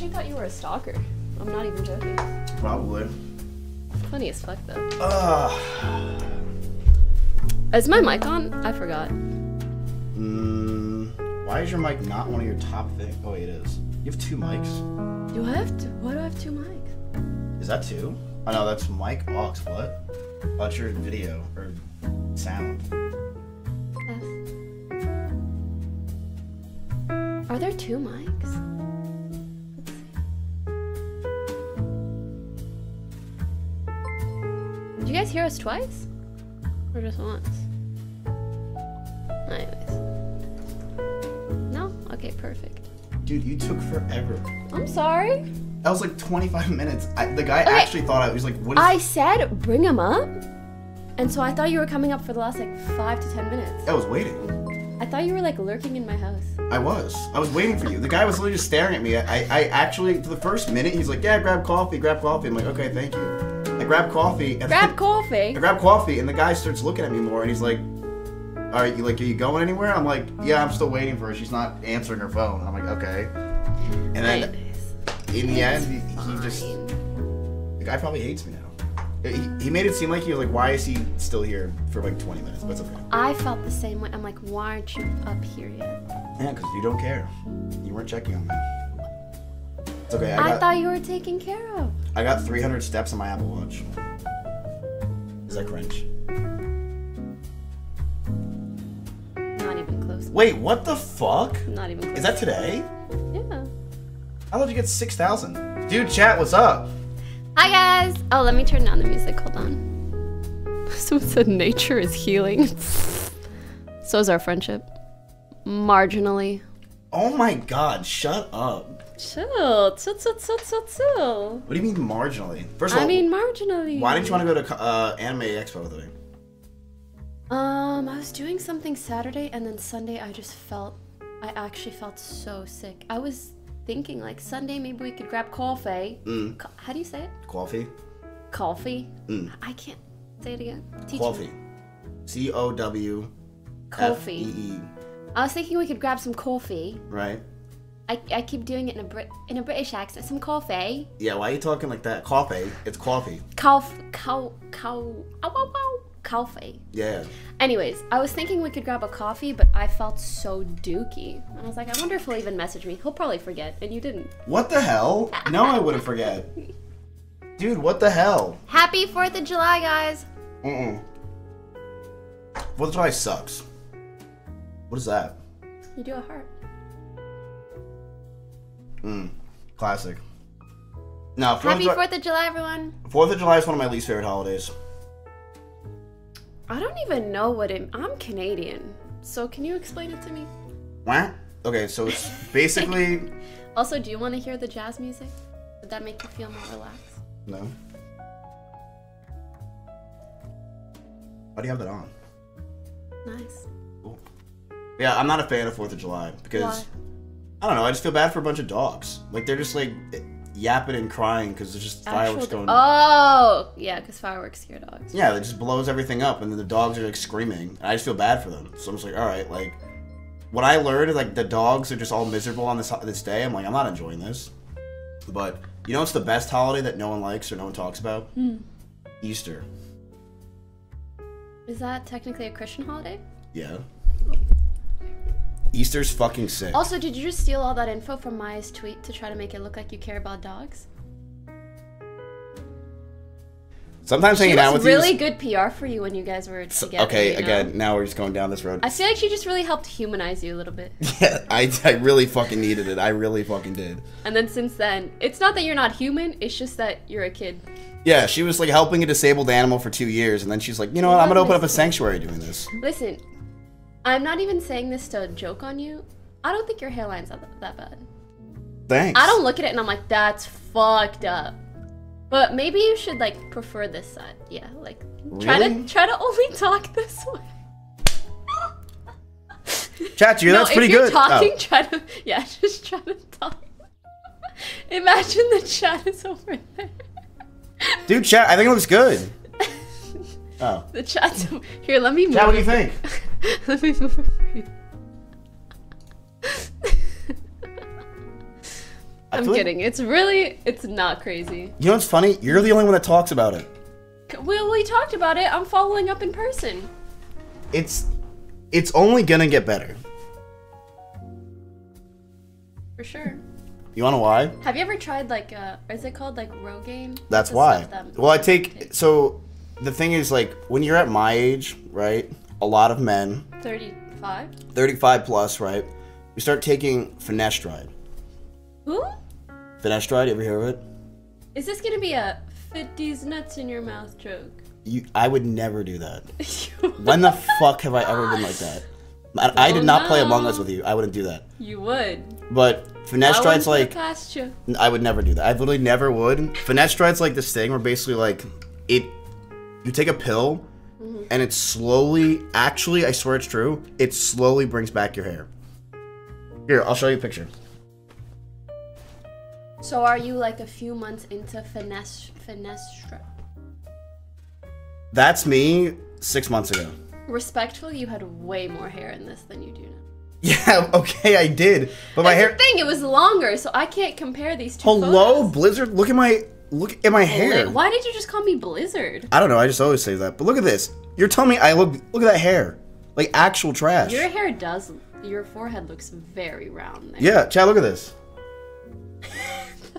actually thought you were a stalker. I'm not even joking. Probably. Funny as fuck though. Ugh. Is my mic on? I forgot. Mm, why is your mic not one of your top things? Oh, wait, it is. You have two mics. Do I have two? Why do I have two mics? Is that two? Oh no, that's mic aux. What? About your video Or just once? Anyways. No? Okay, perfect. Dude, you took forever. I'm sorry. That was like 25 minutes. I, the guy Okay. actually thought I was like, what is I said bring him up. And so I thought you were coming up for the last like five to ten minutes. I was waiting. I thought you were like lurking in my house. I was. I was waiting for you. The guy was literally just staring at me. I, I actually, for the first minute, he's like, yeah, grab coffee, grab coffee. I'm like, okay, thank you. Grab coffee. And Grab coffee. I grab coffee, and the guy starts looking at me more, and he's like, "Are you like, are you going anywhere?" I'm like, "Yeah, I'm still waiting for her. She's not answering her phone." I'm like, "Okay." And then in the end, he, he just the guy probably hates me now. He, he made it seem like he was like, "Why is he still here for like 20 minutes?" But it's okay. I felt the same way. I'm like, why aren't you up here yet? Yeah, because you don't care. You weren't checking on me. It's okay. I I, got thought you were taken care of. I got 300 steps on my Apple Watch. Is that cringe? Not even close. Wait, what the fuck? Not even close. Is that today? Yeah. How did you get 6,000? Dude, chat, what's up? Hi guys. Oh, let me turn down the music. Hold on. Someone said nature is healing. so is our friendship. Marginally. Oh my god, shut up. Chill. Chill, chill, chill, chill, chill. What do you mean marginally? First of all, I mean, marginally. why didn't you want to go to uh, Anime Expo with me? Um, I was doing something Saturday and then Sunday I just felt I actually felt so sick. I was thinking like Sunday maybe we could grab coffee. Mm. Co- how do you say it? Coffee? Coffee? Mm. I can't say it again. Teach. Coffee. C O W. Coffee. E. I was thinking we could grab some coffee. Right? I, I keep doing it in a Brit in a British accent. Some coffee. Yeah, why are you talking like that? Coffee. It's coffee. Cow cow cow ow, ow, ow, coffee. Yeah. Anyways, I was thinking we could grab a coffee, but I felt so dooky. And I was like, I wonder if he'll even message me. He'll probably forget, and you didn't. What the hell? No, I wouldn't forget. Dude, what the hell? Happy 4th of July, guys! Mm-mm. Fourth of July sucks. What is that? You do a heart. Mm. Classic. No, Fourth Happy 4th of July, everyone! Fourth of July is one of my least favorite holidays. I don't even know what it. I'm Canadian, so can you explain it to me? What? Okay, so it's basically Also, do you want to hear the jazz music? Would that make you feel more relaxed? no. Why do you have that on? Nice. Yeah, I'm not a fan of Fourth of July because Why? I don't know. I just feel bad for a bunch of dogs. Like they're just like yapping and crying because there's just fireworks Actual- going. Oh, yeah, because fireworks scare dogs. Yeah, it just blows everything up, and then the dogs are like screaming. And I just feel bad for them. So I'm just like, all right, like what I learned is like the dogs are just all miserable on this this day. I'm like, I'm not enjoying this. But you know, it's the best holiday that no one likes or no one talks about. Hmm. Easter. Is that technically a Christian holiday? Yeah. Easter's fucking sick. Also, did you just steal all that info from Maya's tweet to try to make it look like you care about dogs? Sometimes She hanging out with really you. good PR for you when you guys were together. okay, you know? again, now we're just going down this road. I feel like she just really helped humanize you a little bit. Yeah, I, I really fucking needed it. I really fucking did. And then since then, it's not that you're not human, it's just that you're a kid. Yeah, she was like helping a disabled animal for two years, and then she's like, you know what? I'm gonna open up a sanctuary doing this. Listen, I'm not even saying this to joke on you. I don't think your hairline's that, that bad. Thanks. I don't look at it and I'm like, that's fucked up. But maybe you should like prefer this side. Yeah, like try Really? to try to only talk this way. Chat you. no, That's if pretty you're good. talking, Oh. try to yeah, just try to talk. Imagine the chat is over there. Dude, chat. I think it looks good. Oh, The chat's here. Let me move. chat. What do you think? let me move it for you. I'm like- kidding. It's really, it's not crazy. You know what's funny? You're the only one that talks about it. Well, we talked about it. I'm following up in person. It's it's only gonna get better. For sure. You wanna why? Have you ever tried like uh is it called like Rogaine? That's why. that- Well, I take so the thing is like when you're at my age, right? A lot of men, 35? 35 plus, right? We start taking finasteride. Who? Finasteride, you ever hear of it? Is this gonna be a fit these nuts in your mouth joke? You, I would never do that. When the fuck have I ever been like that? I, I did Oh, not play Among. Us with you. I wouldn't do that. You would. But I finasteride's wouldn't put it like. I would never do that. I literally never would. Finasteride's like this thing where basically like it you take a pill Mm-hmm. and it slowly actually I swear it's true, it slowly brings back your hair. Here, I'll show you a picture. So are you like a few months into finesse finestra? That's me six months ago. Respectfully, you had way more hair in this than you do now. Yeah, okay, I did. But my That's hair the thing, it was longer, so I can't compare these two. Hello, photos. Blizzard. Look at my look at my hair. Why did you just call me Blizzard? I don't know. I just always say that. But look at this. You're telling me I look look at that hair. Like actual trash. Your hair does. Your forehead looks very round there. Yeah, Chad, look at this.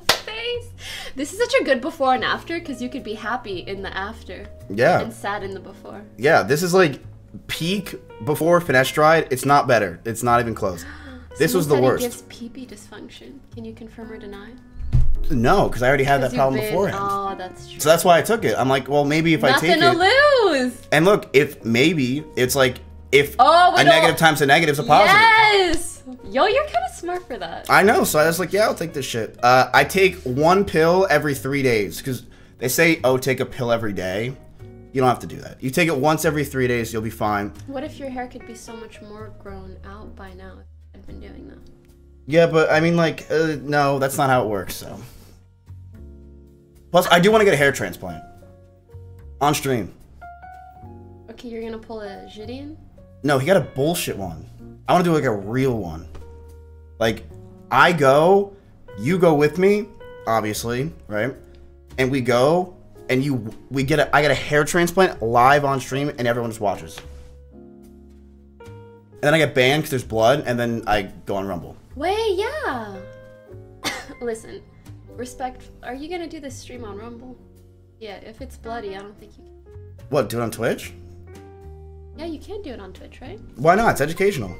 Face. This is such a good before and after because you could be happy in the after Yeah. and sad in the before. Yeah, this is like peak before finasteride. It's not better. It's not even close. This was the worst. it gives pee dysfunction. Can you confirm or deny? No, because I already had that problem been- beforehand. Oh, that's true. So that's why I took it. I'm like, well, maybe if I Nothing take to it. lose. And look, if maybe it's like if Oh, a negative times a negative is a positive. Yes. Yo, you're kind of smart for that. I know, so I was like, yeah, I'll take this shit. Uh, I take one pill every three days because they say, oh, take a pill every day. You don't have to do that. You take it once every three days, you'll be fine. What if your hair could be so much more grown out by now if I'd been doing that? Yeah, but I mean, like, uh, no, that's not how it works. So, plus, I do want to get a hair transplant on stream. Okay, you're gonna pull a Gideon? No, he got a bullshit one. I want to do like a real one. Like, I go, you go with me, obviously, right? And we go, and you, we get a, I get a hair transplant live on stream, and everyone just watches. And then I get banned because there's blood, and then I go on Rumble. Wait, yeah. Listen, respect. Are you gonna do this stream on Rumble? Yeah, if it's bloody, I don't think you can. What? Do it on Twitch? Yeah, you can do it on Twitch, right? Why not? It's educational.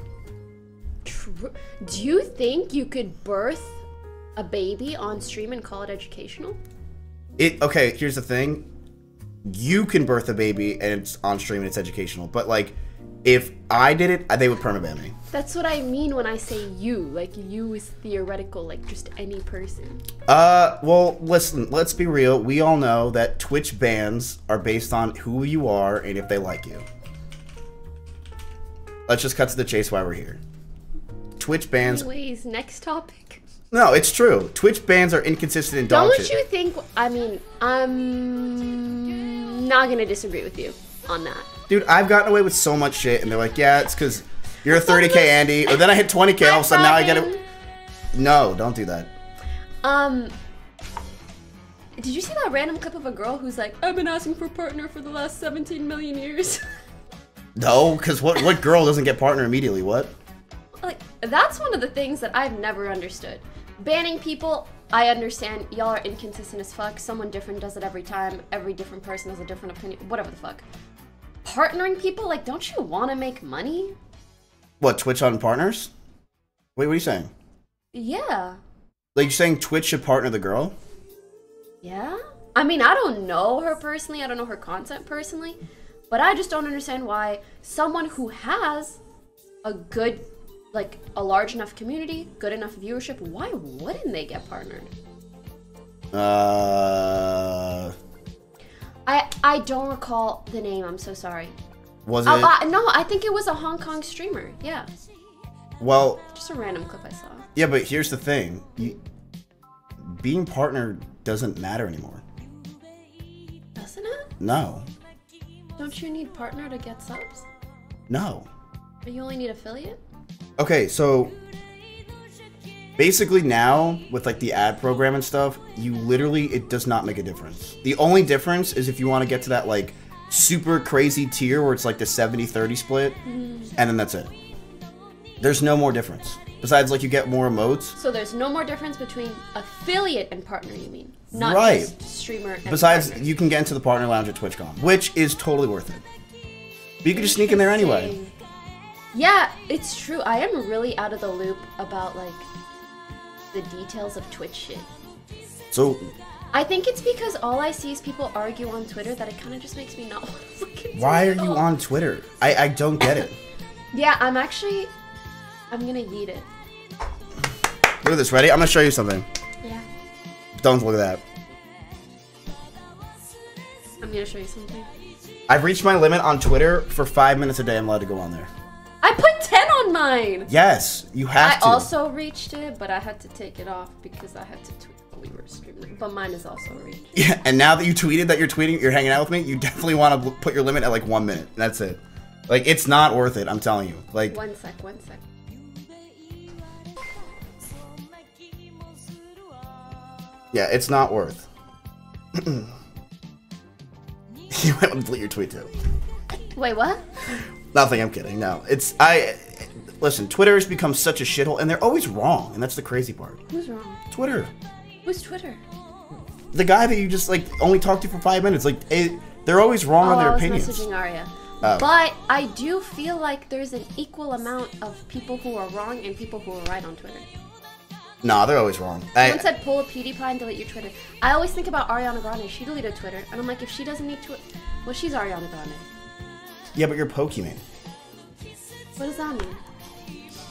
True. Do you think you could birth a baby on stream and call it educational? It okay. Here's the thing: you can birth a baby and it's on stream and it's educational. But like, if I did it, they would permaban me. That's what I mean when I say you. Like you is theoretical, like just any person. Uh, well, listen. Let's be real. We all know that Twitch bans are based on who you are and if they like you. Let's just cut to the chase why we're here. Twitch bans. Anyways, next topic. No, it's true. Twitch bans are inconsistent and dog Don't shit. you think? I mean, I'm not gonna disagree with you on that. Dude, I've gotten away with so much shit, and they're like, "Yeah, it's because you're a 30k Andy." Or then I hit 20k, all of a sudden now I get it. No, don't do that. Um, did you see that random clip of a girl who's like, "I've been asking for a partner for the last 17 million years"? No, because what what girl doesn't get partner immediately? What? like, that's one of the things that I've never understood. Banning people, I understand. Y'all are inconsistent as fuck. Someone different does it every time. Every different person has a different opinion. Whatever the fuck. Partnering people, like, don't you want to make money? What Twitch on partners? Wait, what are you saying? Yeah. Like you're saying Twitch should partner the girl? Yeah? I mean, I don't know her personally. I don't know her content personally. But I just don't understand why someone who has a good, like, a large enough community, good enough viewership, why wouldn't they get partnered? Uh, I I don't recall the name. I'm so sorry. was it? Oh, uh, no, I think it was a Hong Kong streamer. Yeah, well, just a random clip I saw. yeah, but here's the thing: you, being partnered doesn't matter anymore. Doesn't it? No, Don't you need partner to get subs? no. But you only need affiliate. Okay, so basically now with like the ad program and stuff, you literally it does not make a difference. The only difference is if you want to get to that like super crazy tier where it's like the 70-30 split, mm-hmm. and then that's it. There's no more difference. Besides, like you get more emotes. So there's no more difference between affiliate and partner. You mean not Right. just streamer. And Besides, partner. you can get into the partner lounge at TwitchCon, which is totally worth it. But you can just sneak in there anyway. Yeah, it's true. I am really out of the loop about like the details of Twitch shit. So I think it's because all I see is people argue on Twitter that it kind of just makes me not want to look into why are you on Twitter? I, I don't get it. Yeah, I'm actually. I'm gonna eat it. Look at this. Ready? I'm gonna show you something. Yeah. Don't look at that. I'm gonna show you something. I've reached my limit on Twitter. For five minutes a day, I'm allowed to go on there. I put 10 on mine! Yes, you have I to. also reached it, but I had to take it off because I had to tweet while we were streaming. But mine is also reached. Yeah, and now that you tweeted that you're tweeting, you're hanging out with me, you definitely want to put your limit at like one minute. That's it. Like, it's not worth it. I'm telling you. Like, One sec, one sec. yeah, it's not worth. you might want to delete your tweet too. Wait, what? Nothing. I'm kidding. No, it's I. Listen, Twitter has become such a shithole, and they're always wrong, and that's the crazy part. Who's wrong? Twitter, Who's Twitter? the guy that you just like only talked to for five minutes, like it, they're always wrong Oh, on their I was opinions. messaging Arya. Oh. But I do feel like there's an equal amount of people who are wrong and people who are right on Twitter. Nah, they're always wrong. I, Someone said pull a PewDiePie and delete your Twitter. I always think about Ariana Grande. She deleted Twitter, and I'm like, if she doesn't need Twitter, well, she's Ariana Grande. Yeah, but you're Pokimane. What does that mean?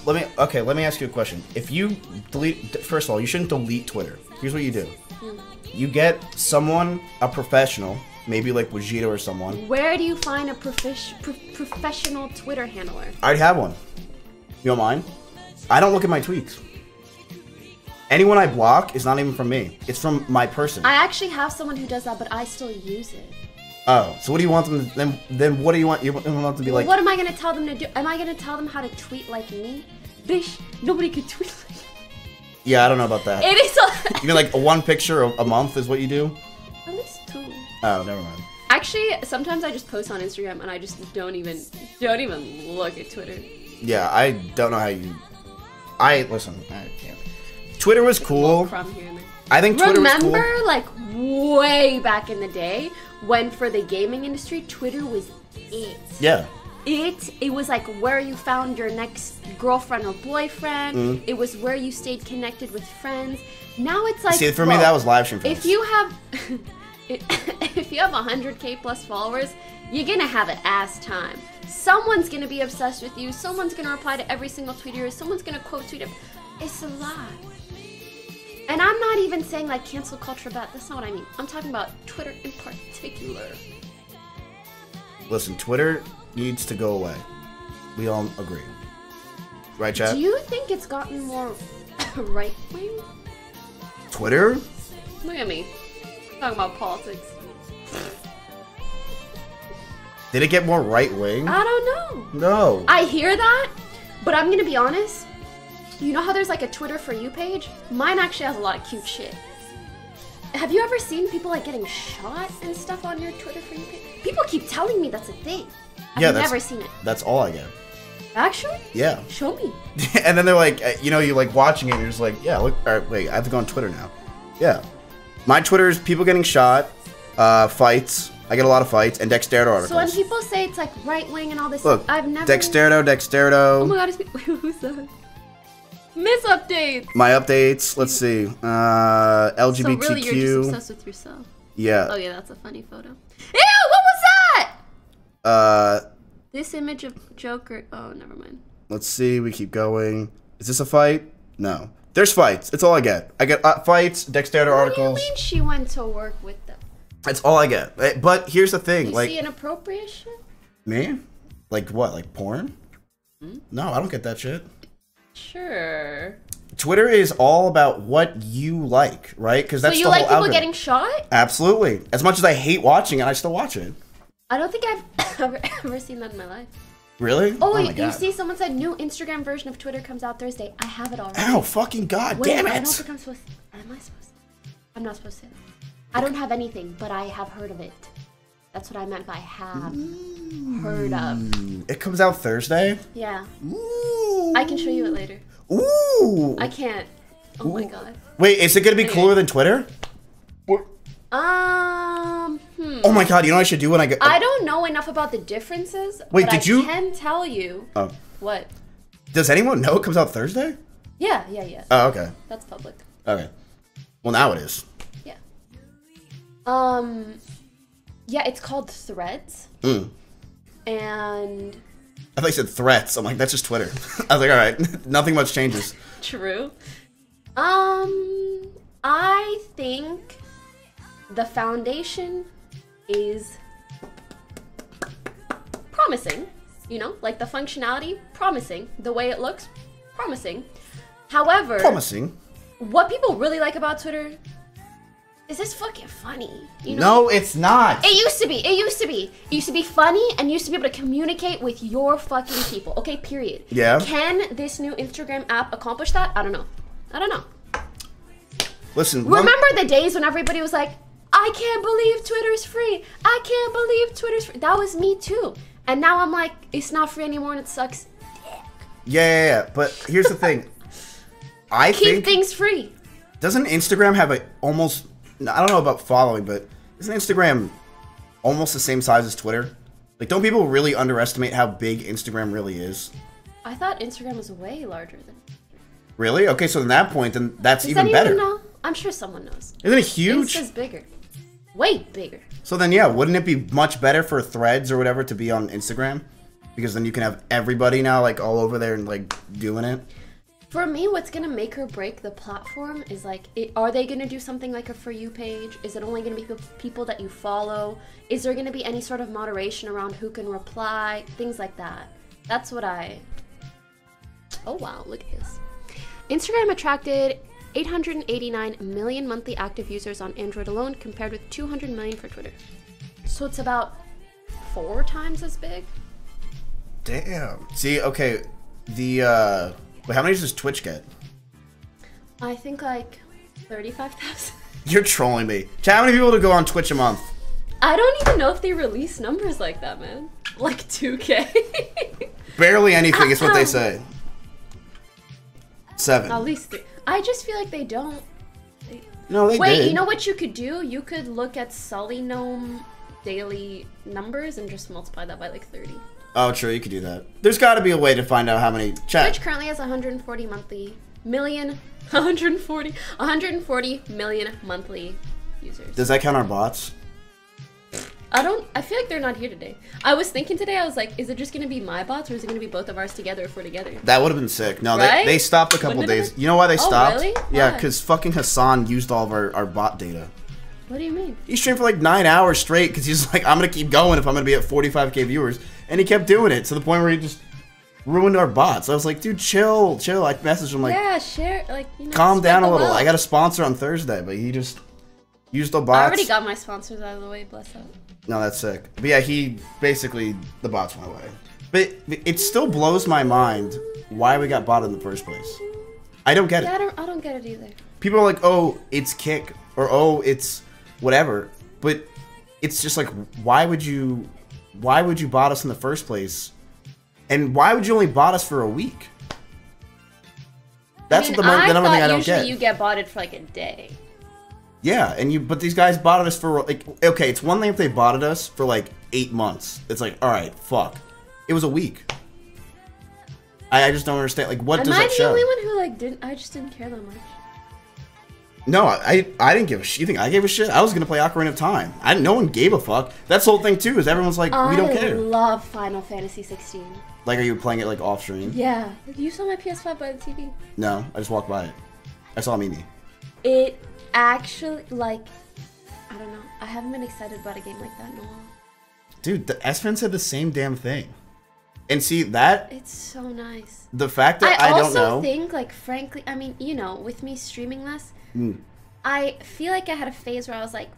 Let me okay. Let me ask you a question. If you delete, first of all, you shouldn't delete Twitter. Here's what you do: hmm. you get someone, a professional, maybe like Vegeta or someone. Where do you find a profish, pro- professional Twitter handler? I already have one. You don't mind? I don't look at my tweets. Anyone I block is not even from me. It's from my person. I actually have someone who does that, but I still use it. Oh, so what do you want them? To, then, then what do you want? You want them to be like? what am I gonna tell them to do? Am I gonna tell them how to tweet like me? Bish, nobody could tweet like me. Yeah, I don't know about that. It is a- You mean like one picture a, a month is what you do? at least two. Oh, never mind. Actually, sometimes I just post on Instagram and I just don't even don't even look at Twitter. Yeah, I don't know how you. I listen. I can't. Twitter was cool. From here. I think Twitter Remember, was cool. like way back in the day, when for the gaming industry, Twitter was it. Yeah. It it was like where you found your next girlfriend or boyfriend. Mm-hmm. It was where you stayed connected with friends. Now it's like See, for me, that was live stream. if you have if you have 100k plus followers you're gonna have an ass time someone's gonna be obsessed with you someone's gonna reply to every single tweet of yours someone's gonna quote tweet it it's a lot and i'm not even saying like cancel culture bad that's not what i mean i'm talking about twitter in particular listen, Twitter needs to go away. We all agree, right, Chad? do you think it's gotten more right wing Twitter? look at me talking about politics Did it get more right wing? i don't know No. I hear that, but I'm gonna be honest. You know how there's like a Twitter for you page? Mine actually has a lot of cute shit. Have you ever seen people like getting shot and stuff on your Twitter for you page? People keep telling me that's a thing. I've Yeah, never seen it. That's all I get. Actually? Yeah. Show me. and then they're like, uh, you know, you're like watching it, and you're just like, yeah, look, all right, wait, I have to go on Twitter now. Yeah. My Twitter is people getting shot, uh, fights. I get a lot of fights, and Dexterito articles. So when people say it's like right wing and all this, Look, I've never. Dexterito, Dexterito. Oh my god. Who's that? Miss updates. my updates. Let's see. Uh, LGBTQ. So really, you're just obsessed with yourself. yeah. Oh yeah, that's a funny photo. Ew! What was that? Uh, This image of Joker. Oh, never mind. let's see. We keep going. Is this a fight? No. There's fights. It's all I get. I get uh, fights, Dexterito What do you mean she went to work with them? That's all I get. Eh, But here's the thing. You like see inappropriate shit? me, like what? Like porn? Hmm? No, I don't get that shit. Sure. Twitter is all about what you like, right? Because that's So you the like whole people algorithm. getting shot? Absolutely. As much as I hate watching it, I still watch it. I don't think I've ever, ever seen that in my life. Really? Oh, oh wait, you see, someone said new Instagram version of Twitter comes out Thursday. I have it already. Ow, fucking god Wait, damn I don't it! think I'm supposed. Am I supposed? To? I'm not supposed to. I don't have anything, but I have heard of it. That's what I meant by have heard of. It comes out Thursday. Yeah, Ooh. I can show you it later. Ooh. I can't. Oh my god. Wait, is it gonna be cooler than Twitter? Um. Hmm. Oh my god, you know what I should do when I get. I don't know enough about the differences. Wait, but did I you- can tell you Oh. what. Does anyone know it comes out Thursday? Yeah, yeah, yeah. Oh, okay. That's public. Okay. Well, now it is. Yeah. Um. Yeah, it's called Threads, Mm. and I thought you said threats. I'm like, that's just Twitter. I was like, all right, nothing much changes. True. Um, I think the foundation is promising. You know, like the functionality, promising. The way it looks, promising. However, Promising. what people really like about Twitter is this fucking funny. You know? No, it's not. It used to be. It used to be. It used to be funny and used to be able to communicate with your fucking people. Okay, period. Yeah. Can this new Instagram app accomplish that? I don't know. I don't know. Listen, Remember the days when everybody was like, I can't believe Twitter's free. I can't believe Twitter's free. That was me too. And now I'm like, it's not free anymore and it sucks. Yeah, yeah, yeah. But here's the thing. I Keep think things free. doesn't Instagram have a almost I don't know about following, but isn't Instagram almost the same size as Twitter? Like, don't people really underestimate how big Instagram really is? I thought Instagram was way larger than. Really? Okay, so in that point, then that's Does even anyone better. know? I'm sure someone knows. Isn't it huge? Insta's bigger. Way bigger. So then, yeah, wouldn't it be much better for Threads or whatever to be on Instagram? Because then you can have everybody now like all over there and like doing it. For me, what's gonna make or break the platform is like, it, are they gonna do something like a for you page? Is it only gonna be people that you follow? Is there gonna be any sort of moderation around who can reply? Things like that. That's what I. Oh wow, look at this. Instagram attracted 889 million monthly active users on Android alone, compared with 200 million for Twitter. So it's about four times as big. Damn. See, okay, the uh, wait, how many does Twitch get? I think like 35,000. You're trolling me. Chat, how many people to go on Twitch a month? I don't even know if they release numbers like that, man. Like 2K. Barely anything is what they uh-huh. say. Seven. At least three. I just feel like they don't. They... No, they Wait, did. you know what you could do? You could look at SullyGnome daily numbers and just multiply that by like 30. Oh, true. You could do that. There's got to be a way to find out how many. Chat. Twitch currently has 140 monthly million 140 140 million monthly users. Does that count our bots? I don't I feel like they're not here today. I was thinking today I was like is it just going to be my bots or is it going to be both of ours together if we're together? That would have been sick. No, Right? they, they stopped a couple Wouldn't it have days. You know why they Oh, stopped? really? Yeah, because fucking Hasan used all of our, our bot data. What do you mean? He streamed for like nine hours straight because he's like, I'm gonna keep going if I'm gonna be at 45k viewers, and he kept doing it to the point where he just ruined our bots. I was like, dude, chill, chill. I messaged him like, yeah, share like you know, calm down a little. I got a sponsor on Thursday, but he just used the bots. I already got my sponsors out of the way, bless up. No, that's sick. But yeah, he basically the bots went away. But it still blows my mind why we got bought in the first place. I don't get Yeah, it. I don't I don't get it either. People are like, "Oh, it's kick," or "Oh, it's whatever," but it's just like, why would you, why would you bot us in the first place, and why would you only bot us for a week? That's I mean, what the, I the number thing I don't usually get. you get botted for like a day. Yeah, and you but these guys botted us for like okay, it's one thing if they botted us for like eight months. It's like, all right, fuck. It was a week. I, I just don't understand. Like, what Am does I that the only one who like didn't? I just didn't care that much. No, I I didn't give a shit. You think I gave a shit? I was gonna play Ocarina of Time. I no one gave a fuck. That's the whole thing too. Is everyone's like, we don't care. I love Final Fantasy 16. Like, are you playing it like off stream? Yeah, you saw my PS5 by the TV. No, I just walked by it. I saw Mimi. It actually like I don't know. I haven't been excited about a game like that in a while. Dude, the Espen said the same damn thing. And see that It's so nice. the fact that I, I, also don't know. I also think, like, frankly, I mean, you know, with me streaming less, Mm. I feel like I had a phase where I was like,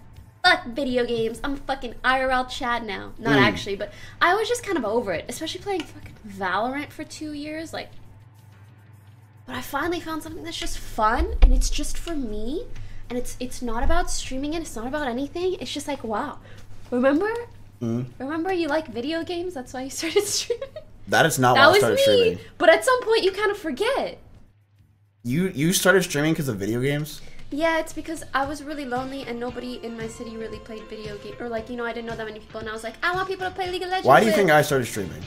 fuck video games. I'm fucking IRL Chad now. Not Mm. actually, but I was just kind of over it, especially playing fucking Valorant for two years. Like, but I finally found something that's just fun and it's just for me, and it's it's not about streaming it. It's not about anything. It's just like wow. Remember? Mm. Remember you like video games? That's why you started streaming. That is not that why I was started me. streaming. But at some point, you kind of forget. You you started streaming because of video games? Yeah, it's because I was really lonely and nobody in my city really played video game or like you know I didn't know that many people and I was like I want people to play League of Legends. Why do you with." think I started streaming?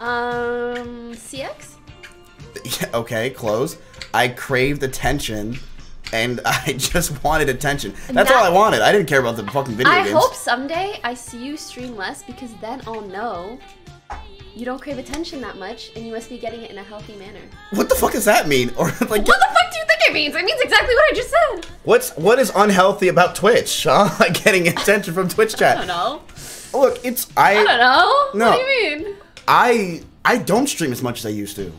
Um, CX. Yeah, okay, close. I craved attention, and I just wanted attention. That's all I wanted. I didn't care about the fucking video I games. hope someday I see you stream less because then I'll know you don't crave attention that much and you must be getting it in a healthy manner. What the fuck does that mean? Or like, What the fuck do you think it means? It means exactly what I just said. what's what is unhealthy about Twitch? Huh? Like getting attention from Twitch chat. I don't know. Look, it's I I don't know. No. What do you mean? I I don't stream as much as I used to.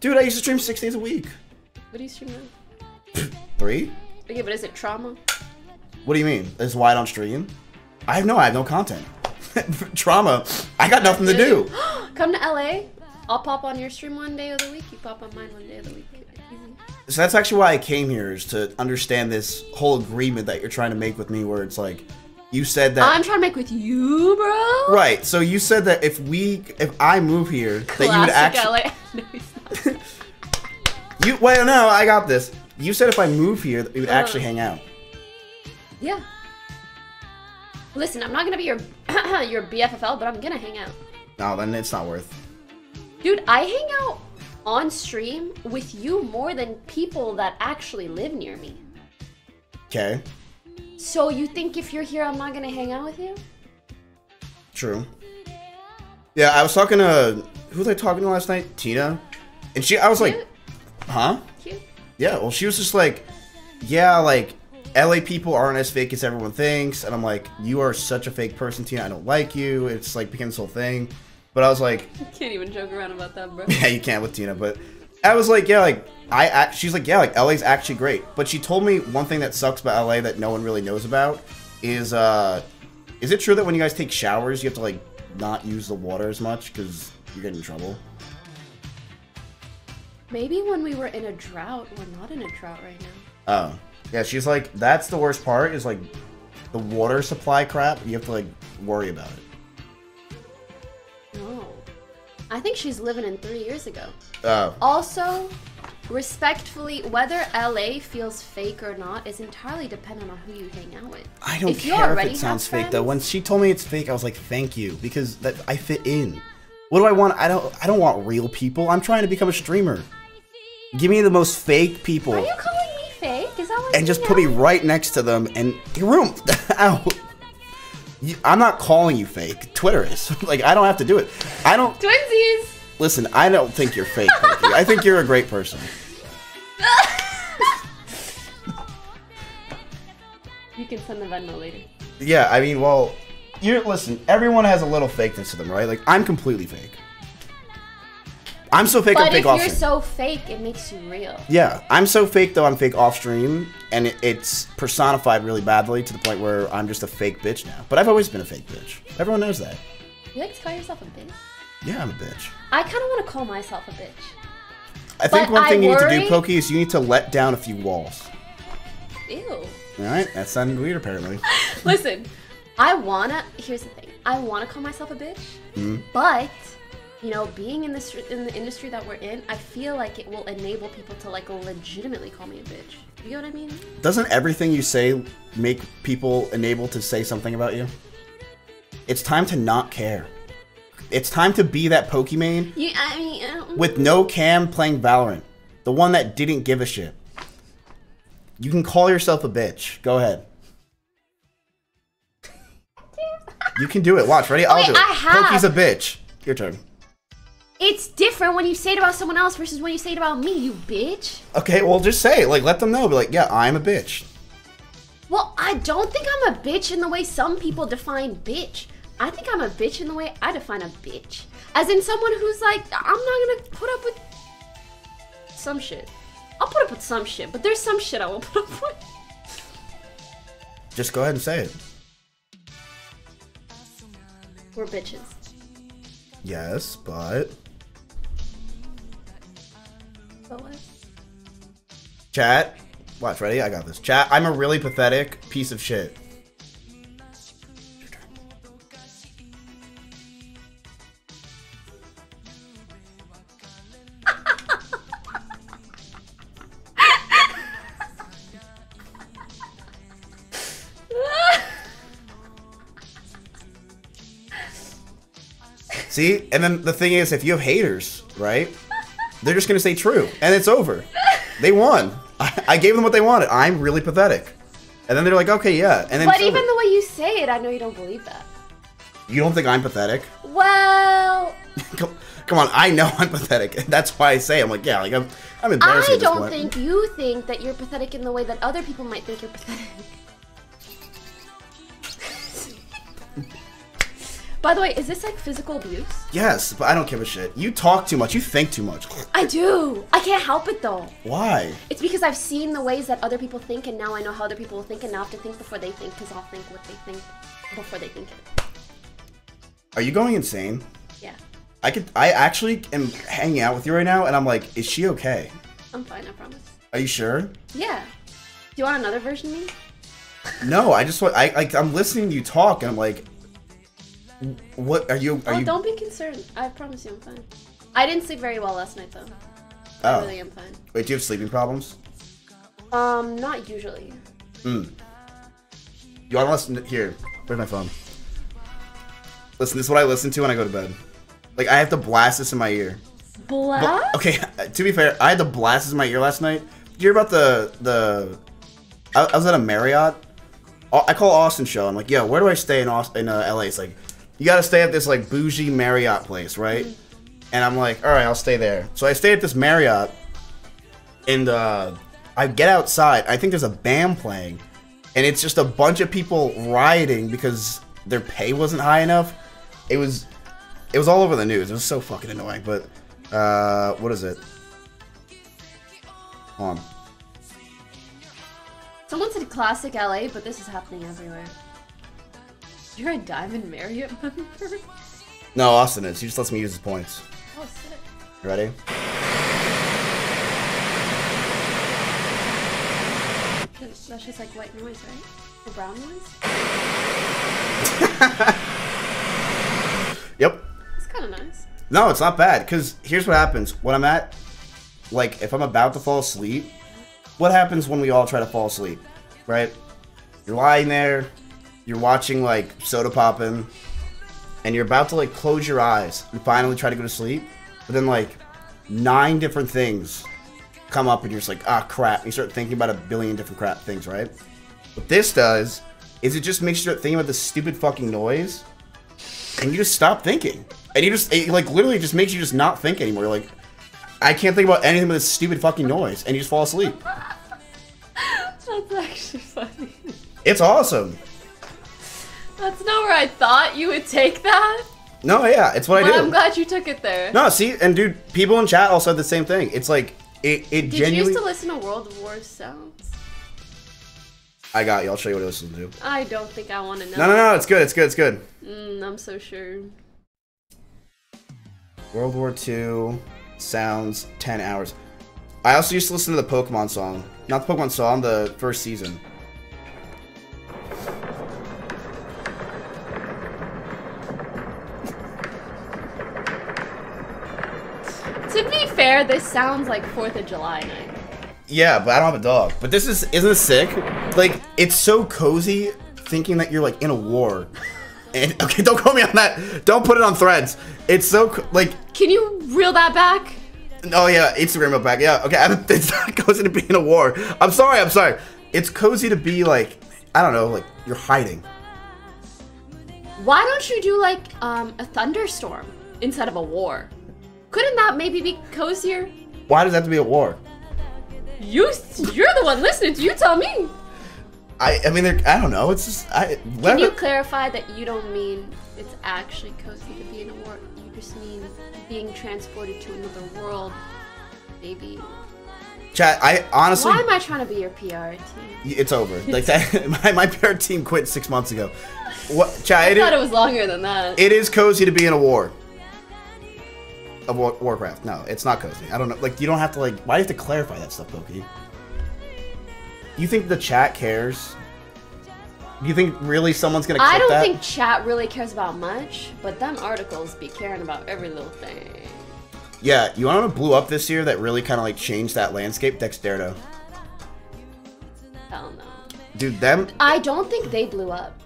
Dude, I used to stream six days a week. What do you stream now? Three? Okay, but is it trauma? What do you mean? This is why I don't stream? I have no, I have no content. Trauma. I got nothing to do. Come to LA. I'll pop on your stream one day of the week. You pop on mine one day of the week. So that's actually why I came here is to understand this whole agreement that you're trying to make with me, where it's like, you said that. I'm trying to make with you, bro. right. So you said that if we, if I move here, that you would Classic actually. LA. No. You wait, no, I got this. You said if I move here, that we would Uh. actually hang out. yeah. Listen, I'm not gonna be your your BFFL, but I'm gonna hang out. No, then it's not worth. Dude, I hang out on stream with you more than people that actually live near me. Okay, So you think if you're here, I'm not gonna hang out with you? true. Yeah, I was talking to who was I talking to last night? Tina, and she. I was like, huh? Cute. Yeah, well, she was just like, yeah, like, LA people aren't as fake as everyone thinks. And I'm like, you are such a fake person, Tina. I don't like you. It's like became this whole thing. But I was like, You can't even joke around about that, bro. yeah, you can't with Tina. But I was like, yeah, like, I, act- she's like, yeah, like, LA's actually great. But she told me one thing that sucks about LA that no one really knows about is, uh, is it true that when you guys take showers, you have to, like, not use the water as much because you get in trouble? Maybe when we were in a drought, we're not in a drought right now. Oh. Yeah, she's like, that's the worst part is like the water supply crap. You have to like worry about it. No. I think she's living in three years ago. Oh. Also, respectfully, whether LA feels fake or not is entirely dependent on who you hang out with. I don't If care if it sounds have fake though. When she told me it's fake, I was like, thank you. Because that I fit in. What do I want? I don't I don't want real people. I'm trying to become a streamer. Give me the most fake people. Are you calling me fake? Is that what and just put me right next to them and room. Ow. You- I'm not calling you fake. Twitter is. like I don't have to do it. I don't Twinsies! listen. I don't think you're fake. I think you're a great person. you can send the Venmo later. Yeah, I mean, well, you're. listen. Everyone has a little fakeness to them, right? Like I'm completely fake. I'm so fake. I'm But fake if off you're so fake, it makes you real. yeah, I'm so fake though. I'm fake off stream, and it, it's personified really badly to the point where I'm just a fake bitch now. But I've always been a fake bitch. Everyone knows that. You like to call yourself a bitch? Yeah, I'm a bitch. I kind of want to call myself a bitch. I think But one I thing you need to do, Pokey, is you need to let down a few walls. Ew. All right, that sounded weird apparently. Listen, I wanna. Here's the thing. I wanna call myself a bitch, Mm-hmm. but you know, being in this in the industry that we're in, I feel like it will enable people to like legitimately call me a bitch. You know what I mean? Doesn't everything you say make people enable to say something about you? It's time to not care. It's time to be that Pokimane You, I mean, with no cam playing Valorant. The one that didn't give a shit. You can call yourself a bitch. Go ahead. You can do it. Watch. Ready? I'll do it. I have. Pokey's a bitch. Your turn. It's different when you say it about someone else versus when you say it about me. You bitch. Okay, well, just say it. Like, let them know. Be like, yeah, I'm a bitch. Well, I don't think I'm a bitch in the way some people define bitch. I think I'm a bitch in the way I define a bitch. As in someone who's like, I'm not gonna put up with some shit. I'll put up with some shit, but there's some shit I won't put up with. Just go ahead and say it. We're bitches. Yes, but What? chat. Watch, ready? I got this. Chat. I'm a really pathetic piece of shit. See, and then the thing is, if you have haters, right? They're just gonna say true, and it's over. They won. I, I gave them what they wanted. I'm really pathetic, and then they're like, okay, yeah. And then But even over. the way you say it, I know you don't believe that. you don't think I'm pathetic? Well, come, come on, I know I'm pathetic. That's why I say I'm like, yeah, like I'm, I'm embarrassed. I don't think you think that you're pathetic in the way that other people might think you're pathetic. By the way, is this like physical abuse? Yes, but I don't give a shit. You talk too much. You think too much. I do. I can't help it though. Why? It's because I've seen the ways that other people think, and now I know how other people think, and now I have to think before they think, because I'll think what they think before they think it. Are you going insane? Yeah, I could. I actually am hanging out with you right now, and I'm like, is she okay? I'm fine. I promise. Are you sure? Yeah. Do you want another version of me? No, I just want. I like. I'm listening to you talk, and I'm like, what are you? Are oh, you? don't be concerned. I promise you, I'm fine. I didn't sleep very well last night, though. I Oh, really am fine. wait. Do you have sleeping problems? Um, not usually. Hmm. You want to listen? To, here, where's my phone? Listen, this is what I listen to when I go to bed. Like I have to blast this in my ear. Black? But, okay, to be fair, I had the blast this in my ear last night. Did you hear about the the? I, I was at a Marriott. I call Austin show. I'm like, yo, where do I stay in Austin, in uh, LA? It's like, you got to stay at this like bougie Marriott place, right? And I'm like, all right, I'll stay there. So I stay at this Marriott, and uh, I get outside. I think there's a band playing, and it's just a bunch of people rioting because their pay wasn't high enough. It was, it was all over the news. It was so fucking annoying. But, uh, what is it? Hold on. Someone said classic LA, but this is happening everywhere. You're a Diamond Marriott member? No, Austin is. He just lets me use his points. Oh, ready? That's just like white noise, right? Or brown noise? Yep. It's kind of nice. No, it's not bad. Cause here's what happens when I'm at, like, if I'm about to fall asleep. What happens when we all try to fall asleep, right? You're lying there, you're watching like soda popping, and you're about to like close your eyes and finally try to go to sleep, but then like nine different things come up and you're just like, ah, crap. And you start thinking about a billion different crap things, right? What this does is it just makes you start thinking about this stupid fucking noise, and you just stop thinking. And you just, it, like, literally just makes you just not think anymore. You're like, I can't think about anything but this stupid fucking noise, and you just fall asleep. That's actually funny. It's awesome. That's not where I thought you would take that. No, yeah, it's what But I do. I'm glad you took it there. No, see, and dude, people in chat all said the same thing. It's like, it, it Did you used to listen to World of War sounds? I got you. I'll show you what I listen to. I don't think I want to know. No, no, no, it's good. It's good. It's good. Mm, I'm so sure. World War II sounds 10 hours. I also used to listen to the Pokemon song. Not the Pokemon song, the first season. Fair, this sounds like 4th of July night. Yeah, but I don't have a dog. But this is isn't it sick? Like it's so cozy thinking that you're like in a war. And okay, don't call me on that. Don't put it on threads. It's so like Can you reel that back? oh yeah, Instagram up back. Yeah, okay. I don't, it's not cozy to be in a war. I'm sorry. I'm sorry. It's cozy to be like I don't know, like you're hiding. Why don't you do like um, a thunderstorm instead of a war? Couldn't that maybe be cozier? Why does that have to be a war? You, you're the one listening. to You tell me. I I mean, I don't know. It's just I. Can you clarify that you don't mean it's actually cozy to be in a war? You just mean being transported to another world, maybe Chat, I honestly, Why am I trying to be your PR team? it's over. Like that, my, my PR team quit six months ago. What, Chad? I It thought it was longer than that. it is cozy to be in a war. Of War, Warcraft. No, it's not cozy. I don't know. Like, you don't have to like. Why do you have to clarify that stuff, Pokey? You think the chat cares? Do you think really someone's gonna? I don't that? think chat really cares about much, but them articles be caring about every little thing. Yeah, you want to blew up this year that really kind of like changed that landscape? Dexerto. Hell no. Dude, them. I don't think they blew up.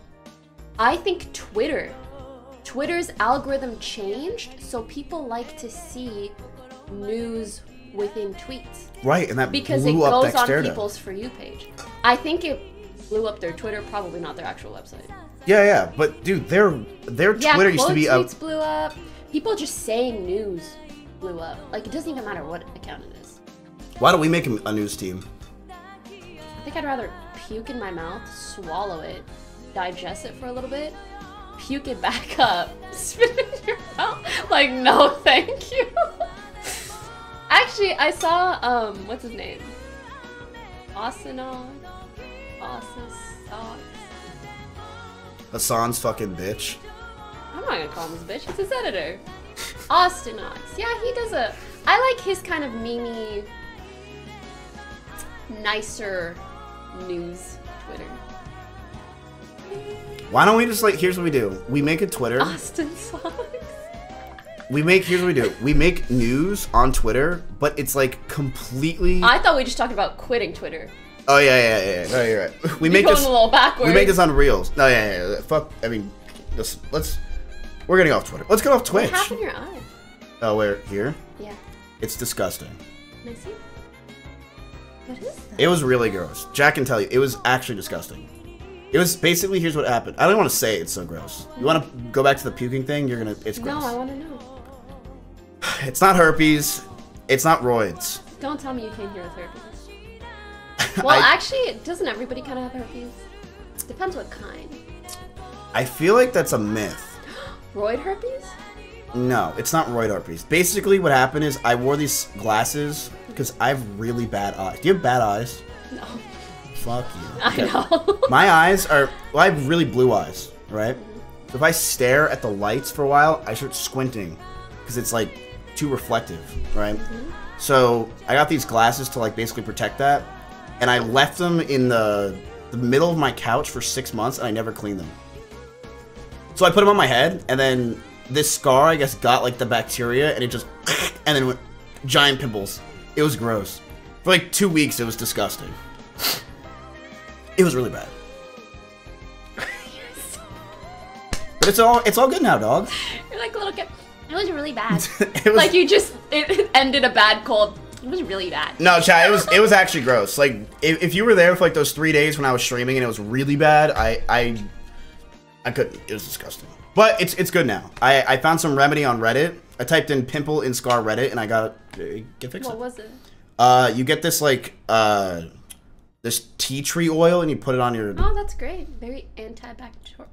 I think Twitter. Twitter's algorithm changed, so people like to see news within tweets Right, and that because it blew up goes on people's for you page. I think it blew up their Twitter, probably not their actual website. Yeah, yeah, but dude, their their Yeah, Twitter used to be tweets blew up. People just saying news blew up. Like it doesn't even matter what account it is. Why don't we make a news team? I think I'd rather puke in my mouth, swallow it, digest it for a little bit, puke it back up, spit it in your mouth. Like, no, thank you. Actually, I saw um, what's his name? Asanon, Asus, Hasan's fucking bitch. I'm not gonna call him his bitch. He's his editor. Austin Ox. Yeah, he does a. I like his kind of memey, nicer news Twitter. Why don't we just like? Here's what we do. We make a Twitter. Austin Socks. We make here's what we do. We make news on Twitter, but it's like completely. I thought we just talked about quitting Twitter. Oh yeah, yeah, yeah. yeah. No, you're right. We You're make going this. a little backwards. We make this on Reels. No, yeah, yeah, yeah. Fuck. I mean, let's let's. We're getting off Twitter. Let's get off Twitch. What happened to your eye? Oh, we're here. Yeah. It's disgusting. Can I see? What is that? It was really gross. Jack can tell you, it was actually disgusting. It was basically here's what happened. I don't want to say it's so gross. You want to go back to the puking thing? You're gonna. It's gross. no. I want to know. It's not herpes. It's not roids. Don't tell me you came here with herpes. Well, I, actually, doesn't everybody kind of have herpes? Depends what kind. I feel like that's a myth. Roid herpes? No, it's not roid herpes. Basically, what happened is I wore these glasses because I have really bad eyes. Do you have bad eyes? No. Fuck you. I know. My eyes are. Well, I have really blue eyes, right? So if I stare at the lights for a while, I start squinting because it's like too reflective, right? Mm-hmm. So I got these glasses to like basically protect that, and I left them in the the middle of my couch for six months, and I never cleaned them. So I put them on my head, and then this scar, I guess, got like the bacteria, and it just, and then went giant pimples. It was gross. For like two weeks, it was disgusting. It was really bad. But it's all it's all good now, dog. You're like a little kid. It was really bad. it was like you just it ended a bad cold. It was really bad. no, Chad, It was it was actually gross. Like if, if you were there for like those three days when I was streaming and it was really bad, I I I couldn't. It was disgusting. But it's it's good now. I I found some remedy on Reddit. I typed in pimple in scar Reddit and I got it get fixed. What was it? Uh, you get this like uh this tea tree oil and you put it on your. Oh, that's great. Very antibacterial.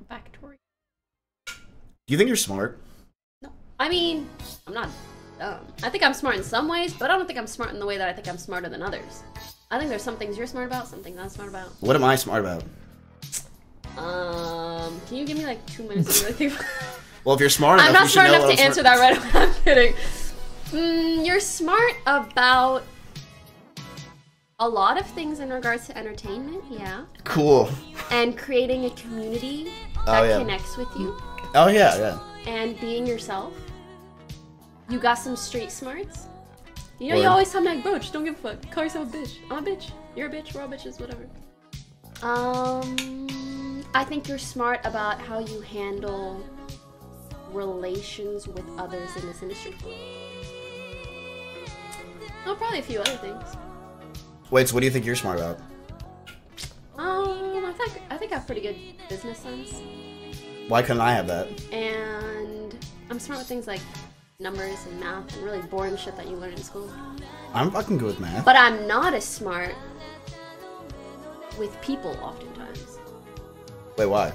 Do you think you're smart? No, I mean, I'm not dumb. I think I'm smart in some ways, but I don't think I'm smart in the way that I think I'm smarter than others. I think there's some things you're smart about, some things I'm smart about. What am I smart about? Um, can you give me like two minutes to really think? about- Well, if you're smart enough, I'm not smart enough to I'm answer smart- that right away. I'm kidding. Mm, you're smart about a lot of things in regards to entertainment, yeah, Cool. and creating a community Oh, that yeah. connects with you Oh yeah, yeah. and being yourself. You got some street smarts. You know, Word. you always tell me like, bro, don't give a fuck. Call yourself a bitch. I'm a bitch. You're a bitch. We're all bitches. Whatever. Um, I think you're smart about how you handle relations with others in this industry. Oh, probably a few other things. Wait, so what do you think you're smart about? Um, I think I think I have pretty good business sense, Why couldn't I have that? and I'm smart with things like numbers and math and really boring shit that you learn in school. I'm fucking good with math. But I'm not as smart with people oftentimes. Wait, why?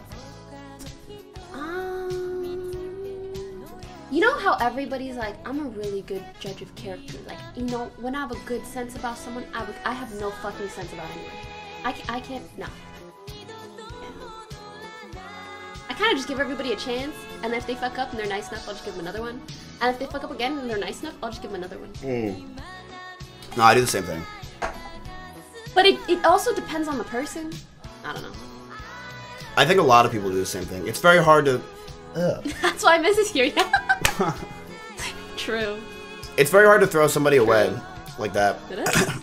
You know how everybody's like, I'm a really good judge of character. Like, you know, when I have a good sense about someone, I, would, I have no fucking sense about anyone. I, ca- I can't, no. I kind of just give everybody a chance, and if they fuck up and they're nice enough, I'll just give them another one. And if they fuck up again and they're nice enough, I'll just give them another one. Mm. No, I do the same thing. But it, it also depends on the person. I don't know. I think a lot of people do the same thing. It's very hard to. Ugh. That's why Mrs. here, yeah. True. It's very hard to throw somebody away like that.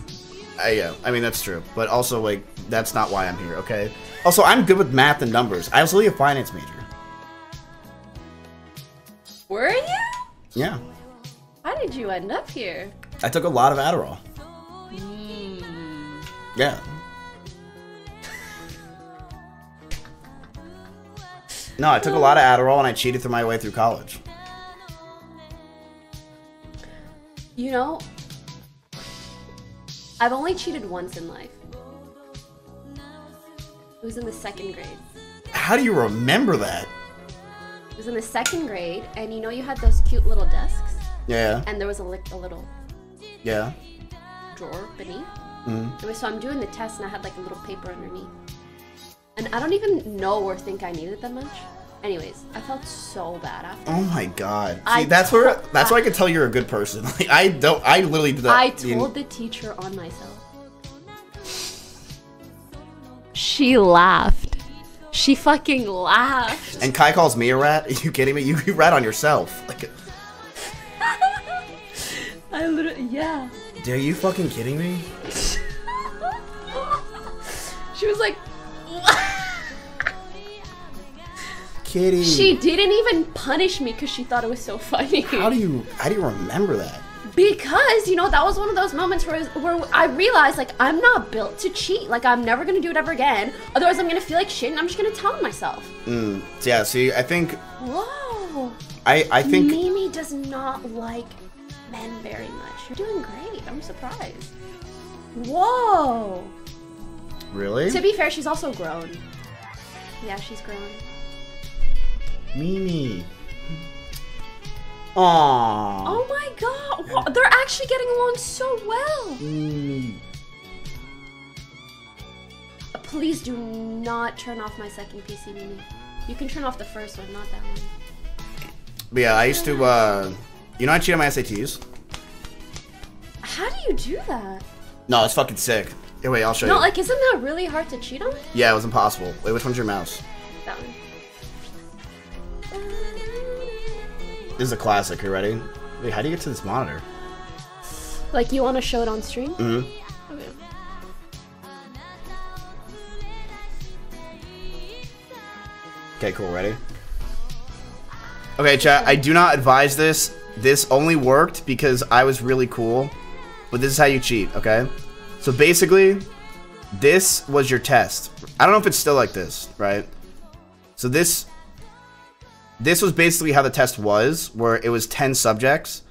I, yeah, I mean that's true, but also like that's not why I'm here. Okay. Also, I'm good with math and numbers. I was really a finance major. Were you? Yeah, How did you end up here? I took a lot of Adderall. Hmm. Yeah. No, I took a lot of Adderall and I cheated through my way through college. You know, I've only cheated once in life. It was in the second grade. How do you remember that? It was in the second grade, and you know you had those cute little desks, Yeah, and there was a, li- a little yeah. drawer beneath. Mm. Anyway, so I'm doing the test, and I had like a little paper underneath. And I don't even know or think I needed that much. Anyways, I felt so bad after. Oh my god. See, I that's where that's where I can tell you're a good person. Like I don't I literally did that. I in- told the teacher on myself. She laughed. She fucking laughed. and Kai calls me a rat. Are you kidding me? You, you rat on yourself. Like I literally, yeah. Are you fucking kidding me? She was like, Kitty. she didn't even punish me because she thought it was so funny. How do you how do you remember that? Because you know that was one of those moments where where I realized like I'm not built to cheat. Like I'm never gonna do it ever again. Otherwise I'm gonna feel like shit, and I'm just gonna tell myself. Mm, yeah, see, I think Whoa. I I think Mimi does not like men very much. You're doing great. I'm surprised. Whoa. Really To be fair, she's also grown. Yeah, she's grown. Mimi. Aww. Oh my god. Wha- They're actually getting along so well. Mm. Please do not turn off my second PC, Mimi. You can turn off the first one, not that one. But yeah, I used to uh you know I cheat on my SATs? How do you do that? No, it's fucking sick. Here, wait, I'll show No, you. like, isn't that really hard to cheat on? yeah, it was impossible. Wait, which one's your mouse? That one. This is a classic. You ready? Wait, how do you get to this monitor? Like, you want to show it on stream? Mm-hmm. Okay. Okay, cool. Ready? Okay, chat. I do not advise this. This only worked because I was really cool. But this is how you cheat, okay? So basically, this was your test. I don't know if it's still like this, right? So this this was basically how the test was, where it was 10 subjects.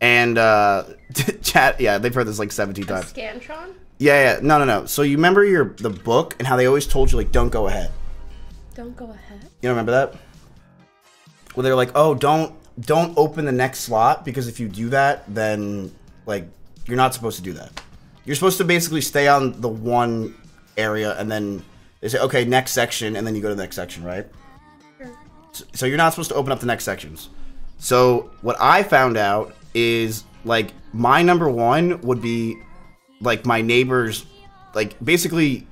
And uh chat, yeah, they've heard this like 17 times. Scantron? Yeah, yeah. No, no, no. So you remember your the book and how they always told you like don't go ahead. Don't go ahead. You don't remember that? Well, they're like, oh, don't don't open the next slot because if you do that, then like you're not supposed to do that. You're supposed to basically stay on the one area and then they say, okay, next section, and then you go to the next section, right? Sure. So, so you're not supposed to open up the next sections. So what I found out is like my number one would be like my neighbors, like basically,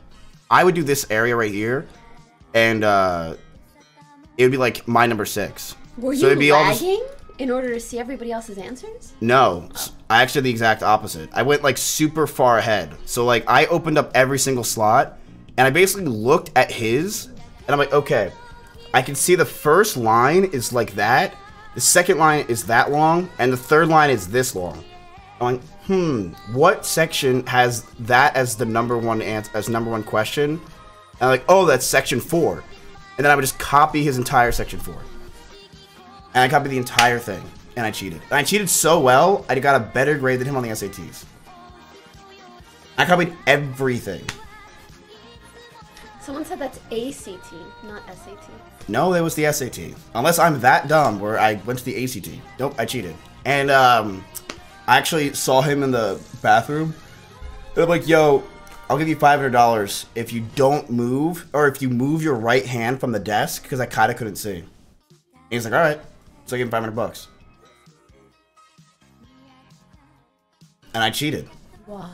I would do this area right here, and uh, it would be like my number six. Were So you it'd be all this- lagging in order to see everybody else's answers? No, I actually the exact opposite. I went like super far ahead. So like I opened up every single slot, and I basically looked at his, and I'm like, okay, I can see the first line is like that, the second line is that long, and the third line is this long. I'm like, hmm, what section has that as the number one answer as number one question? And I'm like, oh, that's section four, and then I would just copy his entire section four and I copied the entire thing, and I cheated. And I cheated so well, I got a better grade than him on the SATs. I copied everything. Someone said that's ACT, not SAT. No, it was the SAT. Unless I'm that dumb where I went to the ACT. Nope, I cheated. And um, I actually saw him in the bathroom. And I'm like, yo, I'll give you $500 if you don't move, or if you move your right hand from the desk, because I kind of couldn't see. And he's like, all right. So I gave him 500 bucks. And I cheated. Wow.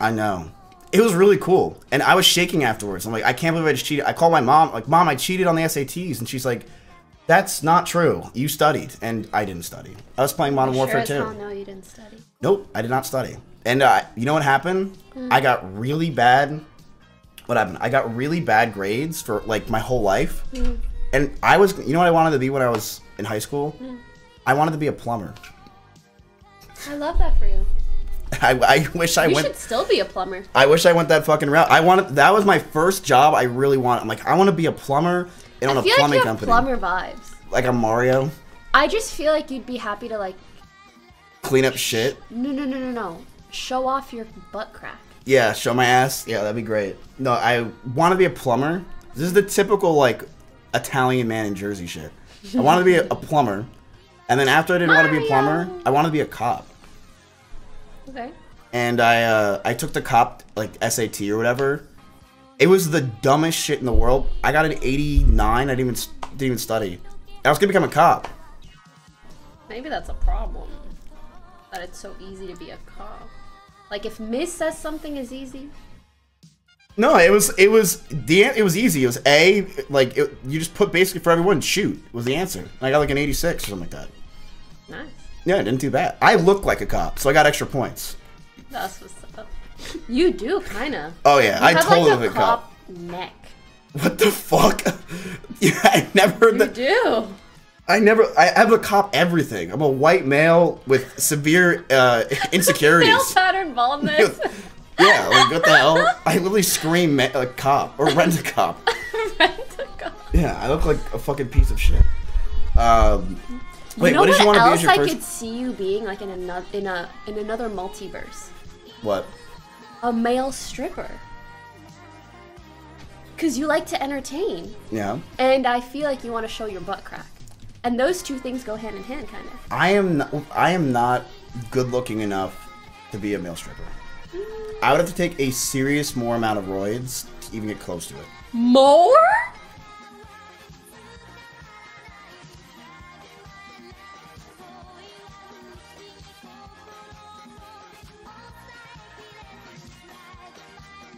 I know. It was really cool. And I was shaking afterwards. I'm like, I can't believe I just cheated. I called my mom, like, Mom, I cheated on the SATs. And she's like, That's not true. You studied. And I didn't study. I was playing Modern Warfare as 2. hell no, you didn't study. Nope, I did not study. And uh, you know what happened? I got really bad. What happened? I got really bad grades for like my whole life. And I was, you know what I wanted to be when I was in high school? Hmm. I wanted to be a plumber. I love that for you. I, I wish I You went. You should still be a plumber. I wish I went that fucking route. I wanted that was my first job. I really want. I'm like, I want to be a plumber and on I a feel like plumbing you have company, plumber vibes. like a Mario, I just feel like you'd be happy to like clean up shit. no no no no no show off your butt crack. Yeah, show my ass. Yeah, that'd be great. No, I want to be a plumber. This is the typical like Italian man in Jersey shit. I wanted to be a, a plumber, and then after I didn't want to be a plumber, I wanted to be a cop. Okay. And I uh, I took the cop like SAT or whatever. It was the dumbest shit in the world. I got an 89. I didn't even didn't even study. I was gonna become a cop. Maybe that's a problem. That it's so easy to be a cop. Like if Miss says something is easy, No, it was it was the it was easy. It was A like it, you just put basically for everyone shoot was the answer. And I got like an 86 or something like that. nice. Yeah, I didn't do bad. I look like a cop, so I got extra points. That's what's up. You do kinda. Oh yeah, You I have, totally like, look a like a cop. cop neck. What the fuck? yeah, I never heard You that. do. I never. I have a cop everything. I'm a white male with severe uh, insecurities. Male pattern baldness. Yeah, like what the hell? I literally scream ma- a cop or rent a cop. Rent a cop. Yeah, I look like a fucking piece of shit. Um, wait, you know what did you want to be else as your I first? could see you being like in another in a in another multiverse? What? A male stripper. Cause you like to entertain, Yeah. and I feel like you want to show your butt crack, and those two things go hand in hand, kind of. I am. Not, I am not good looking enough to be a male stripper. I would have to take a serious more amount of roids to even get close to it. More?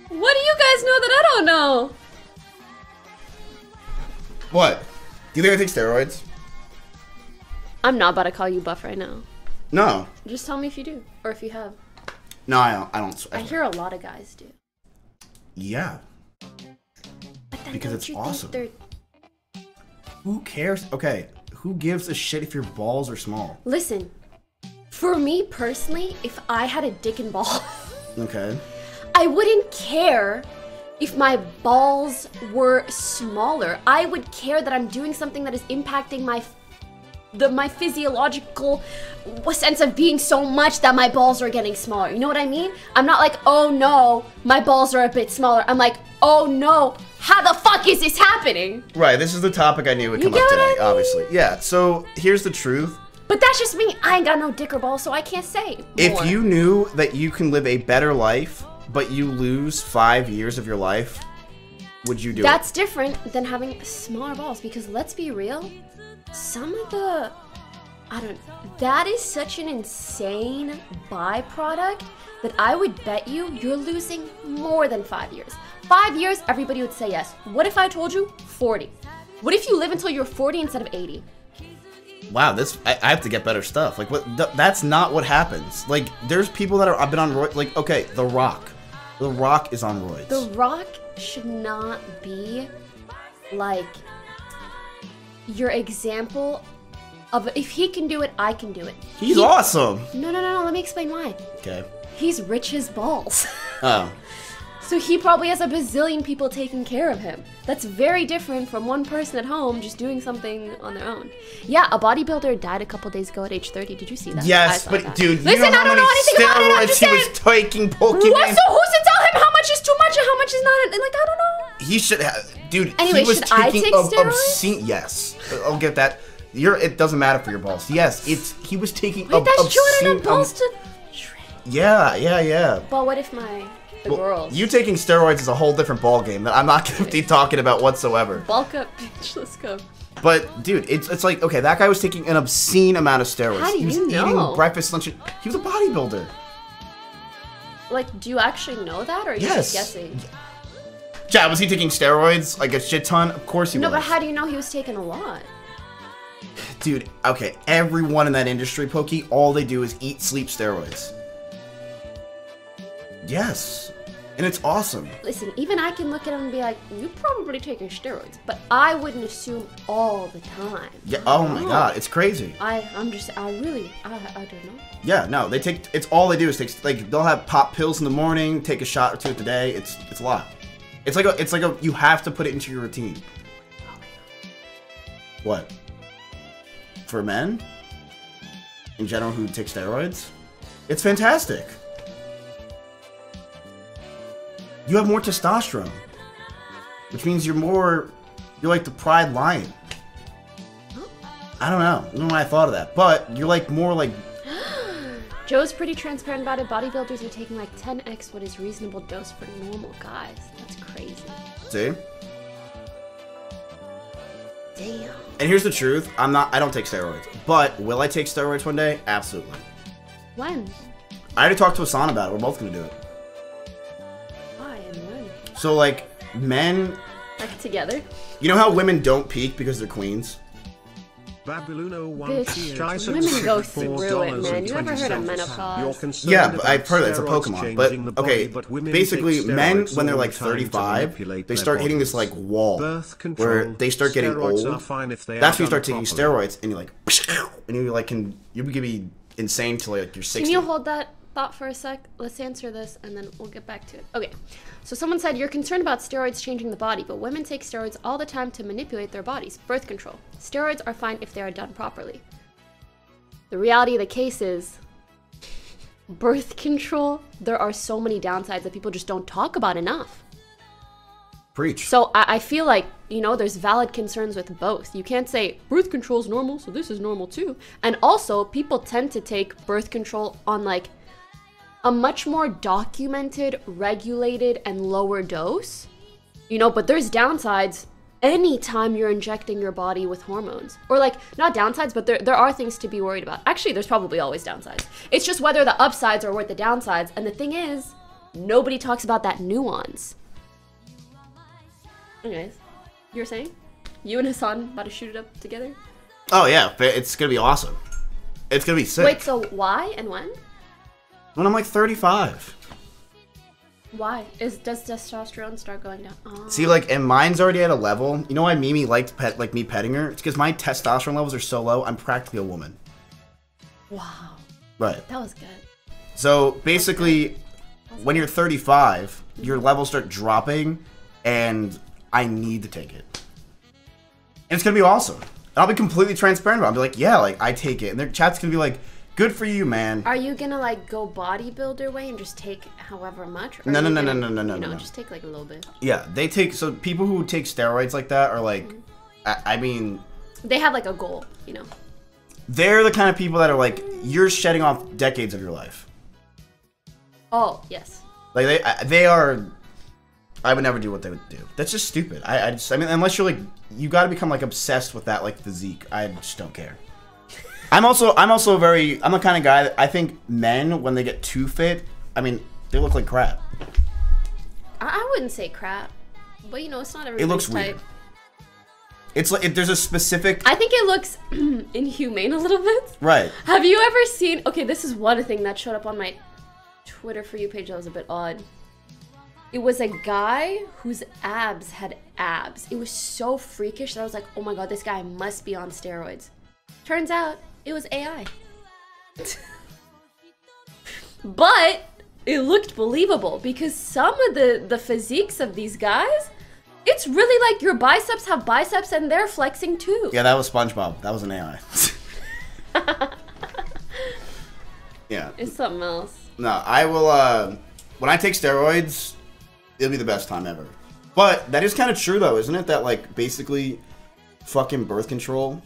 What do you guys know that I don't know? What? Do you think I take steroids? I'm not about to call you buff right now. No. Just tell me if you do, or if you have. No, I don't. I don't. I hear a lot of guys do. Yeah. But then Because it's awesome. Who cares? Okay. Who gives a shit if your balls are small? Listen, for me personally, if I had a dick and ball, Okay. I wouldn't care if my balls were smaller. I would care that I'm doing something that is impacting my the my physiological sense of being so much that my balls are getting smaller. You know what I mean? I'm not like, "Oh no, my balls are a bit smaller." I'm like, "Oh no, how the fuck is this happening?" Right. This is the topic I knew would come up what I today. mean? Obviously. Yeah. So here's the truth. But that's just me. I ain't got no dick or balls, so I can't say. If you knew that you can live a better life, but you lose five years of your life, would you do it? That's different than having smaller balls because let's be real, some of the I don't that is such an insane byproduct that I would bet you you're losing more than 5 years. 5 years everybody would say yes. What if I told you 40? What if you live until you're 40 instead of 80? Wow, this I, I have to get better stuff. Like what? Th- that's not what happens. Like there's people that are I've been on roid. Like okay, The Rock. The Rock is on roids. The Rock should not be like your example of if he can do it, I can do it. He's He- awesome. No, no, no, no. Let me explain why. Okay. He's rich as balls. Oh. so he probably has a bazillion people taking care of him. That's very different from one person at home just doing something on their own. Yeah, a bodybuilder died a couple days ago at age 30. Did you see that? Yes, but that. dude, listen, you know I don't know anything about it. I'm just he saying. was taking Pokemon. What? So who's to tell him how much is too much and how much is not? Like I don't know. he should have, dude. Anyway, he was should I take ob- obscene. Yes, I'll get that. You're. It doesn't matter for your balls. Yes, it's. He was taking. Wait, ob- that's obscene. Jordan and um, to yeah, yeah, yeah. But what if my the Well, girls You taking steroids is a whole different ball game that I'm not going to be talking about whatsoever. bulk up, bitch? Let's go. But dude, it's it's like okay, that guy was taking an obscene amount of steroids. How do he was you eating know? breakfast, lunch. and- He was a bodybuilder. Like, do you actually know that, or are you Yes. just guessing? Yeah, was he taking steroids like a shit ton? Of course he No, was. No, but how do you know he was taking a lot? Dude, okay, everyone in that industry, Pokey, all they do is eat, sleep, steroids. Yes. And it's awesome. Listen, even I can look at him and be like, "You probably taking steroids," but I wouldn't assume all the time. Yeah. Oh my god, it's crazy. I, I'm just, I really, I, I don't know. Yeah, no, they take. It's all they do is take. Like they'll have pop pills in the morning, take a shot or two a day. It's it's a lot. It's like a. It's like a. You have to put it into your routine. What? For men? In general, who take steroids? It's fantastic. You have more testosterone, which means you're more. You're like the pride lion. I don't know. I don't know why I thought of that, but you're like more like Joe's pretty transparent about it. Bodybuilders are taking like 10x what is reasonable dose for normal guys. That's crazy. See? Damn. And here's the truth. I'm not I don't take steroids. But will I take steroids one day? Absolutely. When? I already talked to Hasan about it. We're both gonna do it. Why and when? So like men Like together? you know how women don't peak because they're queens? Babyluno one Bitch, tier, women go $64 through it, man. You ever heard of $20. menopause? You're concerned Yeah, but I've about heard that it's a Pokemon. But okay, but women basically men when they're like the time to 35, they start hitting this like wall control, where they start getting old. are fine if they That's when you start taking steroids and you're like and you like can you can be insane till like you're 60. Can you hold that thought for a sec? Let's answer this and then we'll get back to it. Okay. So someone said you're concerned about steroids changing the body, but women take steroids all the time to manipulate their bodies. Birth control. Steroids are fine if they are done properly. The reality of the case is birth control, there are so many downsides that people just don't talk about enough. Preach. So I, I feel like, you know, there's valid concerns with both. You can't say birth control is normal, so this is normal too. And also, people tend to take birth control on like a much more documented, regulated, and lower dose. You know, but there's downsides anytime you're injecting your body with hormones. Or like not downsides, but there there are things to be worried about. Actually, there's probably always downsides. It's just whether the upsides are worth the downsides. And the thing is, nobody talks about that nuance. Anyways, you were saying? You and Hasan about to shoot it up together? Oh yeah, it's gonna be awesome. It's gonna be sick. Wait, so why and when? When I'm like 35. Why? Is does testosterone start going down? Oh. See, like, and mine's already at a level. You know why Mimi liked pet, like me petting her? It's because my testosterone levels are so low. I'm practically a woman. Wow, Right. that was good. So basically, when you're 35, your mm-hmm. levels start dropping, and I need to take it. And it's gonna be awesome. And I'll be completely transparent about. it. I'll be like, yeah, like I take it, and their chat's gonna be like, good for you, man. Are you gonna like go bodybuilder way and just take however much? No, no, no, gonna, no, no, no, You no, know, no. just take like a little bit. Yeah, they take so people who take steroids like that are like, mm-hmm. I, I mean, They have like a goal, you know. they're the kind of people that are like, you're shedding off decades of your life. Oh yes. Like they they are. I would never do what they would do. That's just stupid. I, I just I mean unless you're like you got to become like obsessed with that like physique. I just don't care. I'm also I'm also very I'm the kind of guy that I think men when they get too fit, I mean they look like crap. I, I wouldn't say crap, but you know, it's not everybody's looks type. weird. It's like if there's a specific I think it looks inhumane a little bit. right. Have you ever seen? Okay, this is one thing that showed up on my Twitter for you page that was a bit odd. It was a guy whose abs had abs. It was so freakish that I was like, oh my god, this guy must be on steroids. Turns out it was AI. but it looked believable because some of the the physiques of these guys, it's really like your biceps have biceps and they're flexing too. Yeah, that was SpongeBob. That was an AI. yeah. It's something else. No, I will. uh When I take steroids, it'll be the best time ever. But that is kind of true though, isn't it? That like basically fucking birth control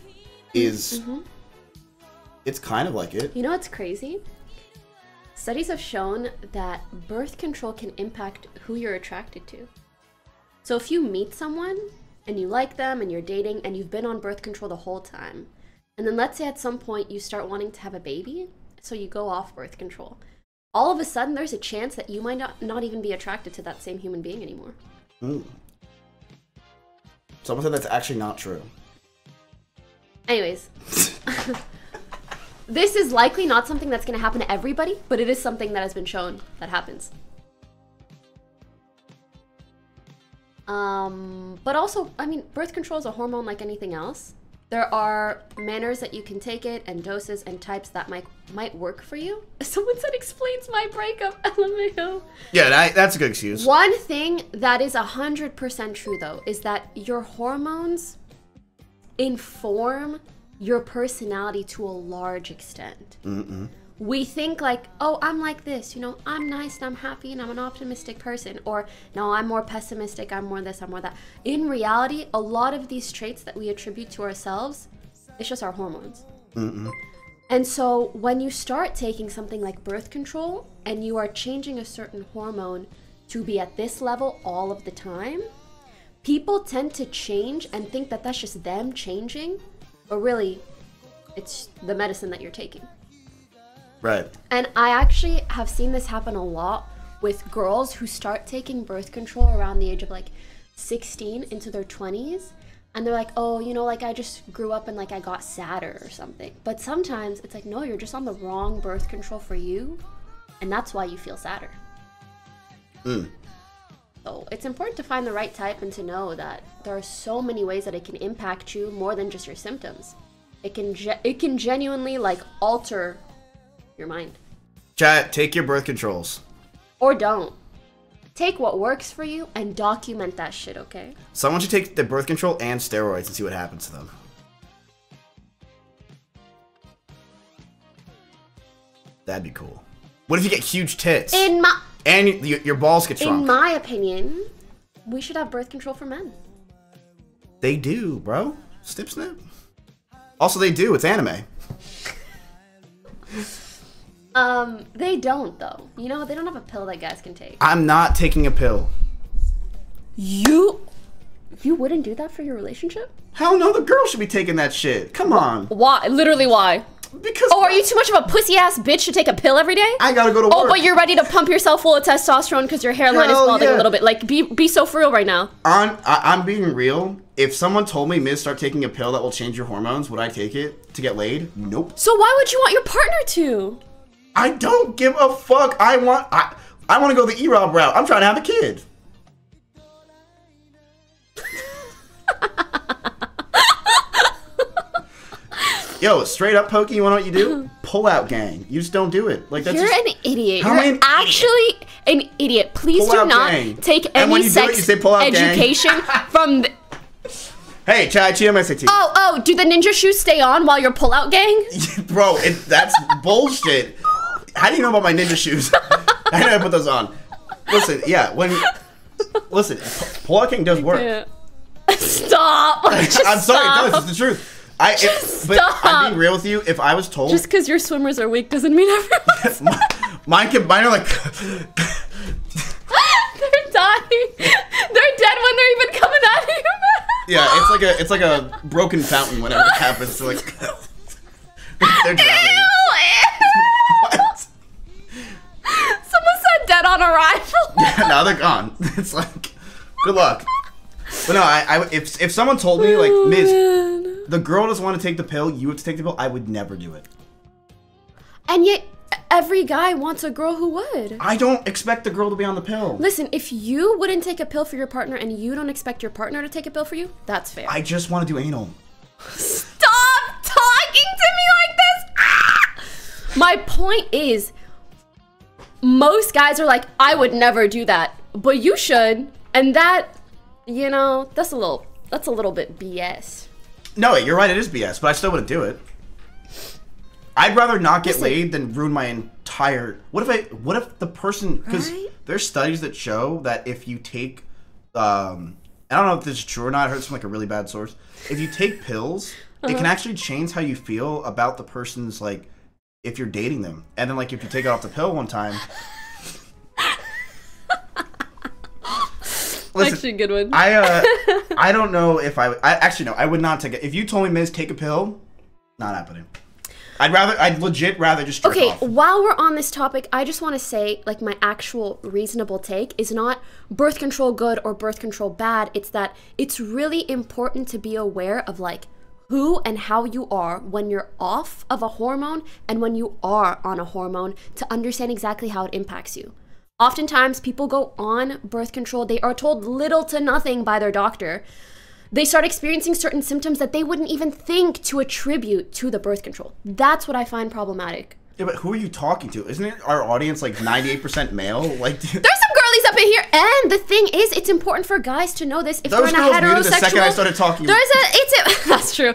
is Mm-hmm. It's kind of like it. You know what's crazy? Studies have shown that birth control can impact who you're attracted to. So if you meet someone and you like them and you're dating and you've been on birth control the whole time, and then let's say at some point you start wanting to have a baby, so you go off birth control. All of a sudden, there's a chance that you might not, not even be attracted to that same human being anymore. Mm. Someone said that's actually not true. Anyways, this is likely not something that's going to happen to everybody, but it is something that has been shown that happens. Um, but also, I mean, birth control is a hormone like anything else. There are manners that you can take it and doses and types that might might work for you. Someone said explains my breakup. LMAO. Yeah, that, that's a good excuse. One thing that is 100% true though is that your hormones inform your personality to a large extent. We think like, oh, I'm like this, you know, I'm nice and I'm happy and I'm an optimistic person, or no, I'm more pessimistic, I'm more this, I'm more that. In reality, a lot of these traits that we attribute to ourselves, it's just our hormones. And so when you start taking something like birth control and you are changing a certain hormone to be at this level all of the time, people tend to change and think that that's just them changing, but really, it's the medicine that you're taking. Right. And I actually have seen this happen a lot with girls who start taking birth control around the age of like 16 into their 20s. And they're like, oh, you know, like I just grew up and like I got sadder or something. But sometimes it's like, no, you're just on the wrong birth control for you. And that's why you feel sadder. Mm. So it's important to find the right type and to know that there are so many ways that it can impact you more than just your symptoms. It can it can genuinely like alter your mind Chat, take your birth controls. or don't. Take what works for you and document that shit, okay? so i Someone should take the birth control and steroids and see what happens to them. That'd be cool. What if you get huge tits In my and y- y- your balls get in my opinion, we should have birth control for men. they do, bro. Snip, snip. Also, they do. It's anime. Um, they don't though. You know, they don't have a pill that guys can take. I'm not taking a pill. You you wouldn't do that for your relationship? Hell no, the girl should be taking that shit. Come on. Why? Literally why? Because Oh, are you too much of a pussy ass bitch to take a pill every day? I gotta go to work. Oh, but you're ready to pump yourself full of testosterone because your hairline is Hell balding yeah. a little bit. Like, be be so for real right now. On, I, I'm being real. If someone told me, Miz, start taking a pill that will change your hormones, would I take it to get laid? Nope. So why would you want your partner to? I don't give a fuck. I want, I, I want to go the E-Rob route. I'm trying to have a kid. Yo, straight up, Pokey, you wanna know what you do? Pull out gang. You just don't do it. Like that's You're just, an idiot. You're an idiot? actually an idiot. Please Pull do not gang. take any do it, you say pull out education from. The- Hey, Chai Chi MSAT. oh, oh, do the ninja shoes stay on while you're pull out gang? Bro, it, that's bullshit. How do you know about my ninja shoes? I know I put those on. Listen, yeah, when listen, pull out king does work. Stop. I'm sorry, stop. no, it's the truth. I, if, but I'm stop. being real with you. If I was told, Just because your swimmers are weak doesn't mean everyone's. my, mine can, mine are like, they're dying. They're dead when they're even coming out of your mouth. yeah, it's like a, it's like a broken fountain whenever it happens. So like, they're drowning. Ew, ew. What? Someone said dead on arrival. Yeah, now they're gone. It's like, good luck. But no, I, I if if someone told me like, Miz, Man. the girl doesn't want to take the pill, you have to take the pill, I would never do it. And yet, every guy wants a girl who would. I don't expect the girl to be on the pill. Listen, if you wouldn't take a pill for your partner and you don't expect your partner to take a pill for you, that's fair. I just want to do anal. Stop talking to me like this! Ah! My point is, most guys are like, I would never do that, but you should. And that, you know, that's a little, that's a little bit BS. No, you're right, it is BS, but I still wouldn't do it. I'd rather not get Listen. laid than ruin my entire. What if I? What if the person? Because Right? there's studies that show that if you take um, I don't know if this is true or not. I heard this from like a really bad source. If you take pills, it can actually change how you feel about the person's like if you're dating them. And then like if you take it off the pill one time. Listen, Actually, a good one. I uh, I don't know if I, I actually no, I would not take it. If you told me, Miz, take a pill, not happening. I'd rather, I'd legit rather just Okay, off. while we're on this topic, I just want to say, like, my actual reasonable take is not birth control good or birth control bad. It's that it's really important to be aware of, like, who and how you are when you're off of a hormone and when you are on a hormone to understand exactly how it impacts you. Oftentimes, people go on birth control, they are told little to nothing by their doctor. They start experiencing certain symptoms that they wouldn't even think to attribute to the birth control. That's what I find problematic. Yeah, but who are you talking to? Isn't it our audience like 98% male? Like, There's some girlies up in here, and the thing is, it's important for guys to know this. If Those they're in a heterosexual, the second I started talking. There's a, it's a, that's true.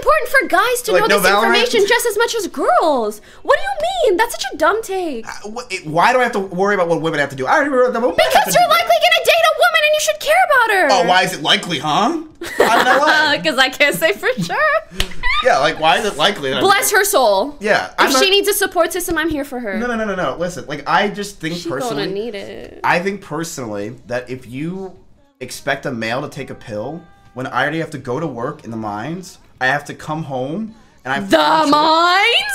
It's important for guys to Like, know no this Valorant? information just as much as girls. What do you mean? That's such a dumb take. Uh, it- why do I have to worry about what women have to do? I already worry about what Because you're likely gonna date a woman, and you should care about her. Oh, why is it likely, huh? I'm in LA. Because I can't say for sure. yeah, like why is it likely? that I'm- Bless her soul. Yeah, I'm If not- she needs a support system, I'm here for her. No, no, no, no, no. Listen, like I just think She's personally, gonna need it. I think personally that if you expect a male to take a pill when I already have to go to work in the mines, I have to come home and I have to The mind.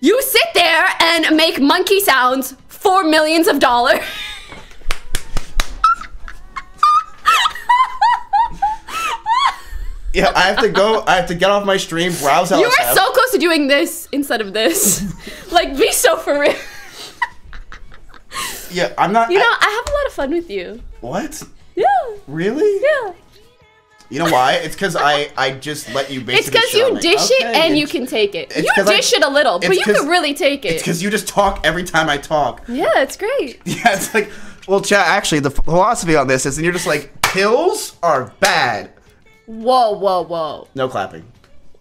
You sit there and make monkey sounds for millions of dollars. Yeah, I have to go. I have to get off my stream, browse You are so close to doing this instead of this. like, be so for real. Yeah, I'm not. You know, I- I have a lot of fun with you. what? Yeah. Really? Yeah. You know why? It's because I I just let you basically. It's because you me. dish it Okay, and you can take it. You You 'cause I- dish it a little, but you can really take it. It's because you just talk every time I talk. Yeah, it's great. Yeah, it's like, well, chat. Actually, the philosophy on this is, and you're just like, pills are bad. Whoa, whoa, whoa. No clapping.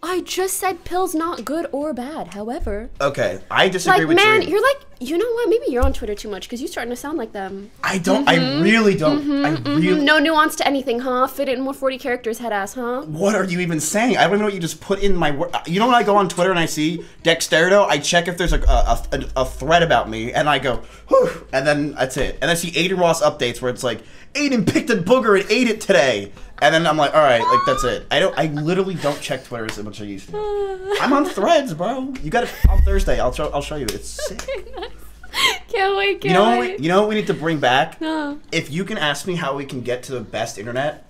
I just said pills not good or bad. However, Okay, I disagree like with man, Dream. you're like, you know what? Maybe you're on Twitter too much because you're starting to sound like them. I don't. I mm-hmm. really don't. Mm-hmm, I mm-hmm. really. No nuance to anything, huh? Fit it in more 40 characters, head ass, huh? What are you even saying? I don't even know what you just put in my word. Uh, you know when I go on Twitter and I see Dexerto, I check if there's a, a, a, a thread about me, and I go, Whew, and then that's it. And I see Adin Ross updates where it's like, Adin picked a booger and ate it today. And then I'm like, all right, like that's it. I don't. I literally don't check Twitter as much as I used to. I'm on Threads, bro. You got it on Thursday. I'll show. I'll show you. It's sick. Can't wait, can't You know. What wait. we, you know what we need to bring back. No. If you can ask me how we can get to the best internet,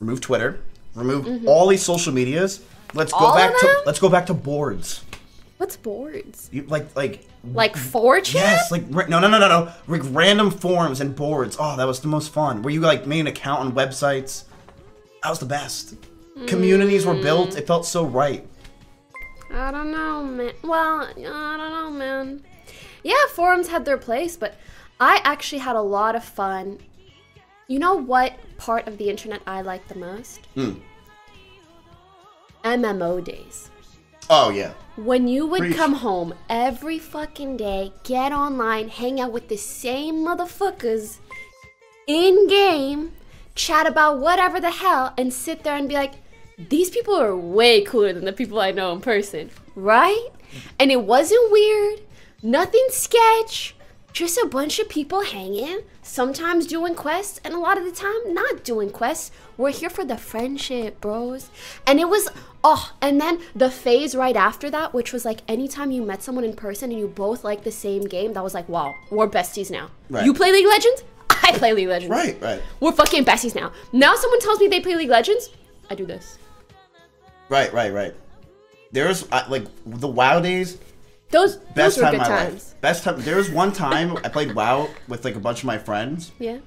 remove Twitter, remove all these social medias. Let's go Mm-hmm. All back to let's go back to boards. What's boards? You, like like Like 4chan? yes, like no no no no no like random forums and boards. Oh, that was the most fun. Where you like made an account on websites. That was the best. Communities were built. It felt so right. I don't know, man. Well, I don't know, man. Yeah, forums had their place, but I actually had a lot of fun. You know what part of the internet I like the most? MMO days. Oh yeah. When you would Preach. come home every fucking day, get online, hang out with the same motherfuckers in game, chat about whatever the hell, and sit there and be like, these people are way cooler than the people I know in person, right? And it wasn't weird, nothing sketch, just a bunch of people hanging, sometimes doing quests, and a lot of the time not doing quests. We're here for the friendship, bros. And it was, oh, and then the phase right after that, which was like anytime you met someone in person and you both like the same game, that was like, wow, we're besties now. Right. You play League of Legends? I play League of Legends. Right right We're fucking besties now. Now someone tells me they play League of Legends, I do this. right right right. There's like the WoW days. Those, Best those were time good of my times. life. Best time. There was one time I played WoW with like a bunch of my friends. Yeah.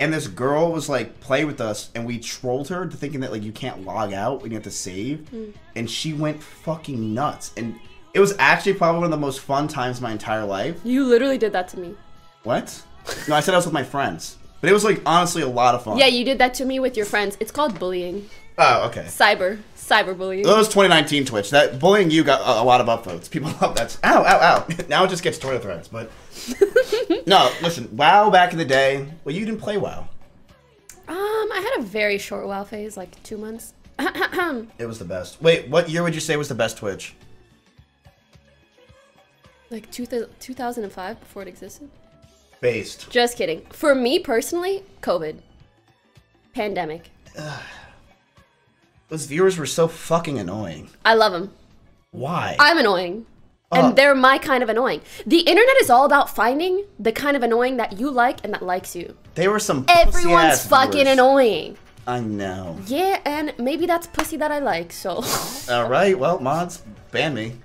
And this girl was like play with us, and we trolled her to thinking that like you can't log out when you have to save, Hmm. and she went fucking nuts. And it was actually probably one of the most fun times of my entire life. You literally did that to me. What? No, I said I was with my friends, but it was like honestly a lot of fun. Yeah, you did that to me with your friends. It's called bullying. Oh, okay. Cyber. Cyberbullying. That was 2019 Twitch. That bullying you got a, a lot of upvotes. People love that. Ow, ow, ow. now it just gets Twitter threads. But no, listen. WoW back in the day. Well, you didn't play WoW. Um, I had a very short WoW phase, like two months. It was the best. Wait, what year would you say was the best Twitch? like two th- 2005 before it existed. Based. Just kidding. For me personally, COVID, pandemic. Those viewers were so fucking annoying. I love them. Why? I'm annoying. Uh. And they're my kind of annoying. The internet is all about finding the kind of annoying that you like and that likes you. they were some. Everyone's fucking viewers. annoying. I know. Yeah, and maybe that's pussy that I like, so. All right. Well, mods, ban me.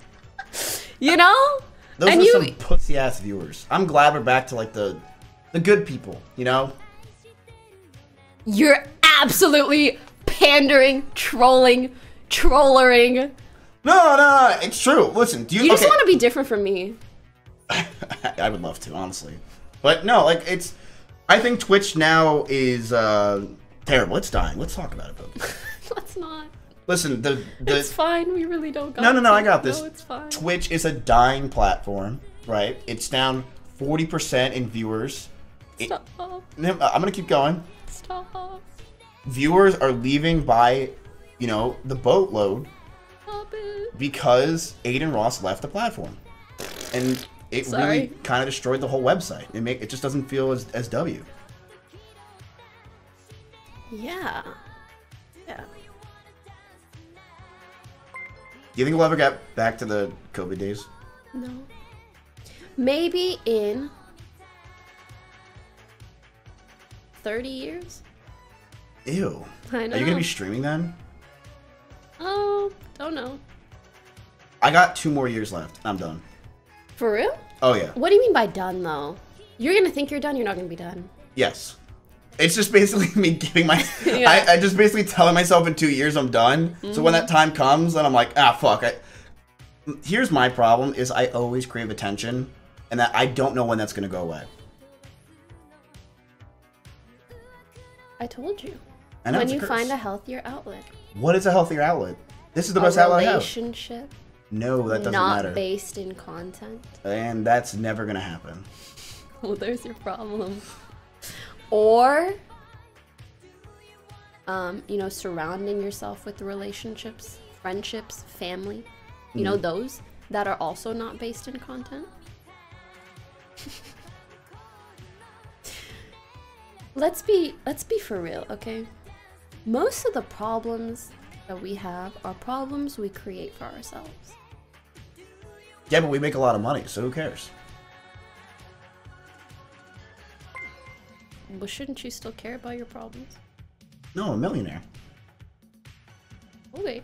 you know? Those and were you. some pussy ass viewers. I'm glad we're back to like the, the good people. You know. You're absolutely pandering, trolling, trollering. No, no, it's true. Listen, do you? You just okay. want to be different from me. I would love to, honestly. But no, like it's. I think Twitch now is uh, terrible. It's dying. Let's talk about it, though. Let's not. Listen, the the It's fine. We really don't got no, no, no. I got this. No, it's fine. Twitch is a dying platform, right? It's down forty percent in viewers. It- Stop. I'm gonna keep going. Stop. Viewers are leaving by, you know, the boatload because Adin Ross left the platform, and it Sorry. really kind of destroyed the whole website. It make it just doesn't feel as as W. Yeah. Yeah. Do you think we'll ever get back to the COVID days? No. Maybe in 30 years? Ew. I know. Are you gonna be streaming then? Oh, don't know. I got two more years left. I'm done. For real? Oh yeah. What do you mean by done, though? You're gonna think you're done, you're not gonna be done. Yes. It's just basically me giving my. Yeah. I, I just basically telling myself in two years I'm done. So when that time comes, then I'm like, ah, fuck. I, here's my problem: is I always crave attention, and that I don't know when that's gonna go away. I told you. I know when you curse. find a healthier outlet. What is a healthier outlet? This is the a best outlet I have. relationship No, that doesn't not matter. Not based in content. and that's never gonna happen. Well, there's your problem. Or, um, you know, surrounding yourself with relationships, friendships, family. You Mm. know, those that are also not based in content. let's be let's be for real, okay? Most of the problems that we have are problems we create for ourselves. Yeah, but we make a lot of money, so who cares? Well, shouldn't you still care about your problems? No, I'm a millionaire. Okay.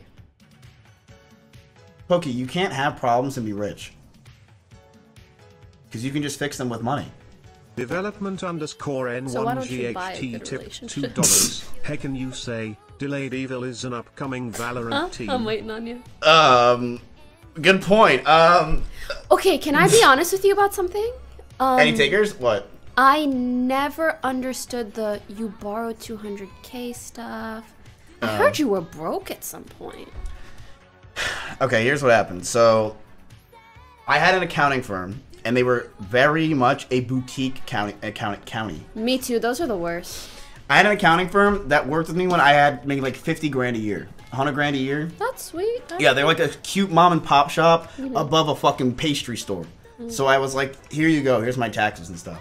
Pokey, you can't have problems and be rich. Because you can just fix them with money. Development underscore So why don't you buy a N1GHT good tip two dollars. Heck can you say, Delayed Evil is an upcoming Valorant Huh? team. I'm waiting on you. Um, good point. Um, Okay, can I be honest with you about something? Um, any takers? What? I never understood the you borrow 200k stuff. I Uh. heard you were broke at some point. Okay, here's what happened. So, I had an accounting firm, and they were very much a boutique county. Accounting county. Me too. Those are the worst. I had an accounting firm that worked with me when I had maybe like 50 grand a year, 100 grand a year. That's sweet. Yeah, they're like a cute mom and pop shop above a fucking pastry store. So I was like, here you go, here's my taxes and stuff.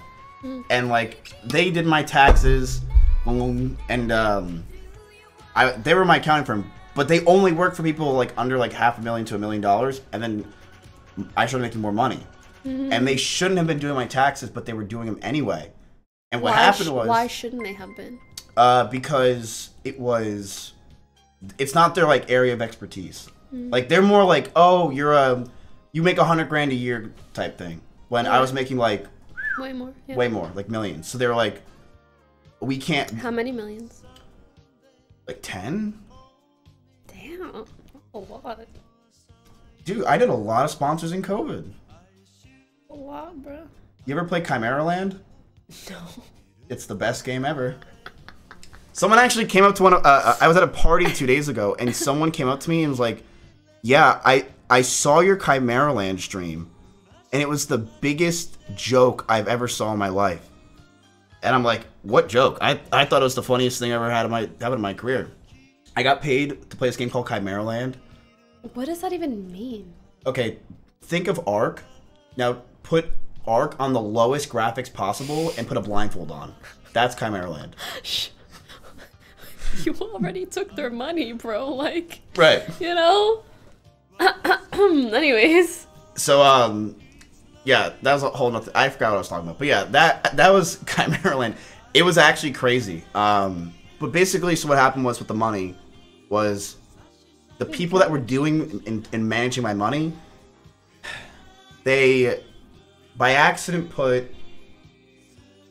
And like they did my taxes, and um, I they were my accounting firm, but they only work for people like under like half a million to a million dollars, and then I started making more money. Mm-hmm. And they shouldn't have been doing my taxes, but they were doing them anyway. And what why happened sh- was why shouldn't they have been? uh, because it was it's not their like area of expertise mm. like they're more like oh you're a you make a hundred grand a year type thing when i was making like Way more. Yeah. way more like millions so they were like we can't How many millions? like 10 Damn. A lot. dude i did a lot of sponsors in covid A lot, bro. you ever play Chimeraland No. it's the best game ever Someone actually came up to one. of- Uh, I was at a party two days ago, and someone came up to me and was like, "Yeah, I I saw your Chimeraland stream, and it was the biggest joke I've ever saw in my life." And I'm like, "What joke? I I thought it was the funniest thing I ever had in my happened in my career." I got paid to play this game called Chimeraland. What does that even mean? Okay, think of Ark. Now put Ark on the lowest graphics possible and put a blindfold on. That's Chimeraland. You already took their money, bro. Like, Right. you know? Anyways. So um, yeah, that was a whole nother. I forgot what I was talking about, but yeah, that that was Chimeraland. It was actually crazy. Um, but basically, so what happened was with the money, was the people that were doing and, and managing my money, they by accident put.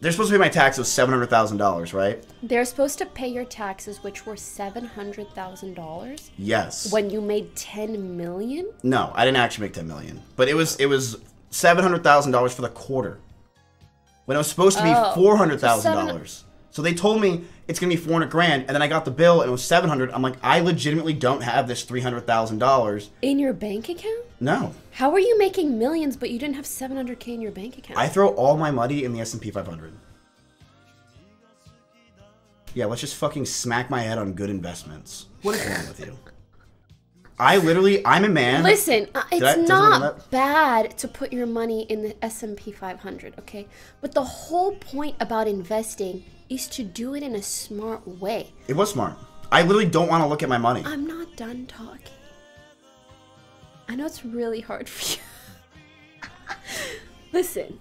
They're supposed to pay my taxes seven hundred thousand dollars, right? They're supposed to pay your taxes, which were $700,000 Yes. when you made 10 million? No, I didn't actually make ten million, but it was it was seven hundred thousand dollars for the quarter, when it was supposed to be oh, four hundred thousand dollars, So they told me it's gonna be four hundred grand, and then I got the bill and it was seven hundred. I'm like, I legitimately don't have this three hundred thousand dollars. In your bank account? No, How are you making millions but you didn't have 700k in your bank account? I throw all my money in the S and P 500. Yeah, let's just fucking smack my head on good investments. What is wrong with you? I literally, I'm a man. Listen, uh, it's doesn't bad to put your money in the S&P 500, okay? But the whole point about investing is to do it in a smart way. It was smart. I literally don't want to look at my money. I'm not done talking. I know it's really hard for you. Listen,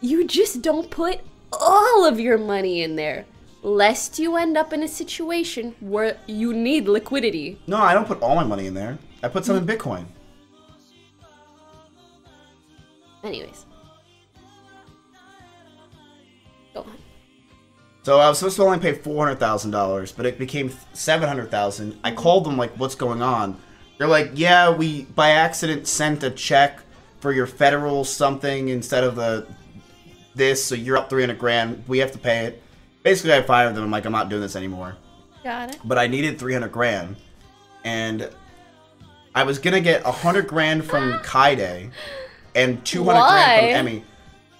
you just don't put all of your money in there, lest you end up in a situation where you need liquidity. No, I don't put all my money in there. I put some in Bitcoin. Anyways. Go on. So I was supposed to only pay four hundred thousand dollars, but it became seven hundred thousand. I mm-hmm. called them like, "What's going on?" They're like, "Yeah, we by accident sent a check for your federal something instead of the this, so you're up three hundred grand. We have to pay it." Basically, I fired them. I'm like, "I'm not doing this anymore." Got it. But I needed three hundred grand, and I was gonna get hundred grand from Kyedae and two hundred grand from Why? Emmy.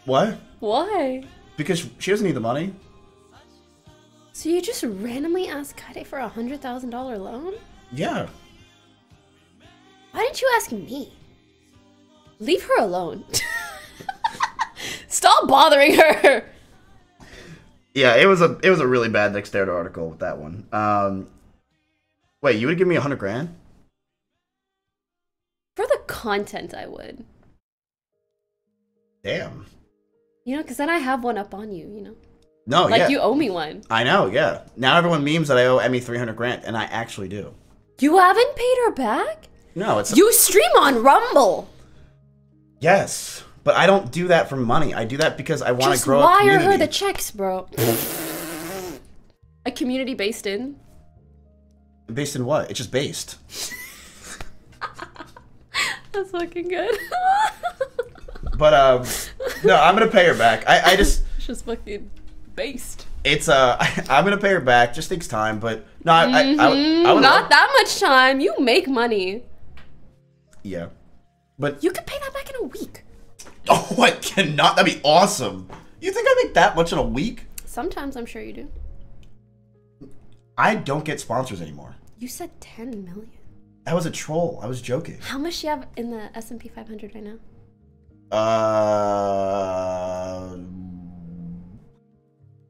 What? Why? Because she doesn't need the money. So you just randomly asked Kyedae for a hundred thousand dollar loan? Yeah. Why didn't you ask me? Leave her alone. Stop bothering her. Yeah, it was a it was a really bad Dexerto article with that one. Um, wait, you would give me a hundred grand? For the content, I would. Damn. You know, because then I have one up on you. You know, No, like yeah, you owe me one. I know. Yeah. Now everyone memes that I owe Emmy three hundred grand, and I actually do. You haven't paid her back. No, it's You stream on Rumble. yes, but I don't do that for money. I do that because I want to grow a wire her the checks, bro. a community based in. based in what? It's just based. That's fucking good. But um, no, I'm gonna pay her back. I, I just it's just fucking based. it's uh, I'm gonna pay her back. Just takes time, but no, I I, I, I, Mm, would not that much time. You make money. Yeah, but You can pay that back in a week. oh, I cannot. That'd be awesome. You think I make that much in a week? Sometimes I'm sure you do. I don't get sponsors anymore. You said 10 million. That was a troll. I was joking. How much do you have in the S&P 500 right now? Uh,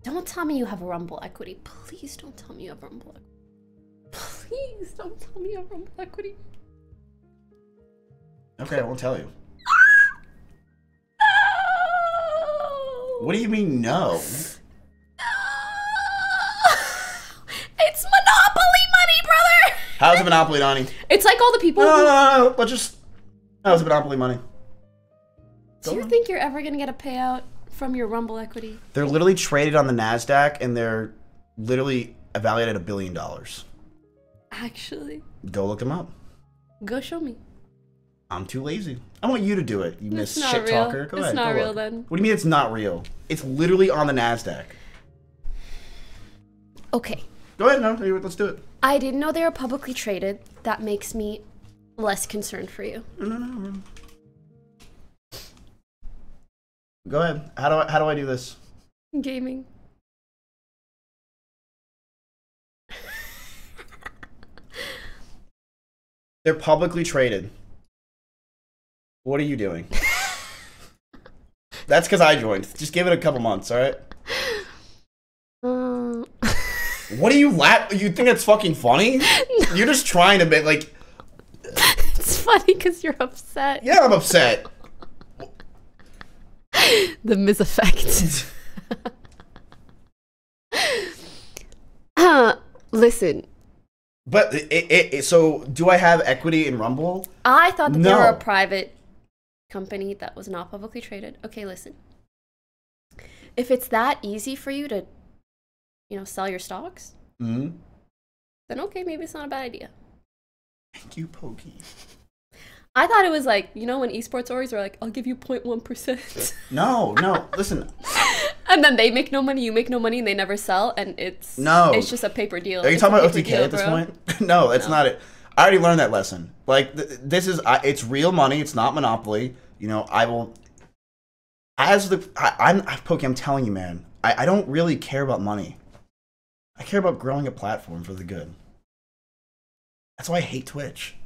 Don't tell me you have Rumble equity. Please don't tell me you have Rumble equity. Please don't tell me you have Rumble equity. okay, I won't tell you. What do you mean no? It's Monopoly money, brother! How's it Monopoly money? It's like all the people No, no, who... no, no. Let's just. How's it Monopoly money? Do you think you're ever gonna get a payout from your Rumble equity? They're literally traded on the Nasdaq, and they're literally evaluated at a billion dollars. Actually, Go look them up. go show me. I'm too lazy. I want you to do it. You miss shit real. talker. Go It's ahead. not go real look. then. What do you mean it's not real? It's literally on the Nasdaq. Okay. Go ahead, no, let's do it. I didn't know they were publicly traded. That makes me less concerned for you. No, no, no. Go ahead. How do I how do I do this? Gaming. They're publicly traded. What are you doing? That's because I joined. Just give it a couple months, all right? Um, What are you laugh? You think that's fucking funny? You're just trying to make like. it's funny because you're upset. Yeah, I'm upset. The Miz effect. uh, listen, But it, it, it, so do I have equity in Rumble? I thought that they were a private company that was not publicly traded. Okay, listen. If it's that easy for you to, you know, sell your stocks, hmm then okay, maybe it's not a bad idea. Thank you, Pokey. I thought it was like, you know, when esports orgs are like, I'll give you 0.1%. No, no. Listen, and then they make no money, you make no money, and they never sell, and it's No. it's just a paper deal. are you It's talking about OTK deal, at this bro. point? no, that's No. not it. I already learned that lesson. Like th- this is, I, it's real money. It's not monopoly. You know, I will. As the, I, I'm Pokey. I'm telling you, man. I, I don't really care about money. I care about growing a platform for the good. That's why I hate Twitch.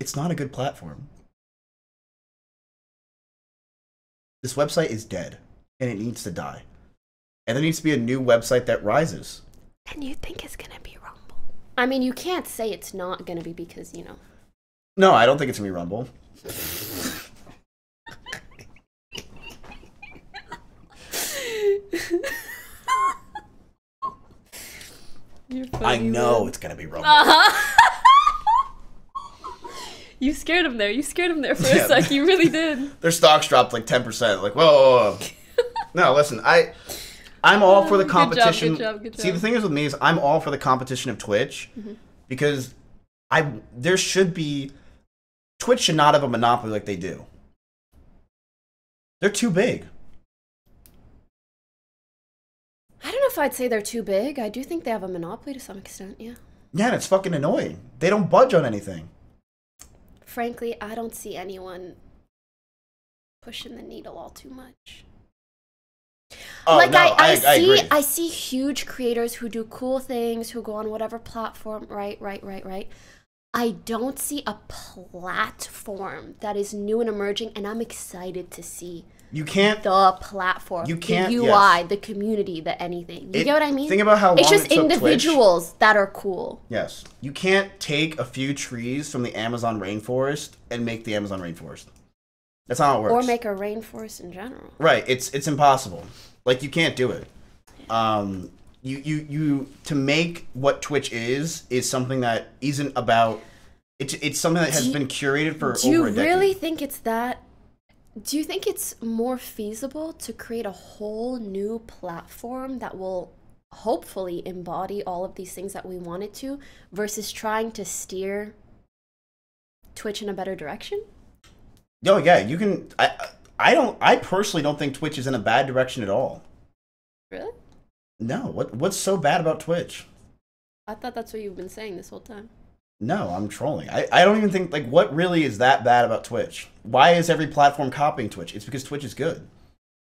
It's not a good platform. This website is dead, and it needs to die. And there needs to be a new website that rises. And you think it's gonna be? I mean, you can't say it's not gonna be because, you know. No, I don't think it's gonna be Rumble. You're I know man. it's gonna be Rumble. Uh-huh. you scared him there. You scared him there for Yeah. a sec. You really did. Their stocks dropped like ten percent. Like, whoa, whoa, whoa. no, listen, I, I'm all for the Good job, good competition. job, good See, the thing is with me is I'm all for the competition of Twitch Mm-hmm. because I there should be Twitch should not have a monopoly like they do. They're too big. I don't know if I'd say they're too big. I do think they have a monopoly to some extent, yeah. Yeah, and it's fucking annoying. They don't budge on anything. Frankly, I don't see anyone pushing the needle all too much. Oh like no, I, I, I, I see agree. I see huge creators who do cool things, who go on whatever platform, right, right, right, right. I don't see a platform that is new and emerging, and I'm excited to see you can't. the platform, You can't- the UI, yes. the community, the anything. You It- get what I mean? think about how it's just it took Twitch. individuals that are cool. Yes, you can't take a few trees from the Amazon rainforest and make the Amazon rainforest. That's not how it works. Or make a rainforest in general. Right, it's it's impossible. Like you can't do it. Um, you you you to make what Twitch is is something that isn't about. It's it's something that has you- been curated for Do you over a decade. really think it's that? Do you think it's more feasible to create a whole new platform that will hopefully embody all of these things that we want it to versus trying to steer Twitch in a better direction? Oh yeah, you can. I I don't. I personally don't think Twitch is in a bad direction at all. Really? No, what what's so bad about Twitch? I thought that's what you've been saying this whole time. No, I'm trolling. I, I don't even think like what really is that bad about Twitch? Why is every platform copying Twitch? It's because Twitch is good.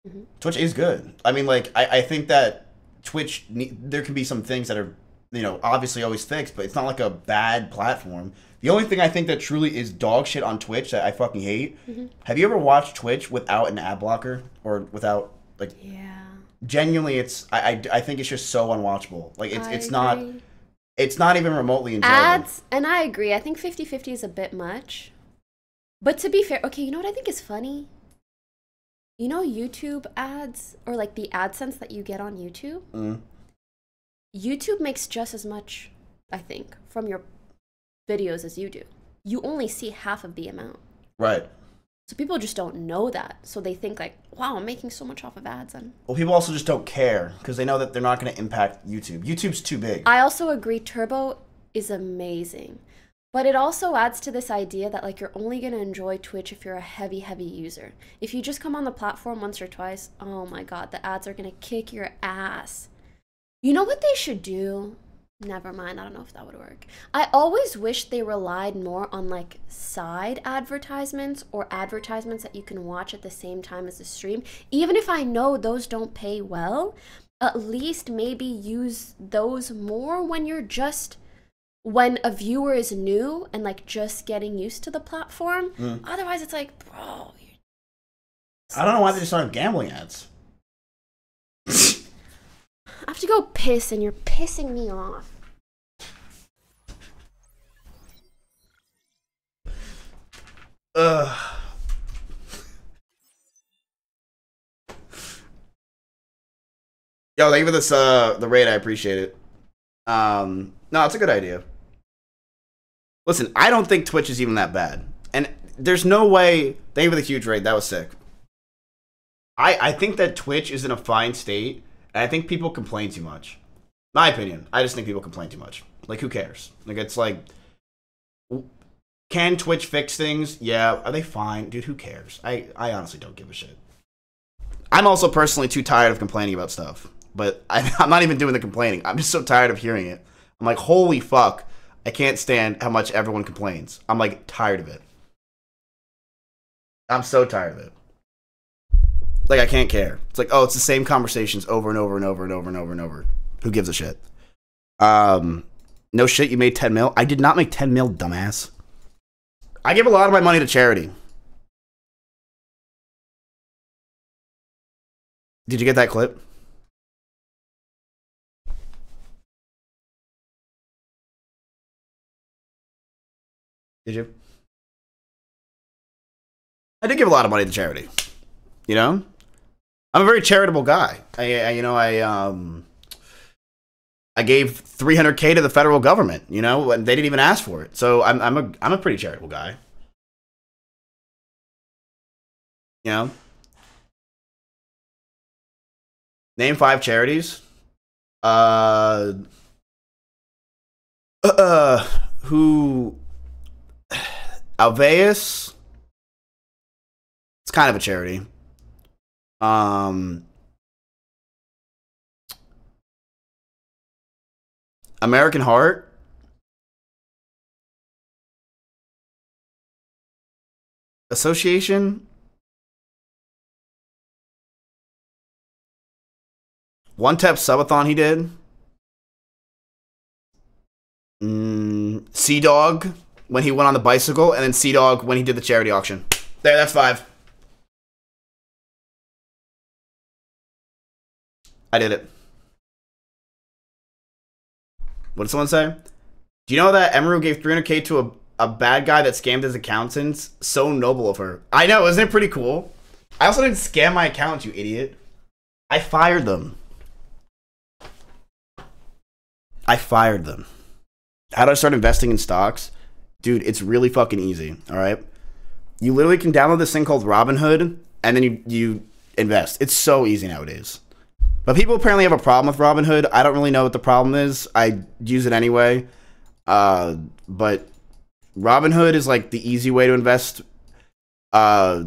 Mhm. Twitch is good. I mean, like I, I think that Twitch there can be some things that are you know obviously always fixed, but it's not like a bad platform. The only thing I think that truly is dog shit on Twitch that I fucking hate. Have you ever watched Twitch without an ad blocker or without like Yeah. genuinely? It's I I, I think it's just so unwatchable. Like it's I it's not it's not even remotely enjoyable. ads and i agree i think 50-50 is a bit much but to be fair okay you know what i think is funny you know youtube ads or like the adsense that you get on youtube Mm. Youtube makes just as much i think from your videos as you do you only see half of the amount Right. so people just don't know that so they think like wow i'm making so much off of ads and Well, people also just don't care because they know that they're not going to impact YouTube. YouTube's too big. I also agree Turbo is amazing. But it also adds to this idea that like you're only going to enjoy Twitch if you're a heavy heavy user. If you just come on the platform once or twice, oh my god, the ads are going to kick your ass. You know what they should do? Never mind, I don't know if that would work. I always wish they relied more on like side advertisements or advertisements that you can watch at the same time as the stream. Even if I know those don't pay well, at least maybe use those more when you're just when a viewer is new and like just getting used to the platform. Mm. Otherwise it's like, bro, I don't know why they just started gambling ads. I have to go piss and you're pissing me off. Ugh. Yo, thank you for this uh the raid, I appreciate it. Um no, it's a good idea. Listen, I don't think Twitch is even that bad. And there's no way thank you for the huge raid, that was sick. I I think that Twitch is in a fine state, I think people complain too much. My opinion. I just think people complain too much. Like who cares? Like it's like can Twitch fix things? Yeah. Are they fine? Dude, who cares? I, I honestly don't give a shit. I'm also personally too tired of complaining about stuff. But I, I'm not even doing the complaining. I'm just so tired of hearing it. I'm like, holy fuck. I can't stand how much everyone complains. I'm like tired of it. I'm so tired of it. Like I can't care. It's like, oh, it's the same conversations over and over and over and over and over and over. Who gives a shit? Um, no shit. You made 10 mil. I did not make 10 mil, dumbass. I give a lot of my money to charity. Did you get that clip? Did you? I did give a lot of money to charity. You know, I'm a very charitable guy. I, I you know, I um, I gave 300k to the federal government. You know, and they didn't even ask for it. So I'm I'm a I'm a pretty charitable guy. You know, name five charities. Uh, uh, who? Alveus. It's kind of a charity. Um, American Heart. Association. One tap subathon he did. Mm, CDawg when he went on the bicycle, and then CDawg when he did the charity auction. There, that's five. I did it. What did someone say? Do you know that Emiru gave 300k to a, a bad guy that scammed his accountants? So noble of her. I know, isn't it pretty cool? I also didn't scam my account, you idiot. I fired them. I fired them. How do I start investing in stocks? Dude, it's really fucking easy, all right? You literally can download this thing called Robinhood and then you you invest. It's so easy nowadays. But people apparently have a problem with Robinhood. I don't really know what the problem is. I use it anyway. Uh, but Robinhood is like the easy way to invest. Uh,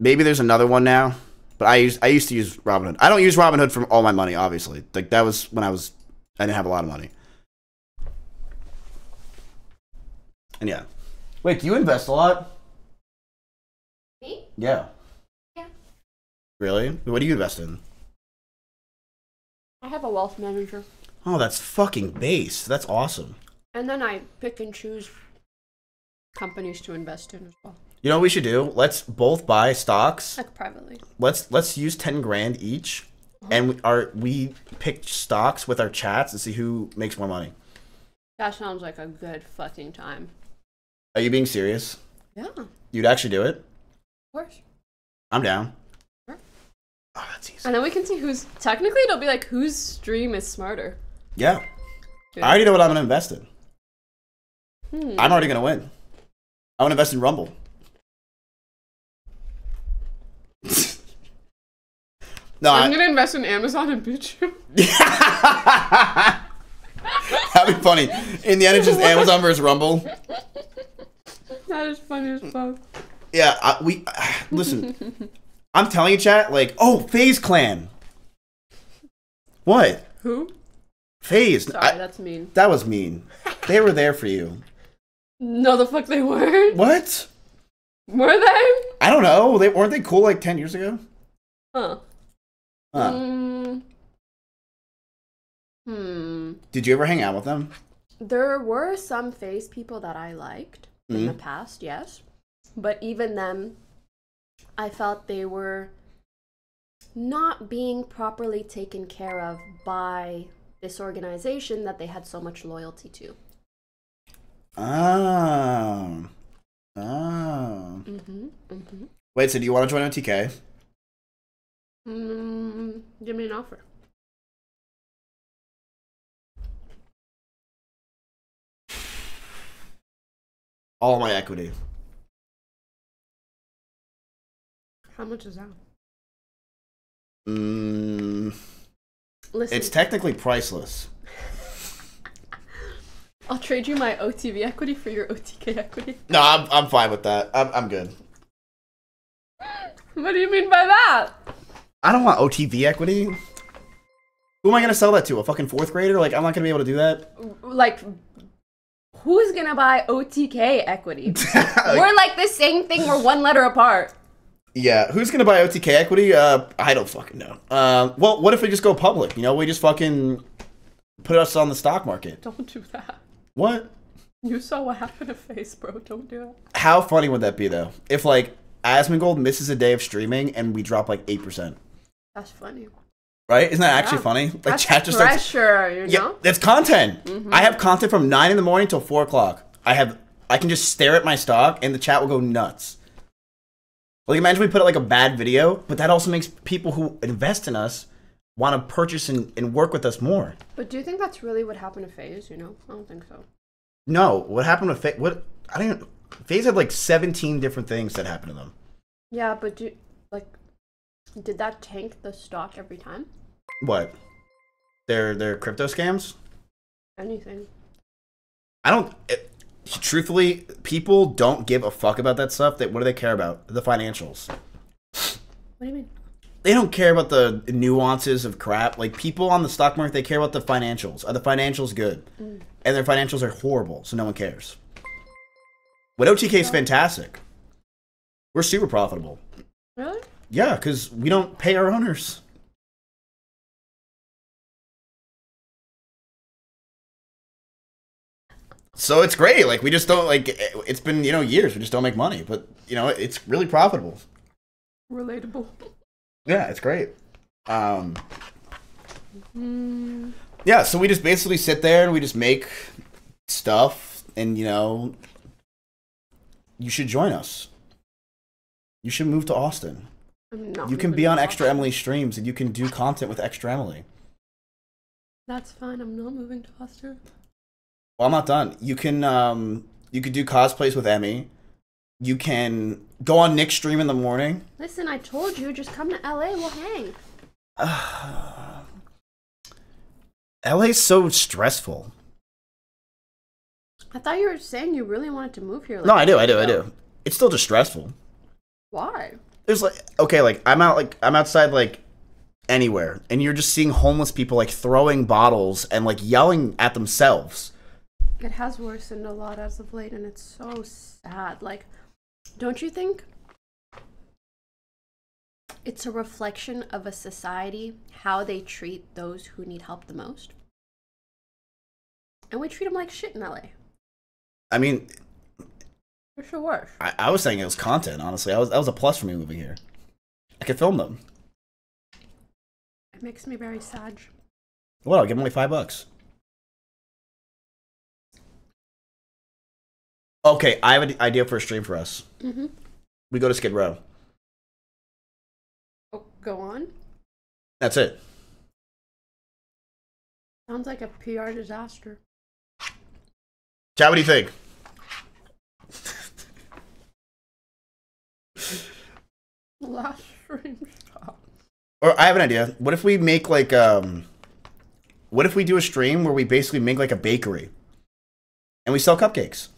maybe there's another one now, but I used I used to use Robinhood. I don't use Robinhood for all my money, obviously. Like that was when I was I didn't have a lot of money. And yeah. Wait, do you invest a lot? Me? Yeah. Yeah. Really? What do you invest in? I have a wealth manager. Oh, that's fucking base. That's awesome. And then I pick and choose companies to invest in as well. You know what we should do? Let's both buy stocks. Like privately. Let's let's use ten grand each, uh-huh. and we are we pick stocks with our chats and see who makes more money. That sounds like a good fucking time. Are you being serious? Yeah, You'd actually do it? Of course. I'm down. Oh, that's easy. And then we can see who's technically it'll be like whose stream is smarter. Yeah. Good. I already know what I'm gonna invest in. Hmm. I'm already gonna win. I want to invest in Rumble. no, I'm I, gonna invest in Amazon and BitChute. that'd be funny. In the end, it's just Amazon versus Rumble. that is funny as fuck. Yeah, I, we listen. I'm telling you, chat. Like, oh, FaZe Clan. What? Who? FaZe. Sorry, I- that's mean. that was mean. They were there for you. No, the fuck they weren't. What? Were they? I don't know. They weren't they cool like ten years ago? Huh. Huh. Mm. Hmm. Did you ever hang out with them? There were some FaZe people that I liked in the Mhm. past, yes. But even then, I felt they were not being properly taken care of by this organization that they had so much loyalty to. Oh. Oh. Mm-hmm. Mm-hmm. Wait, so do you want to join OTK? Mm, give me an offer. All my equity. How much is that? Mm, Listen, it's technically priceless. I'll trade you my OTV equity for your OTK equity. No, I'm, I'm fine with that. I'm, I'm good. What do you mean by that? I don't want OTV equity. Who am I going to sell that to? A fucking fourth grader? Like, I'm not going to be able to do that. Like, who's gonna buy OTK equity? We're like the same thing. We're one letter apart. Yeah, who's gonna buy OTK equity? Uh, I don't fucking know. Uh, well, what if we just go public? You know, we just fucking put us on the stock market. Don't do that. What? You saw what happened to FaZe, bro. Don't do it. How funny would that be though? If like Asmongold misses a day of streaming and we drop like eight percent, That's funny. right? Isn't that actually funny? Like That's chat just starts. pressure, you Yeah, know. that's content. I have content from nine in the morning till four o'clock. I have. I can just stare at my stock and the chat will go nuts. Like imagine we put out like a bad video, but that also makes people who invest in us want to purchase and, and work with us more. But do you think that's really what happened to FaZe? You know, I don't think so. No, what happened with Fa- what? I don't. Even, FaZe had like seventeen different things that happened to them. Yeah, but do like, did that tank the stock every time? What? Their their crypto scams? Anything? I don't. It, truthfully, people don't give a fuck about that stuff. That what do they care about? The financials. What do you mean? They don't care about the nuances of crap. Like people on the stock market, they care about the financials. Are the financials good? Mm. And their financials are horrible, so no one cares. What OTK is fantastic. We're super profitable. Really? Yeah, because we don't pay our owners. So it's great. Like we just don't like. It's been you know years. We just don't make money, but you know it's really profitable. Relatable. Yeah, it's great. Um, Mm, yeah, so we just basically sit there and we just make stuff, and you know, you should join us. You should move to Austin. I'm not You can be on Extra. Emily streams, and you can do content with Extra Emily. That's fine. I'm not moving to Austin. Well, I'm not done. You can um, you could do cosplays with Emmy. You can go on Nick's stream in the morning. Listen, I told you, just come to LA. We'll hang. LA's so stressful. I thought you were saying you really wanted to move here. Like, No, I do, I do, I do. It's still just stressful. Why? There's like okay, like I'm out like I'm outside like anywhere, and you're just seeing homeless people like throwing bottles and like yelling at themselves. It has worsened a lot as of late, and it's so sad. Like, don't you think it's a reflection of a society how they treat those who need help the most? And we treat them like shit in LA. I mean, For sure. I, I was saying it was content. Honestly, I was that was a plus for me moving here. I could film them. It makes me very sad. Well, I'll give them only five bucks. Okay, I have an idea for a stream for us. Mm-hmm. We go to Skid Row. Oh, go on. That's it. Sounds like a PR disaster. Chad, what do you think? Last stream stop. Or I have an idea. What if we make like um what if we do a stream where we basically make like a bakery and we sell cupcakes?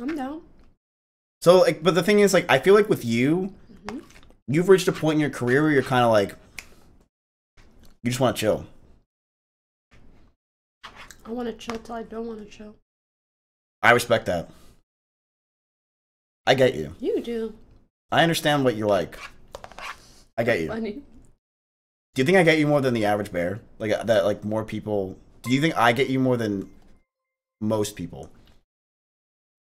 I'm down. So like but the thing is like I feel like with you Mhm. you've reached a point in your career where you're kind of like you just want to chill. I want to chill till I don't want to chill. I respect that. I get you. You do. I understand what you're like. I get you. Funny. Do you think I get you more than the average bear? Like uh, that like more people Do you think I get you more than most people?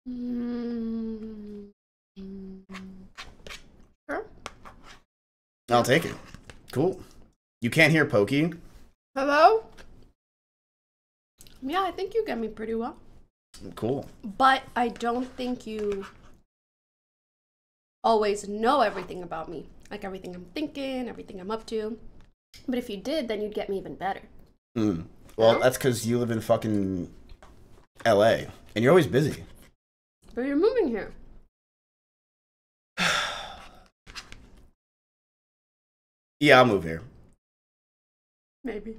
Mm. Sure. I'll take it. Cool. You can't hear Pokey? Hello? Yeah, I think you get me pretty well. Cool. But I don't think you always know everything about me. Like everything I'm thinking, everything I'm up to. But if you did, then you'd get me even better. Mm. Well, Yeah. that's because you live in fucking LA and you're always busy. But you're moving here. Yeah, I'll move here. Maybe.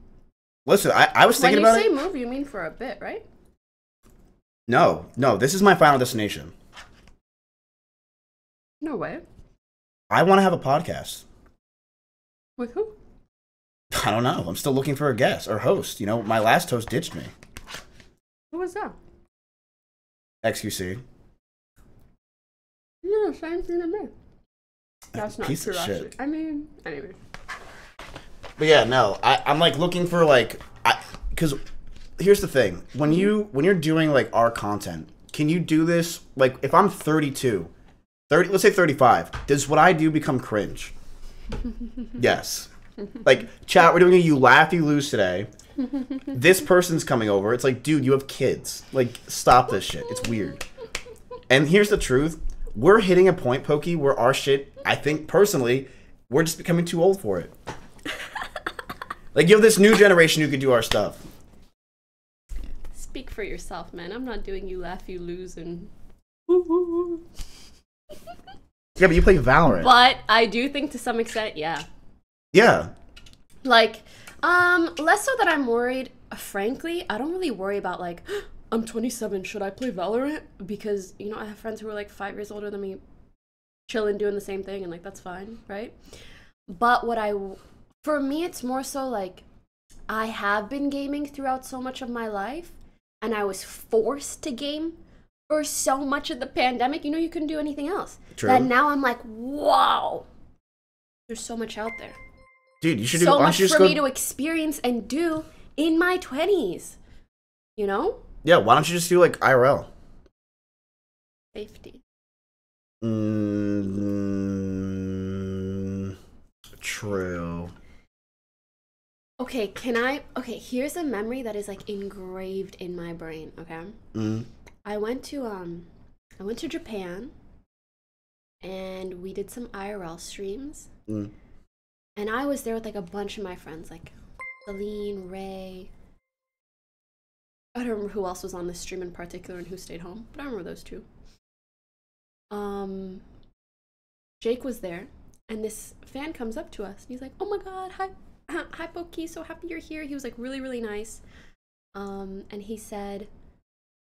Listen, I, I was thinking about When you about say it. move, you mean for a bit, right? No, no, this is my final destination. No way. I want to have a podcast. With who? I don't know. I'm still looking for a guest or host. You know, my last host ditched me. Who was that? XQC. Yeah, same thing to me. That's not Piece true, of actually. I mean, anyway. But yeah, no, I, I'm like looking for like, I because here's the thing: when mm-hmm. you when you're doing like our content, can you do this? Like, if I'm 32, 30, let's say 35, does what I do become cringe? yes. Like, chat, we're doing a you laugh, you lose today. this person's coming over. It's like, dude, you have kids. Like, stop this shit. It's weird. And here's the truth: we're hitting a point, Pokey, where our shit. I think personally, we're just becoming too old for it. Like you have this new generation who can do our stuff. Speak for yourself, man. I'm not doing you laugh, you lose, and. Yeah, but you play Valorant. But I do think to some extent, yeah. Yeah. Like, um, less so that I'm worried. Frankly, I don't really worry about like, I'm 27. Should I play Valorant? Because you know I have friends who are like five years older than me, chilling doing the same thing, and like that's fine, right? But what I, for me, it's more so like, I have been gaming throughout so much of my life, and I was forced to game for so much of the pandemic. You know, you couldn't do anything else. True. That now I'm like, wow. There's so much out there Dude, you should do so why don't much for go me to experience and do in my 20s. You know? Yeah, why don't you just do like IRL? Safety. Mm, true. Okay, can I? Okay, here's a memory that is like engraved in my brain, okay? Mm. I went to um I went to Japan and we did some IRL streams. Mm. And I was there with like a bunch of my friends, like Celine, Ray. I don't remember who else was on this stream in particular and who stayed home, but I remember those two. Um, Jake was there, and this fan comes up to us, and he's like, "Oh my God, hi, hi, Pokey, so happy you're here." He was like really, really nice. Um, and he said,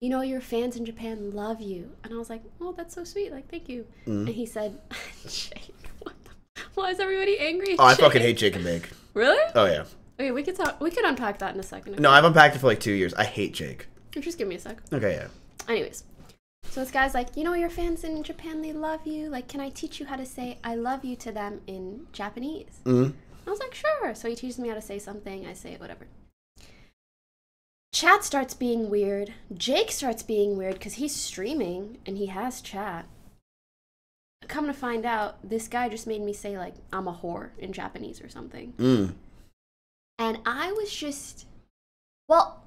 "You know, your fans in Japan love you," and I was like, "Oh, that's so sweet. Like, thank you." Mm. And he said, Jake, what the, why is everybody angry? Oh, I fucking hate JakenBake. Really? Oh yeah. Okay, we could talk. We could unpack that in a second. No, I've unpacked it for like two years. I hate Jake. just give me a sec. Okay, yeah. Anyways, so this guy's like, you know, your fans in Japan, they love you. Like, can I teach you how to say "I love you" to them in Japanese? Mm. I was like, sure. So he teaches me how to say something. I say it, whatever. Chat starts being weird. Jake starts being weird because he's streaming and he has chat. Come to find out, this guy just made me say like I'm a whore in Japanese or something. Mm. And I was just, well,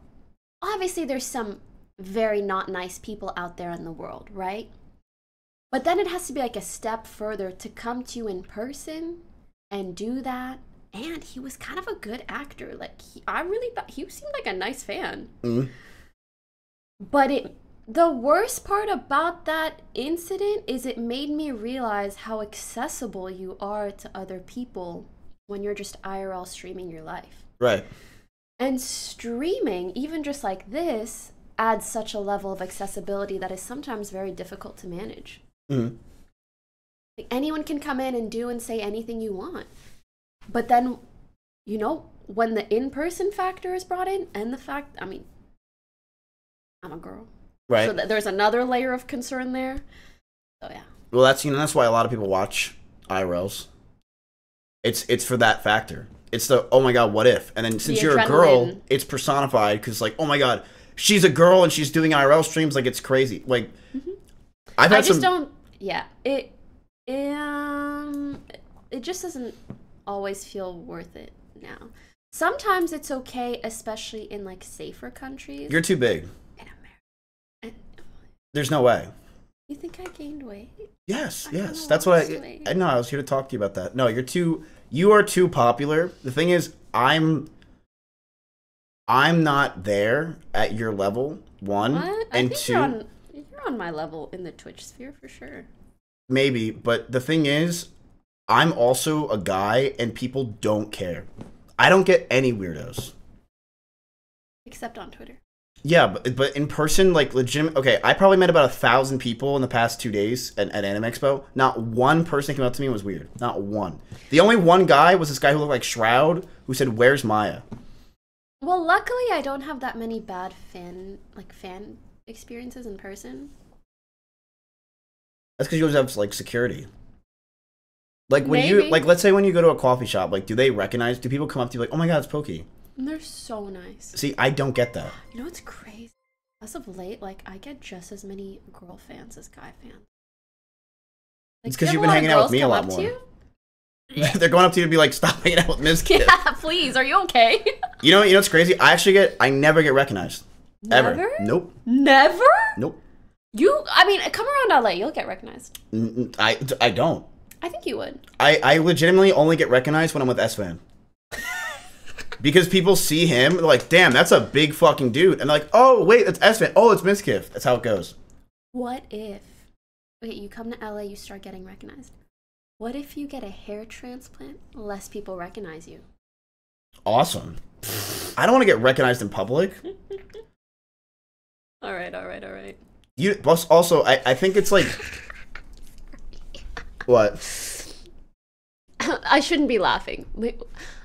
obviously there's some very not nice people out there in the world, right? But then it has to be like a step further to come to you in person and do that. And he was kind of a good actor. Like, he, I really thought he seemed like a nice fan. Mm. But it, the worst part about that incident is it made me realize how accessible you are to other people when you're just IRL streaming your life. Right. And streaming, even just like this, adds such a level of accessibility that is sometimes very difficult to manage. Mm. Like anyone can come in and do and say anything you want. But then, you know, when the in person factor is brought in, and the fact, I mean, I'm a girl. right? So th- there's another layer of concern there. So yeah. Well, that's you know that's why a lot of people watch IRLs. It's it's for that factor. It's the oh my god, what if? And then since The you're a girl, it's personified because like oh my god, she's a girl and she's doing IRL streams like it's crazy. Like I've had I just some. don't. Yeah. It. Um. It just doesn't always feel worth it now. Sometimes it's okay, especially in like safer countries. You're too big. in America. There's no way. you think I gained weight? Yes, I yes. That's what I. I know. I was here to talk to you about that. No, you're too. You are too popular. The thing is, I'm. I'm not there at your level. One What? I and think 2 you're on. You're on my level in the Twitch sphere for sure. maybe. But the thing is, I'm also a guy, and people don't care. I don't get any weirdos. Except on Twitter. Yeah, but but in person, like legitimate. Okay, I probably met about a thousand people in the past two days at, at Anime Expo. Not one person came up to me and was weird. Not one. The only one guy was this guy who looked like Shroud, who said, "Where's Maya?" Well, luckily I don't have that many bad fan like fan experiences in person. That's because you always have like security. Like when you like, let's say when you go to a coffee shop, like, do they recognize? Do people come up to you like, "Oh my god, it's Pokey"? And they're so nice. See, I don't get that. You know what's crazy? As of late, like I get just as many girl fans as guy fans. Like, It's because you you've been hanging out with me a lot more. you? They're going up to you to be like, "Stop hanging out with Mizkif." Yeah, please. Are you okay? You know, you know what's crazy? I actually get, I never get recognized ever. Never? Nope, Never? nope. You? I mean, come around LA, you'll get recognized. I, I don't. I think you would. I, I legitimately only get recognized when I'm with Esfand. Because people see him, like, damn, that's a big fucking dude. And they're like, oh, wait, it's Esfand. Oh, it's Mizkif. That's how it goes. What if? Okay, you come to LA, you start getting recognized. What if you get a hair transplant? Less people recognize you. Awesome. I don't want to get recognized in public. All right, all right, all right. You also I, I think it's like what? I shouldn't be laughing. Wait,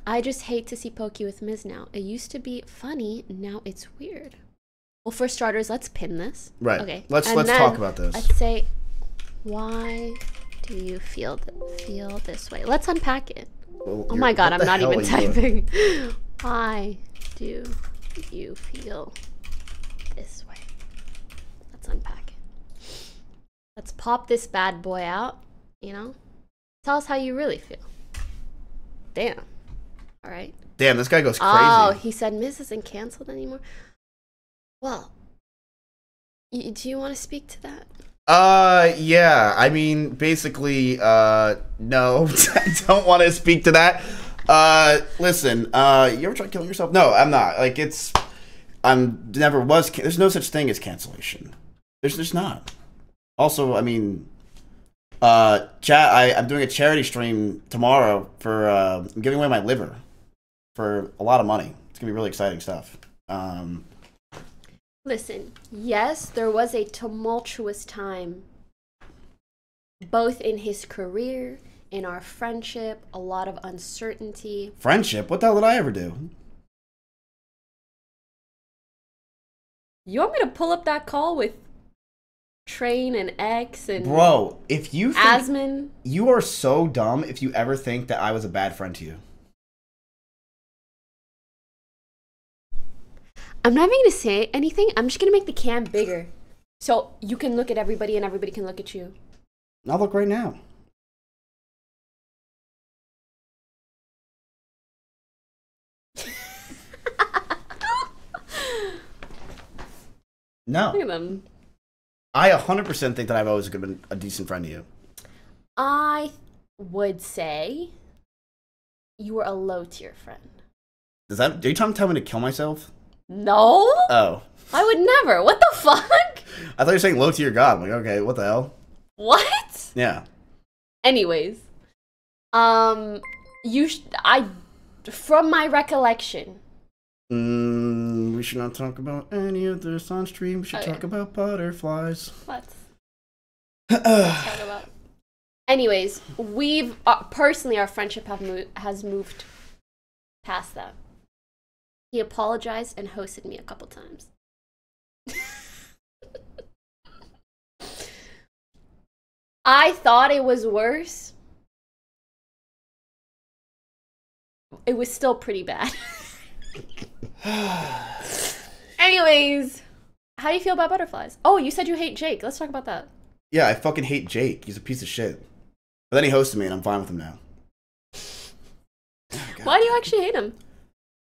I just hate to see Pokey with Miz now. It used to be funny, now it's weird. Well, for starters, let's pin this. Right. Okay. Let's and let's talk about this. I'd say, why do you feel th- feel this way? Let's unpack it. Well, Oh my god, I'm not even are you doing? typing. Why do you feel this way? Let's unpack it. Let's pop this bad boy out, you know? Tell us how you really feel. Damn. All right. Damn, this guy goes crazy. Oh, he said Miz isn't canceled anymore. Well, y- do you want to speak to that? Uh, yeah. I mean, basically, uh, no, I don't want to speak to that. Uh, listen, uh, you ever try killing yourself? No, I'm not. Like, it's, I'm never was. Ca- there's no such thing as cancellation. There's just not. Also, I mean, uh, chat. I, I'm doing a charity stream tomorrow for. Uh, I'm giving away my liver for a lot of money. It's gonna be really exciting stuff. Um, Listen, yes, there was a tumultuous time, both in his career, in our friendship, a lot of uncertainty. friendship. What the hell did I ever do? You want me to pull up that call with Train and X and Bro, if you think Asman? You are so dumb if you ever think that I was a bad friend to you. I'm not even gonna say anything. I'm just gonna make the cam bigger. So you can look at everybody and everybody can look at you. I'll look right now. no. Look at them. I 100% think that I've always been a decent friend to you. I would say you were a low tier friend. Is that, are you trying to tell me to kill myself? No? Oh. I would never. What the fuck? I thought you were saying low to your god. I'm like, okay, what the hell? What? Yeah. Anyways, um, you, sh- I, from my recollection, Mm, we should not talk about any of this on stream. We should Okay. talk about butterflies. talk about. Anyways, we've uh, personally our friendship have mo- has moved past that. He apologized and hosted me a couple times. I thought it was worse. It was still pretty bad. Anyways, how do you feel about butterflies? Oh, you said you hate Jake. Let's talk about that. Yeah, I fucking hate Jake. He's a piece of shit. But then he hosted me and I'm fine with him now. Oh, Why do you actually hate him?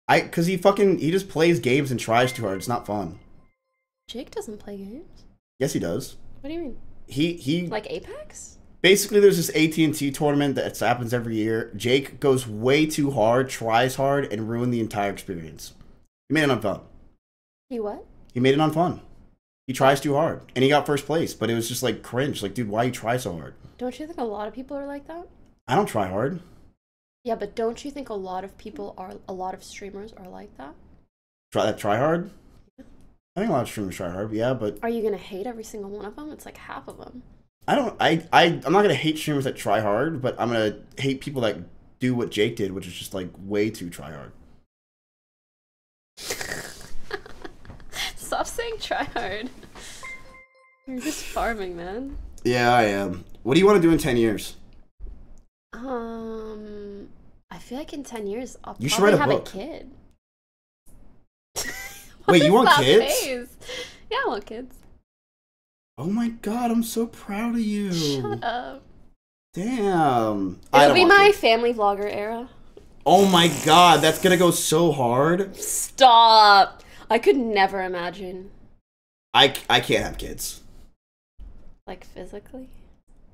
I, cause he fucking he just plays games and tries too hard. It's not fun. Jake doesn't play games. Yes, he does. What do you mean? He he Like Apex? basically there's this AT&T tournament that happens every year. Jake goes way too hard, tries hard, and ruined the entire experience. He made it unfun. He what? He made it unfun. He tries too hard, and he got first place. But it was just like cringe. Like, dude, why you try so hard? Don't you think a lot of people are like that? I don't try hard. Yeah, but don't you think a lot of people are a lot of streamers are like that? Try that. Try hard. I think a lot of streamers try hard. Yeah, but Are you gonna hate every single one of them? It's like half of them. I don't. I I I'm not gonna hate streamers that try hard, but I'm gonna hate people that do what Jake did, which is just like way too try hard. Stop saying try hard. You're just farming, man. Yeah, I am. What do you want to do in ten years? Um, I feel like in ten years I'll You should probably write a have book. a kid. Wait, you want kids? face? Yeah, I want kids. Oh my god, I'm so proud of you. Shut up. Damn. It'll be my kids. family vlogger era. Oh my god, that's gonna go so hard. Stop. I could never imagine, I I can't have kids like physically.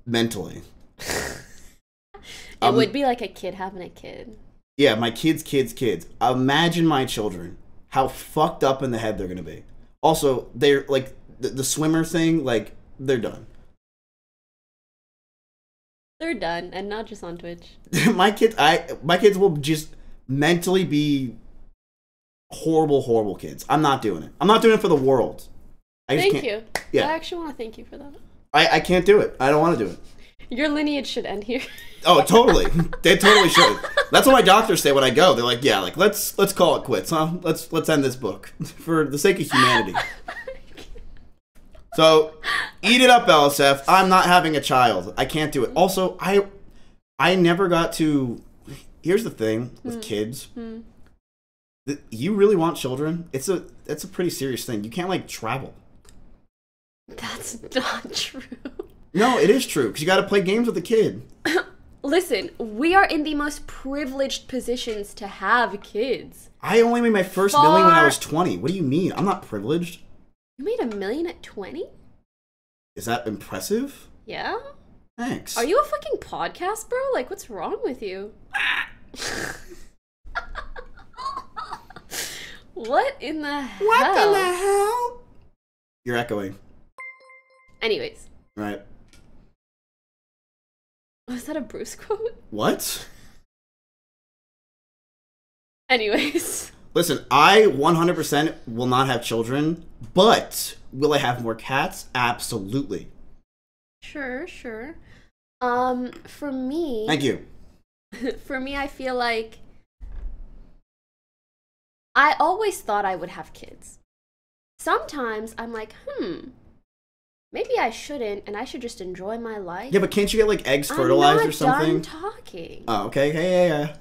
mentally. It Um, would be like a kid having a kid. Yeah, my kids, kids, kids. Imagine my children. How fucked up in the head they're gonna be. Also, they're like the, the swimmer thing. Like they're done. They're done, and not just on Twitch. my kids, I my kids will just mentally be horrible, horrible kids. I'm not doing it. I'm not doing it for the world. I just Thank you. Yeah. I actually want to thank you for that. I, I can't do it. I don't want to do it. Your lineage should end here. Oh, totally. they totally should. That's what my doctors say when I go. They're like, "Yeah, like let's let's call it quits, huh? Let's let's end this book for the sake of humanity." So, eat it up, LSF. I'm not having a child. I can't do it. Also, I I never got to. Here's the thing with kids. Hmm. Th- You really want children? It's a it's a pretty serious thing. You can't like travel. That's not true. No, it is true because you got to play games with a kid. Listen, we are in the most privileged positions to have kids. I only made my first million when I was 20. What do you mean? I'm not privileged. You made a million at 20? Is that impressive? Yeah? Thanks. Are you a fucking podcast, bro? Like, what's wrong with you? what in the hell? What in the hell? You're echoing, Anyways, right? was that a Bruce quote? What? Anyways, Listen, I 100% will not have children, but will I have more cats? Absolutely. sure, sure. Um, for me, Thank you. for me, I feel like I always thought I would have kids. Sometimes I'm like, hmm, maybe I shouldn't, and I should just enjoy my life. Yeah, but can't you get like eggs I'm fertilized or something? Done talking. Oh, okay. Hey, yeah, yeah.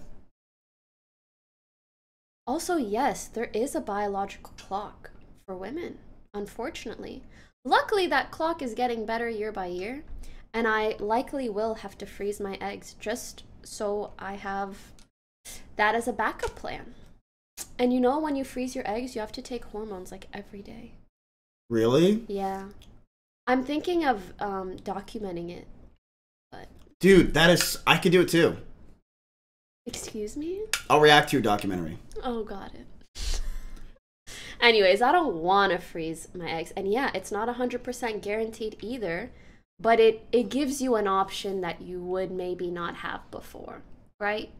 Also, yes, there is a biological clock for women, unfortunately. Luckily, that clock is getting better year by year, and I likely will have to freeze my eggs just so I have that as a backup plan. And you know, when you freeze your eggs, you have to take hormones like every day. Really? Yeah. I'm thinking of um, documenting it, but Dude, that is. I could do it too. excuse me? I'll react to your documentary. Oh, got it. Anyways, I don't want to freeze my eggs. And yeah, it's not 100% guaranteed either, but it, it gives you an option that you would maybe not have before, right?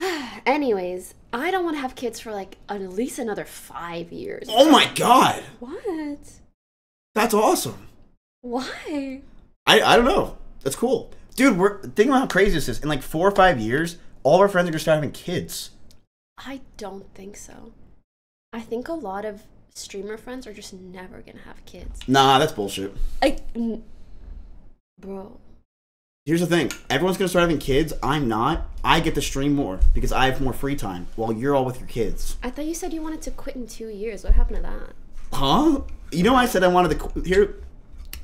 Anyways, I don't want to have kids for like at least another five years. Oh my god! What? That's awesome. Why? I, I don't know. That's cool. Dude, we're think about how crazy this is. In like four or five years, all of our friends are gonna start having kids. I don't think so. I think a lot of streamer friends are just never gonna have kids. Nah, that's bullshit. I, n- Bro. Here's the thing: everyone's gonna start having kids. I'm not. I get to stream more because I have more free time while you're all with your kids. I thought you said you wanted to quit in two years. What happened to that? Huh? You know, I said I wanted to here,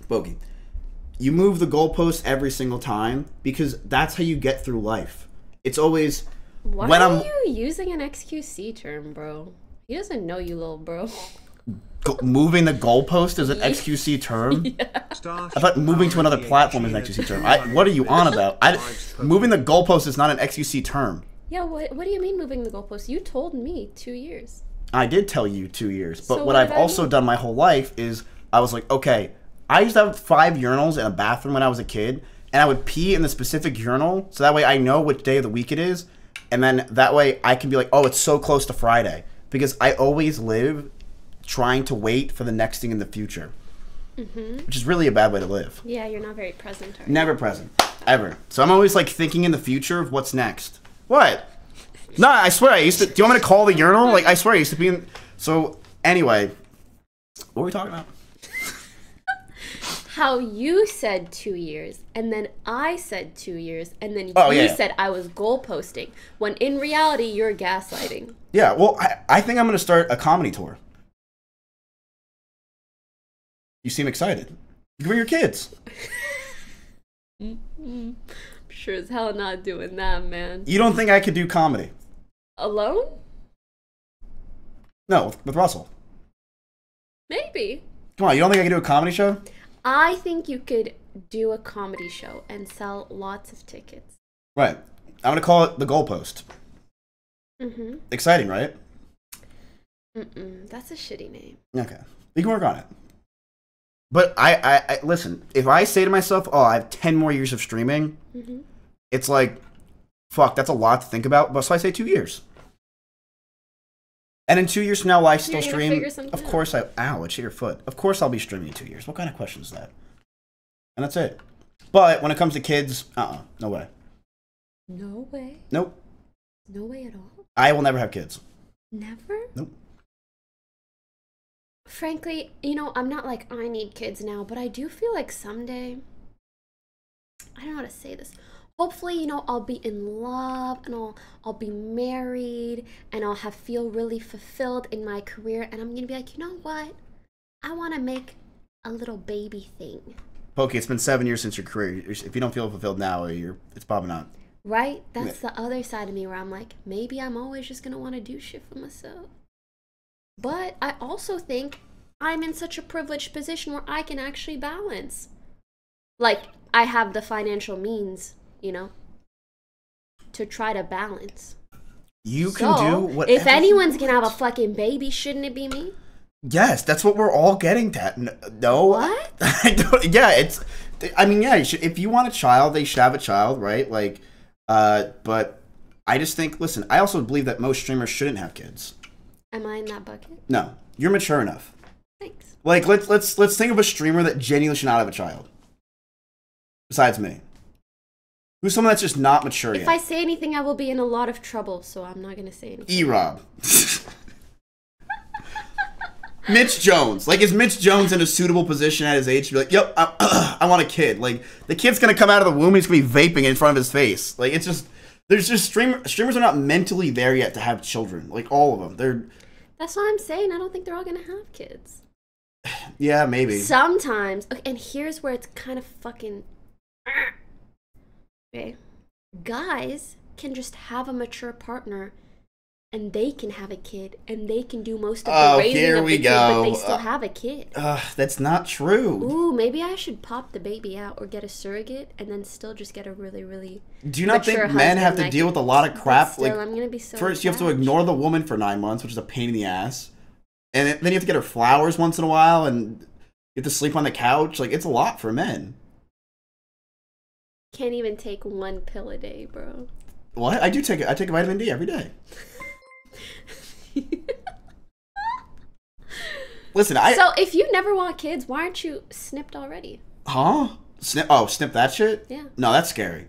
Bogey. You move the goalpost every single time because that's how you get through life. It's always Why when are I'm you using an XQC term, bro? He doesn't know you, little bro. go- moving the goalpost is an XQC term. Star I thought moving to another platform is an XQC term. I, what are you on about? I, moving the goalpost is not an XQC term. Yeah, what what do you mean moving the goalpost? You told me two years. I did tell you two years, but So what what I've also done my whole life is I was like, okay, I used to have five urinals in a bathroom when I was a kid, and I would pee in the specific urinal, so that way I know which day of the week it is, and then that way I can be like, oh, it's so close to Friday, because I always live trying to wait for the next thing in the future, Mm-hmm. which is really a bad way to live. Yeah, you're not very present. Never present, ever. So I'm always like thinking in the future of what's next. What? No, I swear I used to. Do you want me to call the urinal? Like I swear I used to be in. So anyway, what were we talking about? How you said two years, and then I said two years, and then Oh, you yeah. said I was goalposting. When in reality, you're gaslighting. Yeah, well, I, I think I'm gonna start a comedy tour. You seem excited. You bring your kids. Mm-hmm. Sure as hell not doing that, man. You don't think I could do comedy? Alone? No, with, with Russell. Maybe. Come on, you don't think I could do a comedy show? I think you could do a comedy show and sell lots of tickets. Right. I'm gonna call it the goalpost. Mm-hmm. Exciting, right? Mm-mm. That's a shitty name. Okay, we can work on it. But I, I, I listen. If I say to myself, "Oh, I have ten more years of streaming," Mm-hmm. It's like, fuck, that's a lot to think about. But so I say two years. And in two years from now, will I still stream? Of out. course I. Ow! It hit your foot. Of course I'll be streaming in two years. What kind of question is that? And that's it. But when it comes to kids, uh, uh no way. No way. Nope. No way at all. I will never have kids. Never? Nope. Frankly, you know, I'm not like I need kids now, but I do feel like someday I don't know how to say this. Hopefully, you know, I'll be in love and I'll I'll be married and I'll have feel really fulfilled in my career and I'm going to be like, "You know what? I want to make a little baby thing." Pokey, it's been seven years since your career. If you don't feel fulfilled now, you're it's probably not. Right? That's the other side of me where I'm like, maybe I'm always just gonna want to do shit for myself. But I also think I'm in such a privileged position where I can actually balance. Like, I have the financial means, you know, to try to balance. You can So, do whatever. If anyone's gonna have a fucking baby, shouldn't it be me? Yes, that's what we're all getting at. No, What? I don't, yeah, it's. I mean, yeah. You should, if you want a child, they should have a child, right? Like, uh, but I just think. Listen, I also believe that most streamers shouldn't have kids. Am I in that bucket? No, you're mature enough. Thanks. Like, let's let's let's think of a streamer that genuinely should not have a child. Besides me, who's someone that's just not mature If yet? If I say anything, I will be in a lot of trouble, so I'm not gonna say anything. E Rob. Mitch Jones. Like, is Mitch Jones in a suitable position at his age to be like, yep, I, I want a kid? Like, the kid's gonna come out of the womb and he's gonna be vaping in front of his face. Like, it's just, there's just streamer, streamers are not mentally there yet to have children. Like, all of them. They're, That's what I'm saying. I don't think they're all gonna have kids. yeah, maybe. Sometimes, okay, and here's where it's kind of fucking. Okay, guys can just have a mature partner, and they can have a kid, and they can do most of the Oh, raising here of we the kid, but they still Uh, have a kid. Ugh, that's not true. Ooh, maybe I should pop the baby out or get a surrogate, and then still just get a really, really. Do you not think men have to deal with a lot of crap? Still, like, I'm gonna be so. First, you have to ignore the woman for nine months, which is a pain in the ass, and then then you have to get her flowers once in a while, and you have to sleep on the couch. Like it's a lot for men. Can't even take one pill a day, bro. What? I do take it. I take vitamin D every day. Listen, I so if you never want kids, why aren't you snipped already? huh? Snip? Oh, snip that shit? Yeah. No, that's scary.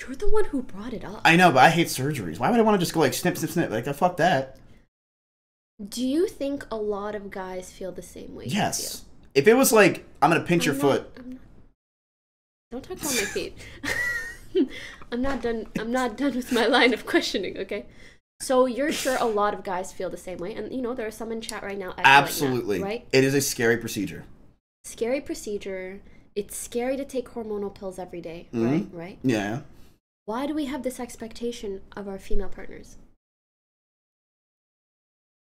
You're the one who brought it up. I know, but I hate surgeries. Why would I want to just go like snip, snip, snip? Like, uh, fuck that. Do you think a lot of guys feel the same way? you Yes. If it was like I'm gonna pinch your I'm foot, not- I'm not- Don't talk about my feet. I'm not done. I'm not done with my line of questioning. Okay. So you're sure a lot of guys feel the same way, and you know there are some in chat right now. echoing that, absolutely, right? it is a scary procedure. Scary procedure. It's scary to take hormonal pills every day, Mhm. right? Right. Yeah. Why do we have this expectation of our female partners?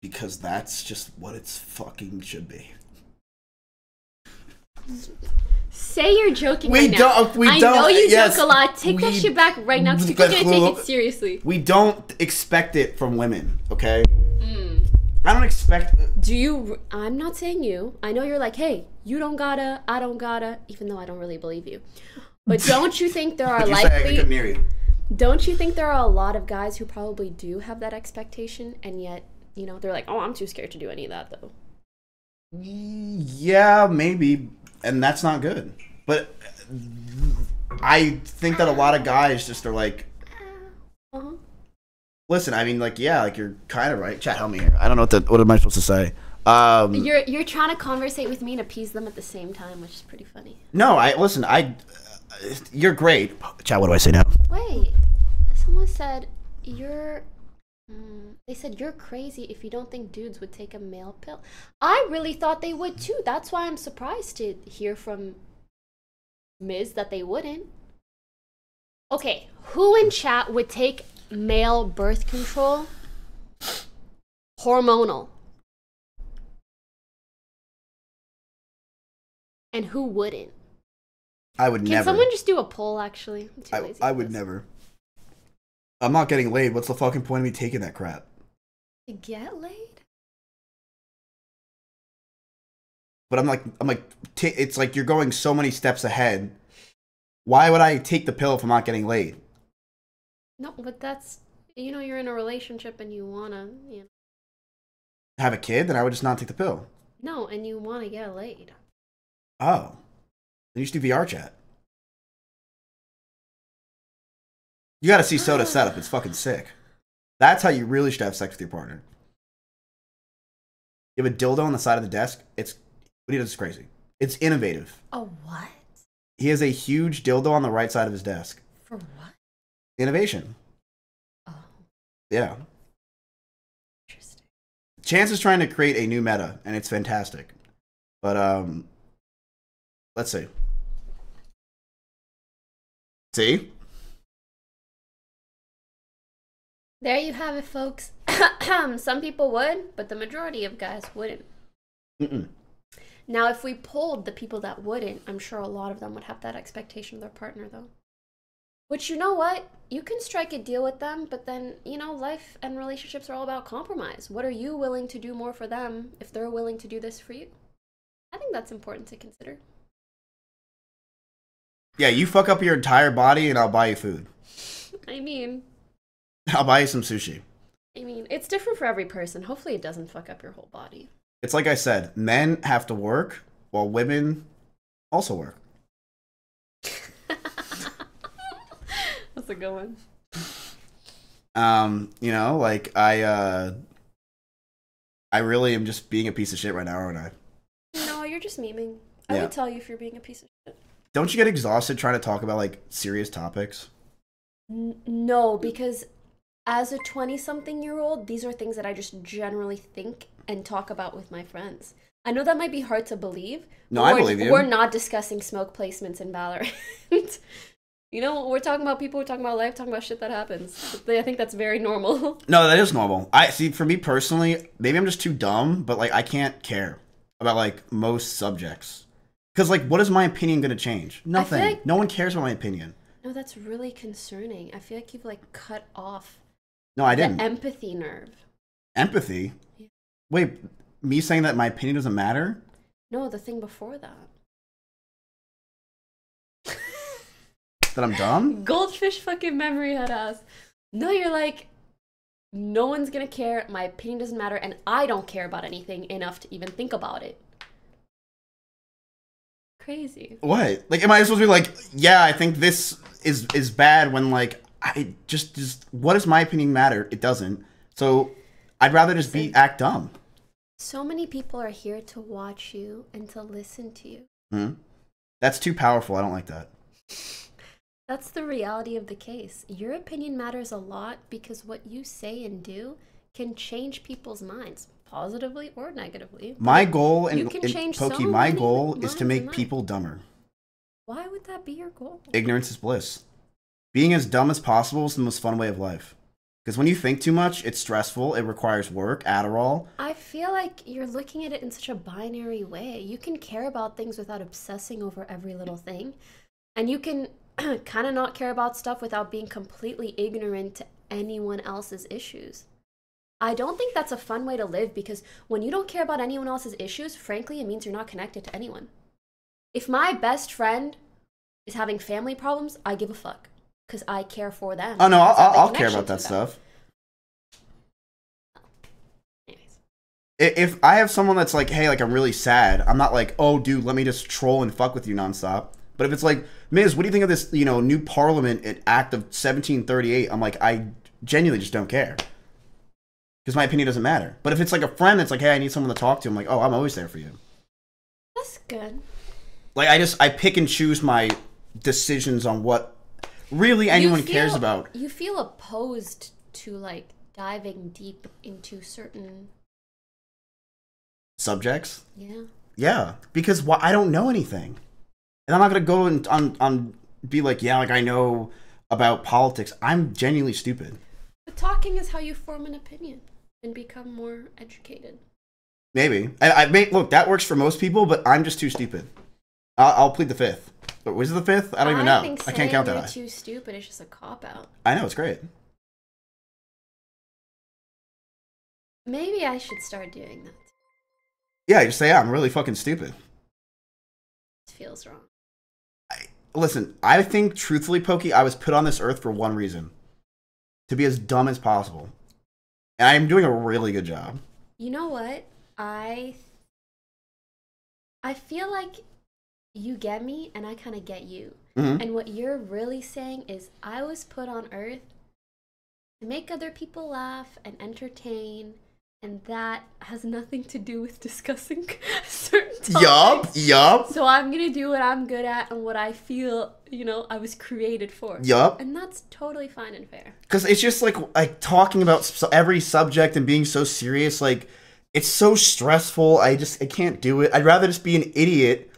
Because that's just what it's fucking should be. Say you're joking We right don't- we I don't- know you yes, joke a lot. Take that shit back right now because people are gonna take it seriously. We don't expect it from women, okay? Mm. I don't expect. Do you? I'm not saying you. I know you're like, hey, you don't gotta, I don't gotta, even though I don't really believe you. But don't you think there are What'd you say? I likely? hear. Don't you think there are a lot of guys who probably do have that expectation, and yet, you know, they're like, oh, I'm too scared to do any of that though. Yeah, maybe, and that's not good. But I think that a lot of guys just are like, Uh huh. listen. I mean, like, yeah, like you're kind of right. Chat, help me here. I don't know what the, what am I supposed to say. Um, You're you're trying to conversate with me and appease them at the same time, which is pretty funny. no, I listen. I, uh, you're great. Chat, what do I say now? Wait, someone said you're. Mm, they said you're crazy if you don't think dudes would take a male pill. I really thought they would too. That's why I'm surprised to hear from Miz that they wouldn't. Okay, who in chat would take male birth control? Hormonal. And who wouldn't? I would Can never. Can someone just do a poll actually? I, I would never. I'm not getting laid. What's the fucking point of me taking that crap? To get laid? But I'm like, I'm like, it's like you're going so many steps ahead. Why would I take the pill if I'm not getting laid? No, but that's you know you're in a relationship and you wanna you know, Have a kid, then I would just not take the pill. no, and you wanna get laid. Oh, then you should do VR chat. You got to see Soda setup. It's fucking sick. That's how you really should have sex with your partner. You have a dildo on the side of the desk. It's what he does is crazy. It's innovative. Oh what? He has a huge dildo on the right side of his desk. For what? Innovation. Oh, Yeah. interesting. Chance is trying to create a new meta, and it's fantastic. But um, let's see. See, There you have it, folks. Some people would, but the majority of guys wouldn't. Mm-mm. Now, if we polled the people that wouldn't, I'm sure a lot of them would have that expectation of their partner, though. Which, you know what? You can strike a deal with them, but then, you know, life and relationships are all about compromise. What are you willing to do more for them if they're willing to do this for you? I think that's important to consider. yeah, you fuck up your entire body, and I'll buy you food. I mean, I'll buy you some sushi. I mean, it's different for every person. Hopefully, it doesn't fuck up your whole body. It's like I said, men have to work while women also work. That's a good one. Um, you know, like I uh I really am just being a piece of shit right now, aren't I? No, you're just memeing. I Yeah. would tell you if you're being a piece of shit. Don't you get exhausted trying to talk about like serious topics? N- no, because as a 20 something year old, these are things that I just generally think and talk about with my friends. I know that might be hard to believe. No, I believe you. We're not discussing smoke placements in Valorant. you know, we're talking about people, we're talking about life, talking about shit that happens. I think that's very normal. No, that is normal. I see for me personally, maybe I'm just too dumb, but like I can't care about like most subjects. Cuz like what is my opinion going to change? Nothing. like- No one cares about my opinion. no, that's really concerning. I feel like you've like cut off No, I didn't. empathy nerve. Empathy? Yeah. Wait, me saying that my opinion doesn't matter? No, the thing before that. That I'm dumb? Goldfish fucking memory head ass. No, you're like, no one's gonna care. My opinion doesn't matter, and I don't care about anything enough to even think about it. Crazy. What? Like, am I supposed to be like, yeah, I think this is is bad when like I just just what does my opinion matter? It doesn't. So I'd rather just be act dumb. So many people are here to watch you and to listen to you. Hmm? That's too powerful. I don't like that. That's the reality of the case. Your opinion matters a lot because what you say and do can change people's minds, positively or negatively. My goal and You can in change Pokey, so my goal is to make people dumber. Why would that be your goal? Ignorance is bliss. Being as dumb as possible is the most fun way of life. Because when you think too much, it's stressful. It requires work, Adderall. I feel like you're looking at it in such a binary way. You can care about things without obsessing over every little thing. And you can kind of not care about stuff without being completely ignorant to anyone else's issues. I don't think that's a fun way to live because when you don't care about anyone else's issues, frankly, it means you're not connected to anyone. If my best friend is having family problems, I give a fuck because I care for them. Oh no, I'll, I have a I'll, I'll care about that stuff. Oh, anyways. If I have someone that's like, hey, like I'm really sad, I'm not like, oh, dude, let me just troll and fuck with you nonstop. But if it's like, Miz, what do you think of this, you know, new Parliament Act of 1738? I'm like, I genuinely just don't care. Because my opinion doesn't matter. But if it's like a friend that's like, hey, I need someone to talk to, I'm like, oh, I'm always there for you. That's good. Like, I just, I pick and choose my decisions on what really anyone You cares about. You feel opposed to like diving deep into certain Subjects? yeah. Yeah, because why, I don't know anything, and I'm not gonna go and on on be like, yeah, like I know about politics. I'm genuinely stupid. But talking is how you form an opinion and become more educated. Maybe I, I may look that works for most people, but I'm just too stupid. I'll, I'll plead the fifth. But was it the fifth? I don't even know. Think I can't count that too stupid It's just a cop out. I know it's great. Maybe I should start doing that. Yeah, just say yeah, I'm really fucking stupid. It feels wrong. Listen, I think truthfully, Pokey, I was put on this earth for one reason: to be as dumb as possible, and I'm doing a really good job. You know what? I I feel like you get me and I kind of get you. Mhm. And what you're really saying is I was put on earth to make other people laugh and entertain and that has nothing to do with discussing certain Yup, topics. yup, So I'm going to do what I'm good at and what I feel, you know, I was created for. yup. And that's totally fine and fair. because it's just like like talking about every subject and being so serious like it's so stressful i just i can't do it i'd rather just be an idiot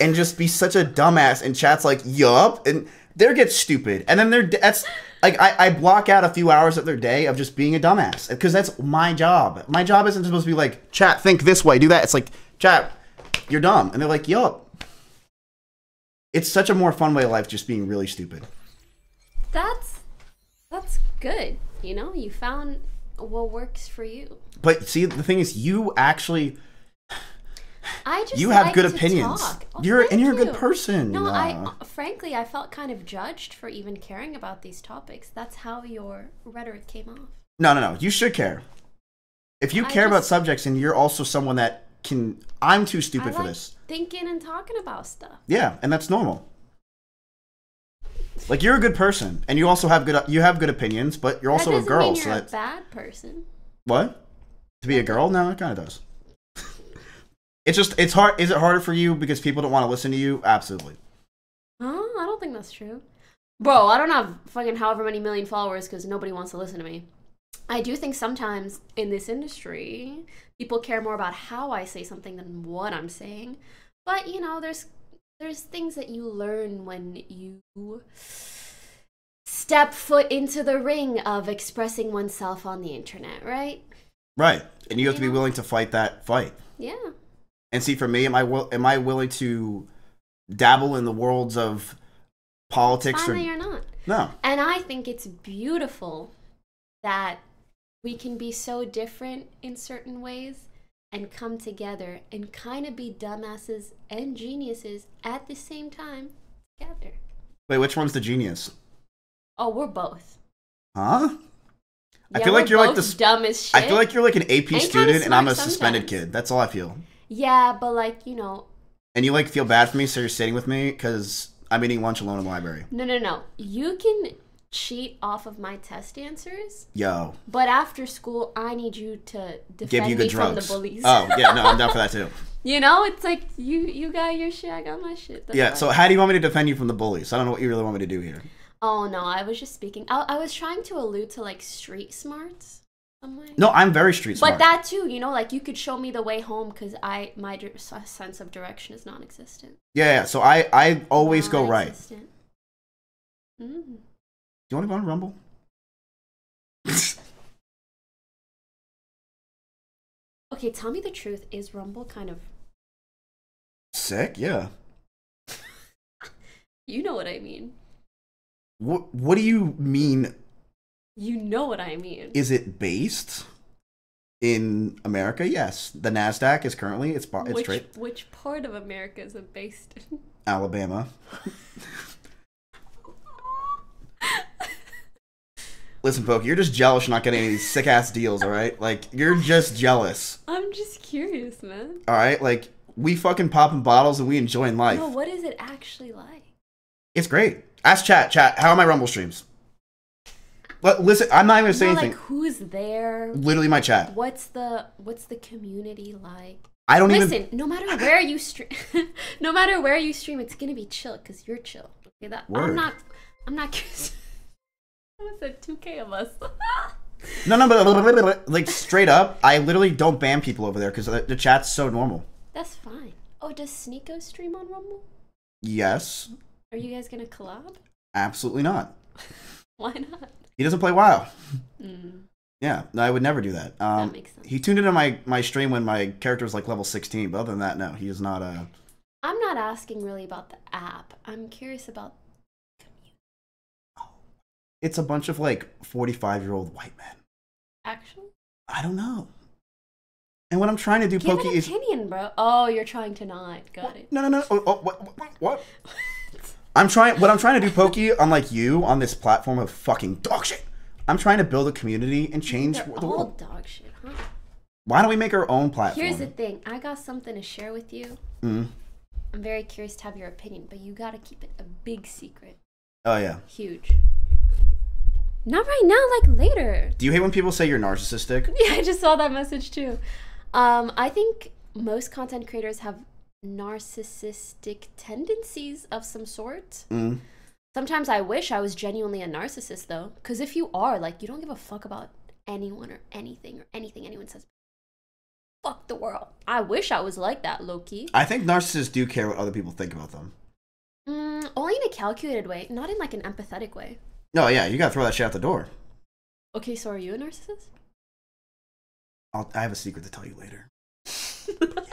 and just be such a dumbass and chat's like yup and they're get stupid. And then they're that's like I, I block out a few hours of their day of just being a dumbass because that's my job. My job isn't supposed to be like chat think this way do that. It's like chat you're dumb. And they're like yup. It's such a more fun way of life just being really stupid. That's that's good. You know, you found what works for you. but see the thing is you actually I just You have like good to opinions. Oh, You're- and you're a good person. No, Uh, I frankly I felt kind of judged for even caring about these topics. That's how your rhetoric came off. No, no, no. You should care. If you I care about subjects and you're also someone that can, I'm too stupid I for this. thinking and talking about stuff. Yeah, and that's normal. Like you're a good person, and you also have good you have good opinions, but you're also a girl. mean So you're a bad person. what? To be a girl? No, it kind of does. It's just it's hard. Is it harder for you because people don't want to listen to you? Absolutely. Huh? I don't think that's true. Bro, I don't have fucking however many million followers because nobody wants to listen to me. I do think sometimes in this industry, people care more about how I say something than what I'm saying. But you know, there's there's things that you learn when you step foot into the ring of expressing oneself on the internet, right? Right, and you have to be willing to fight that fight. Yeah. And see, for me, am I will am I willing to dabble in the worlds of politics Fine or you're not. no? And I think it's beautiful that we can be so different in certain ways and come together and kind of be dumbasses and geniuses at the same time together. Wait, which one's the genius? Oh, we're both. Huh? I feel like you're like the this. dumb as shit. I feel like you're like an AP And student, and I'm a suspended sometimes. kid. That's all I feel. Yeah, but like you know, And you like feel bad for me, so you're sitting with me because I'm eating lunch alone in the library. no, no, no. You can cheat off of my test answers, Yo, but after school, I need you to defend give you me good from the bullies. Oh yeah, no, I'm down for that too. You know, it's like you you got your shit, I got my shit. That's Yeah. So how do you want me to defend you from the bullies? I don't know what you really want me to do here. Oh no, I was just speaking. I, I was trying to allude to like street smarts. Way. No, I'm very street smart. But that too, you know, like you could show me the way home because I my sense of direction is non-existent. yeah, yeah. So I I always go right. Mm. Do you want to go on Rumble? Okay, tell me the truth. Is Rumble kind of Sick. Yeah. you know what I mean? What What do you mean? You know what I mean. Is it based in America? Yes. The Nasdaq is currently it's bo- it's which straight which part of America is it based in? Alabama. Listen, Poke, you're just jealous you're not getting any sick ass deals, all right? Like you're just jealous, I'm just curious, man. all right? Like we fucking popping bottles and we enjoying life. No, what is it actually like? It's great. Ask chat, chat. How are my Rumble streams? But listen, I'm not even gonna say No, anything. like who's there? Literally my chat. What's the what's the community like? I don't Listen, even. no matter where you stream, no matter where you stream, it's gonna be chill because you're chill. Okay, that Word. I'm not. I'm not. Someone said 2K of us. No, no, but like straight up, I literally don't ban people over there because the, the chat's so normal. That's fine. Oh, does Sneako stream on Rumble? Yes, Are you guys gonna collab? absolutely not. Why not? He doesn't play WoW. Mm, Yeah, no, I would never do that. Um, that makes sense. He tuned into my my stream when my character was like level 16, but other than that, no, he is not uh I'm not asking really about the app. I'm curious about. It's a bunch of like 45 year old white men. Actually, I don't know. And what I'm trying to do, give Pokey, an is opinion, bro. Oh, you're trying to not. Got it. no, no, no. Oh, oh, what, what, what? I'm trying. What I'm trying to do, Pokey, unlike you, on this platform of fucking dog shit. I'm trying to build a community and change They're the all world. dog shit, huh? Why don't we make our own platform? Here's the thing. I got something to share with you. Mm. I'm very curious to have your opinion, but you gotta keep it a big secret. Oh yeah. Huge. Not right now, like later. Do you hate when people say you're narcissistic? Yeah, I just saw that message too. Um, I think most content creators have narcissistic tendencies of some sort. Mm. Sometimes I wish I was genuinely a narcissist though, because if you are, like, you don't give a fuck about anyone or anything or anything anyone says. Fuck the world. I wish I was like that, Loki. I think narcissists do care what other people think about them. Mm, only in a calculated way, not in like an empathetic way. No, yeah, you gotta throw that shit out the door. Okay, so are you a narcissist? I'll, I have a secret to tell you later.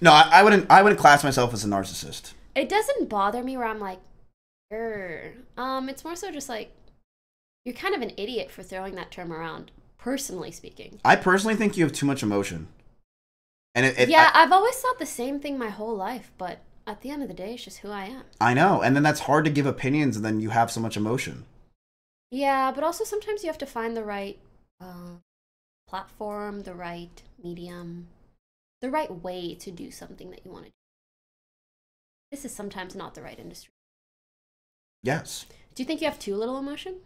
No, I, I wouldn't. I wouldn't class myself as a narcissist. it doesn't bother me where I'm like, er. Um, it's more so just like you're kind of an idiot for throwing that term around. Personally speaking, I personally think you have too much emotion. And it, it yeah, I, I've always thought the same thing my whole life, but at the end of the day, it's just who I am. I, I know, and then that's hard to give opinions, and then you have so much emotion. Yeah, but also sometimes you have to find the right uh, platform, the right medium, the right way to do something that you want to do. This is sometimes not the right industry. Yes. Do you think you have too little emotion?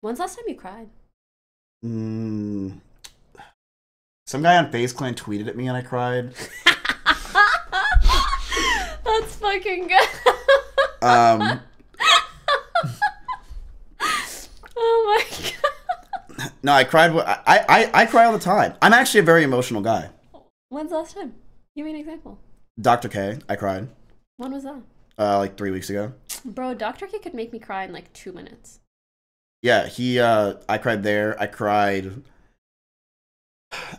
When's the last time you cried? Mm, some guy on FaZe Clan tweeted at me, and I cried. That's fucking good. Um, oh my god. no, I cried. I, I I cry all the time. I'm actually a very emotional guy. When's the last time? Give me an example. Dr. K, I cried. When was that? Uh, like three weeks ago. Bro, Dr. K could make me cry in like two minutes. Yeah, he. Uh, I cried there. I cried.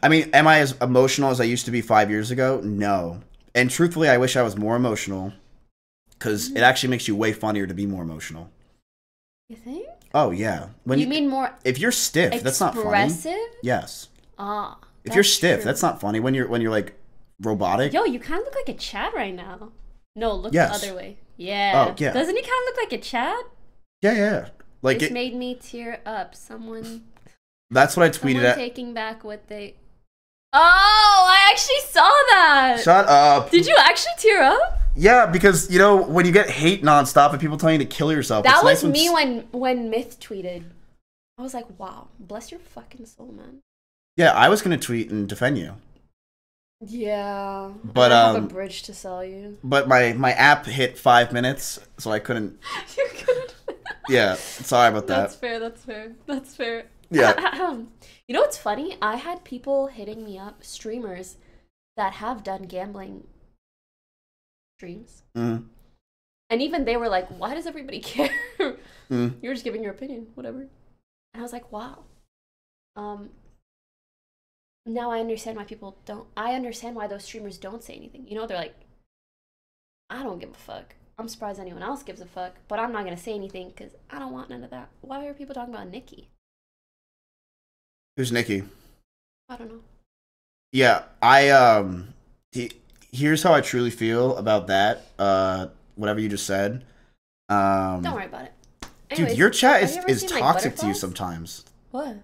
I mean, am I as emotional as I used to be five years ago? No. And truthfully, I wish I was more emotional, because it actually makes you way funnier to be more emotional. You think? Oh yeah. When you, mean more if you're stiff, that's not funny. expressive? Yes. Ah. If you're stiff, true. that's not funny. When you're when you're like robotic. Yo, you kind of look like a Chad right now. No, look Yes. the other way. Oh, yeah. Oh, yeah. Doesn't he kind of look like a Chad? Yeah, yeah. Like this it, made me tear up. Someone, that's what I tweeted at. taking back what they. Oh, I actually saw that. Shut up. Did you actually tear up? Yeah, because you know when you get hate nonstop and people telling you to kill yourself. That it's was nice me when. when when Myth tweeted. I was like, wow, bless your fucking soul, man. Yeah, I was gonna tweet and defend you, Yeah. But, I have um, a bridge to sell you. but my my app hit five minutes, so I couldn't. You're good. Yeah, sorry about that. That's fair. That's fair. That's fair. Yeah. you know what's funny? I had people hitting me up, streamers that have done gambling streams, Mm, and even they were like, "Why does everybody care? mm. You're just giving your opinion, whatever." And I was like, "Wow." Um. Now I understand why people don't. I understand why those streamers don't say anything. You know, they're like, "I don't give a fuck." I'm surprised anyone else gives a fuck, but I'm not gonna say anything because I don't want none of that. Why are people talking about Nikki? Who's Nikki? I don't know. Yeah, I um. He, here's how I truly feel about that. Uh, whatever you just said. Um, Don't worry about it. dude, your chat is you is seen, like, toxic to you sometimes. What?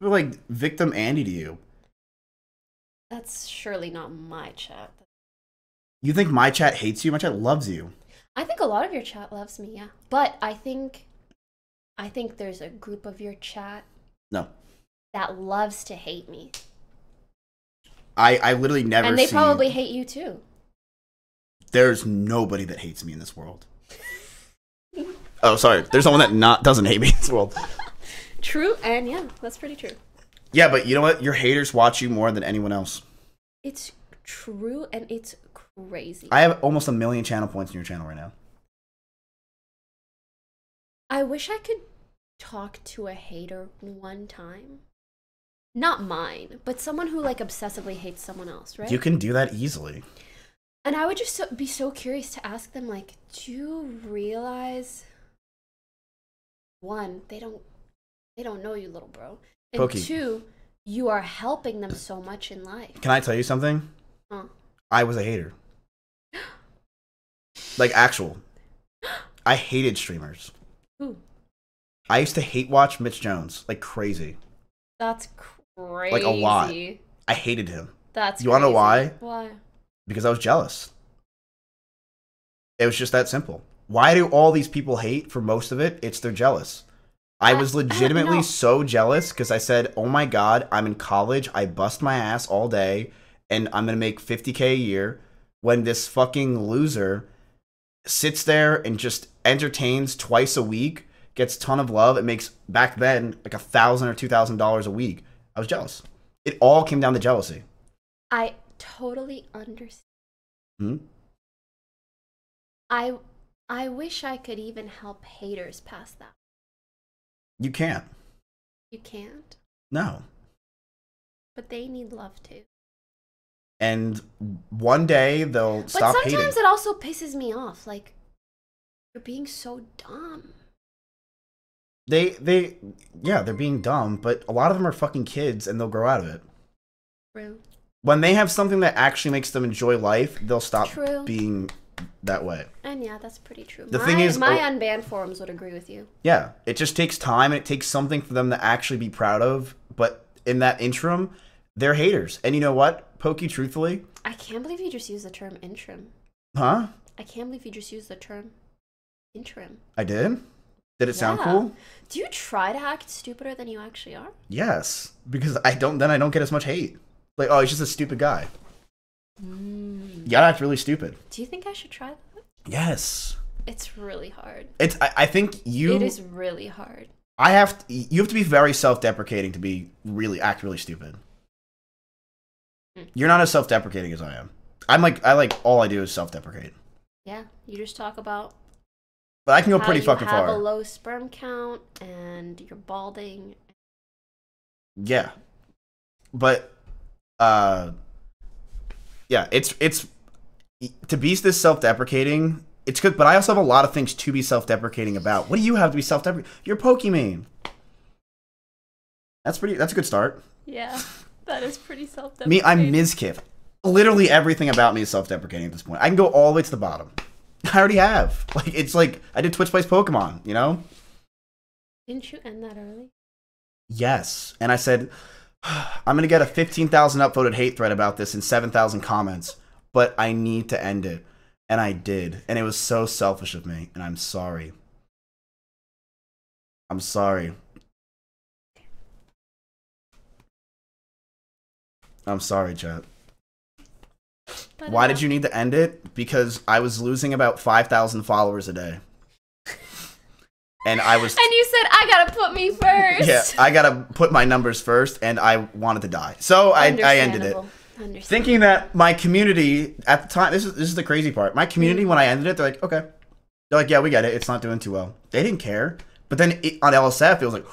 They're like victim Andy to you. That's surely not my chat. You think my chat hates you? My chat loves you. I think a lot of your chat loves me, yeah. But I think, I think there's a group of your chat No, that loves to hate me, I I literally never. and they see- probably hate you too. There's nobody that hates me in this world. oh, sorry. There's someone that not doesn't hate me in this world. True, and yeah, that's pretty true. Yeah, but you know what? Your haters watch you more than anyone else. It's true, and it's crazy. I have almost a million channel points in your channel right now. I wish I could talk to a hater one time. Not mine, but someone who like obsessively hates someone else, right? You can do that easily. And I would just so, be so curious to ask them, like, do you realize? One, they don't, they don't know you, little bro. And Pokey. two, you are helping them so much in life. Can I tell you something? Huh. I was a hater. Like actual. I hated streamers. Ooh, I used to hate watch Mitch Jones like crazy. that's crazy. Like a lot. I hated him That's. You wanna know why? Why? because I was jealous. It was just that simple. Why do all these people hate for most of it? It's they're jealous. I was legitimately so jealous because I said, "Oh my god, I'm in college. I bust my ass all day, and I'm gonna make 50k a year." When this fucking loser sits there and just entertains twice a week, gets ton of love, and makes back then like a thousand or two thousand dollars a week. I was jealous. It all came down to jealousy. I totally understand. Hmm? I, I wish I could even help haters past that. You can't. You can't, No. but they need love too. and one day they'll But stop sometimes it also pisses me off. Like, you're being so dumb. They they yeah, they're being dumb, but a lot of them are fucking kids and they'll grow out of it. True. When they have something that actually makes them enjoy life, they'll stop True. being that way. And yeah, that's pretty true. The my, thing is- my oh- unbanned forums would agree with you. Yeah, it just takes time and it takes something for them to actually be proud of, but in that interim, they're haters. And you know what? Pokey truthfully, I can't believe you just used the term interim. huh? I can't believe you just used the term interim. I did? Did it sound cool? Do you try to act stupider than you actually are? Yes, because I don't then I don't get as much hate. Like, oh, he's just a stupid guy. Mm. You gotta act really stupid. Do you think I should try that? Yes. It's really hard. It's. I, I think you. It is really hard. I have. To, you have to be very self-deprecating to be really act really stupid. Hmm. You're not as self-deprecating as I am. I'm like. I like all I do is self-deprecate. Yeah, you just talk about But I can go pretty fucking have far. a low sperm count and you're balding. yeah. But. Uh. Yeah. It's. It's. To be this self-deprecating, it's good. But I also have a lot of things to be self-deprecating about. What do you have to be self-deprecating? You're Pokimane. That's pretty. That's a good start. Yeah, that is pretty self-deprecating. Me, I'm Mizkif. Literally everything about me is self-deprecating at this point. I can go all the way to the bottom. I already have. Like it's like I did Twitch plays Pokemon, you know? Didn't you end that early? Yes. And I said I'm gonna get a fifteen thousand upvoted hate thread about this and seven thousand comments, but I need to end it. And I did. And it was so selfish of me. And I'm sorry. I'm sorry. I'm sorry, chat. Why uh, did you need to end it? Because I was losing about 5,000 followers a day. And I was. And you said I gotta put me first. Yeah, I gotta put my numbers first, and I wanted to die. So I, I ended it. Thinking that my community at the time, this is, this is the crazy part. My community, mm. when I ended it, they're like, okay. They're like, yeah, we get it. It's not doing too well. They didn't care. But then it, on LSF, it was like,